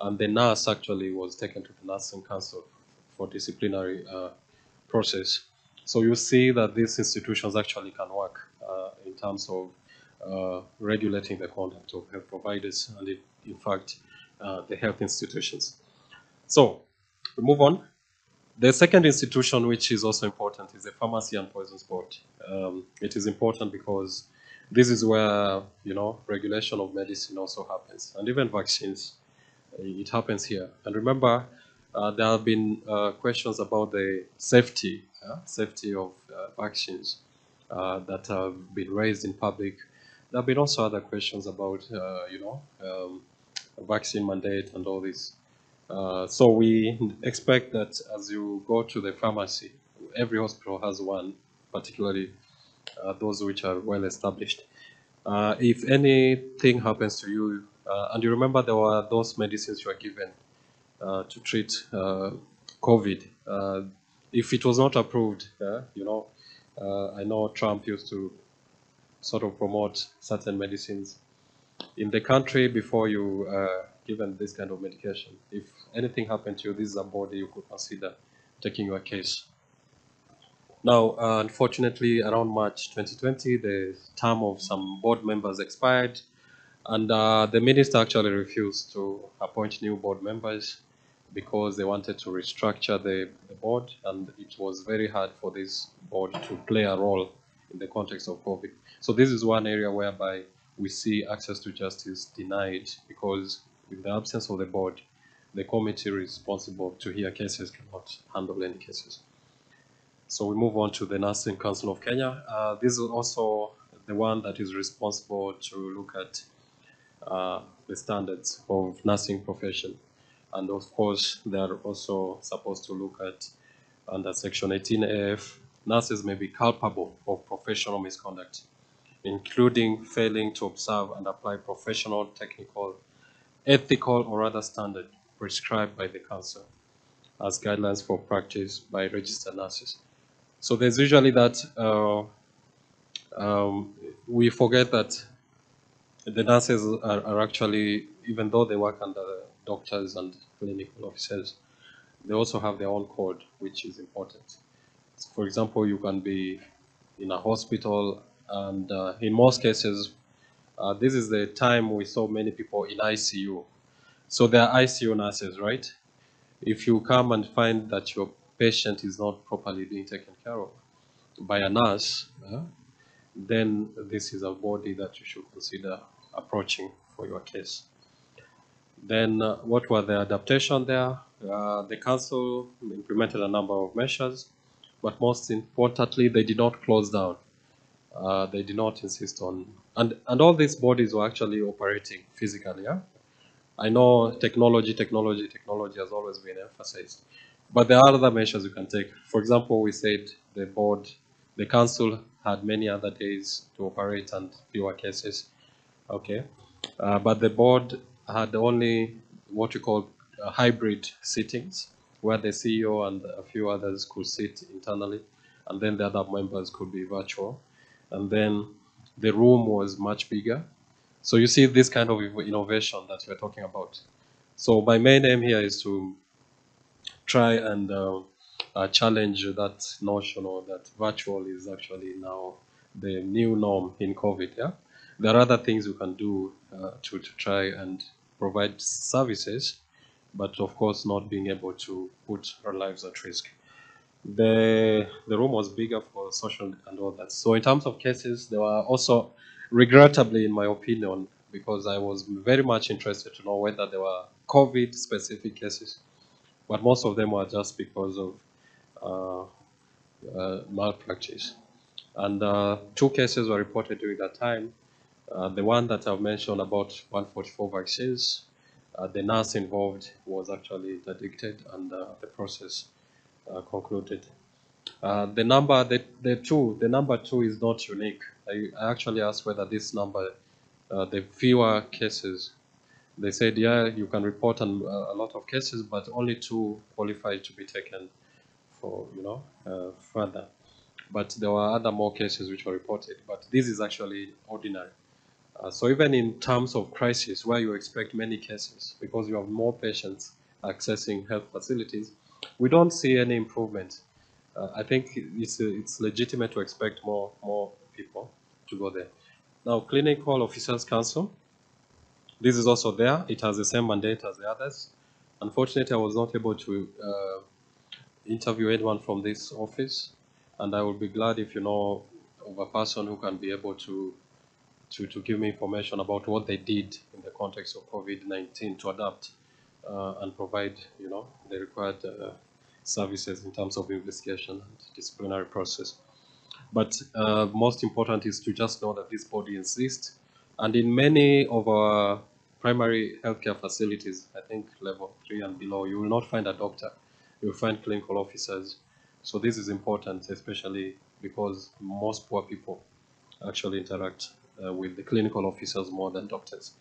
and the nurse actually was taken to the nursing council for disciplinary uh, process. So you see that these institutions actually can work uh, in terms of uh, regulating the conduct of health providers and, it, in fact, uh, the health institutions. So, we move on. The second institution, which is also important, is the Pharmacy and Poisons Board. Um, it is important because this is where, you know, regulation of medicine also happens, and even vaccines. It happens here. And remember, uh, there have been uh, questions about the safety, uh, safety of uh, vaccines uh, that have been raised in public. There have been also other questions about, uh, you know, um, vaccine mandate and all this. so we expect that as you go to the pharmacy, every hospital has one, particularly those which are well established. if anything happens to you, and you remember there were those medicines you were given uh, to treat uh, COVID. Uh, if it was not approved, you know, uh, I know Trump used to sort of promote certain medicines in the country before you uh, given this kind of medication. If anything happened to you, this is a body you could consider taking your case. Now, uh, unfortunately, around March 2020, the term of some board members expired, and uh, the minister actually refused to appoint new board members because they wanted to restructure the, the board, and it was very hard for this board to play a role in the context of COVID. So this is one area whereby we see access to justice denied because in the absence of the board, the committee responsible to hear cases cannot handle any cases. So we move on to the Nursing Council of Kenya. Uh, this is also the one that is responsible to look at uh, the standards of nursing profession. And of course, they are also supposed to look at under Section 18AF, nurses may be culpable of professional misconduct, including failing to observe and apply professional, technical, ethical, or other standard prescribed by the council as guidelines for practice by registered nurses. So there's usually that uh, um, we forget that the nurses are, are, actually, even though they work under doctors and clinical officers, they also have their own code, which is important. For example, you can be in a hospital, and uh, in most cases, uh, this is the time we saw many people in ICU. So there are ICU nurses, right? If you come and find that your patient is not properly being taken care of by a nurse, uh, then this is a body that you should consider approaching for your case. Then uh, what were the adaptation there? Uh, the council implemented a number of measures, but most importantly, they did not close down. Uh, they did not insist on, and, and all these bodies were actually operating physically. Yeah? I know technology, technology, technology has always been emphasized, but there are other measures you can take. For example, we said the board, the council had many other days to operate and fewer cases. Okay, uh, but the board had only what you call uh, hybrid sittings, where the CEO and a few others could sit internally, and then the other members could be virtual. And then the room was much bigger. So you see this kind of innovation that we're talking about. So my main aim here is to try and uh, uh, challenge that notion or that virtual is actually now the new norm in COVID. Yeah, there are other things you can do uh, to to try and provide services, but of course not being able to put our lives at risk. The the room was bigger for social and all that. So in terms of cases, there were also, regrettably, in my opinion, because I was very much interested to know whether there were COVID specific cases but most of them were just because of uh, uh, malpractice. And uh, two cases were reported during that time. Uh, the one that I've mentioned about 144 vaccines, uh, the nurse involved was actually interdicted and uh, the process concluded. the number, the, the two, the number two is not unique. I, I actually asked whether this number, the fewer cases they said, yeah, you can report on uh, a lot of cases, but only two qualify to be taken for, you know, uh, further. But there were other more cases which were reported, but this is actually ordinary. Uh, so even in terms of crisis, where you expect many cases, because you have more patients accessing health facilities, we don't see any improvement. Uh, I think it's, it's legitimate to expect more, more people to go there. Now, Clinical Officers Council, this is also there. It has the same mandate as the others. Unfortunately, I was not able to uh, interview anyone from this office, and I would be glad if you know of a person who can be able to to, to give me information about what they did in the context of COVID-19 to adapt uh, and provide, you know, the required uh, services in terms of investigation and disciplinary process. But uh, most important is to just know that this body exists, and in many of our primary healthcare facilities, I think level three and below, you will not find a doctor. You will find clinical officers. So this is important, especially because most poor people actually interact uh, with the clinical officers more than doctors.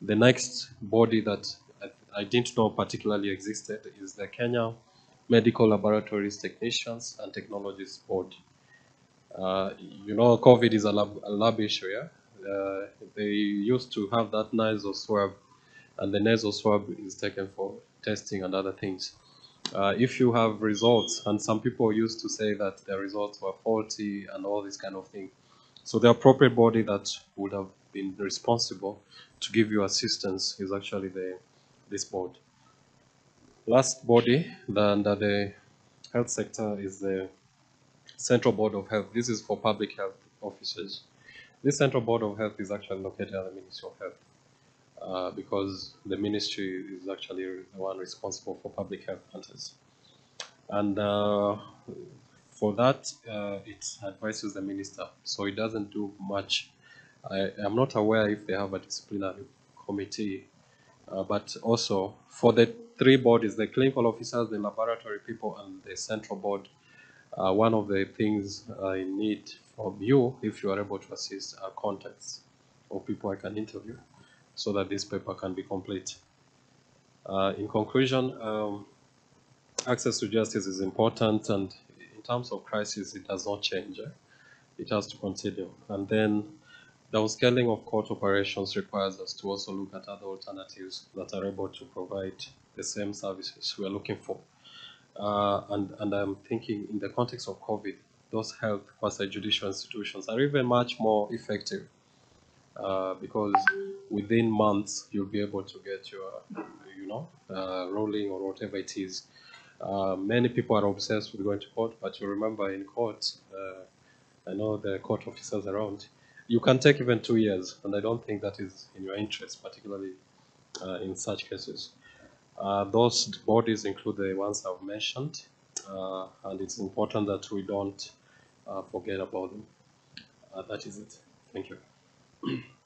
The next body that I, I, didn't know particularly existed is the Kenya Medical Laboratories Technicians and Technologists Board. Uh, you know, COVID is a lab, a lab issue, yeah? Uh, they used to have that nasal swab, and the nasal swab is taken for testing and other things. Uh, if you have results, and some people used to say that the results were faulty and all this kind of thing. So the appropriate body that would have been responsible to give you assistance is actually the this board. Last body under the health sector is the Central Board of Health. This is for public health officers. This Central Board of Health is actually located at the Ministry of Health uh, because the ministry is actually the one responsible for public health matters. And uh, for that, uh, it advises the minister, so it doesn't do much. I am not aware if they have a disciplinary committee, uh, but also for the three bodies, the clinical officers, the laboratory people, and the central board, uh, one of the things I need from you, if you are able to assist, are contacts or people I can interview so that this paper can be complete. Uh, in conclusion, um, access to justice is important, and in terms of crisis, it does not change. Eh? It has to continue. And then downscaling of court operations requires us to also look at other alternatives that are able to provide the same services we are looking for. Uh, and, and I'm thinking in the context of COVID, those health quasi-judicial institutions are even much more effective uh, because within months you'll be able to get your, you know, uh, or whatever it is. Uh, many people are obsessed with going to court, but you remember in court, uh, I know the court officers around, you can take even two years, and I don't think that is in your interest, particularly uh, in such cases. Uh, those bodies include the ones I've mentioned, and it's important that we don't Uh, forget about them. Uh, that is it. Thank you. [CLEARS THROAT]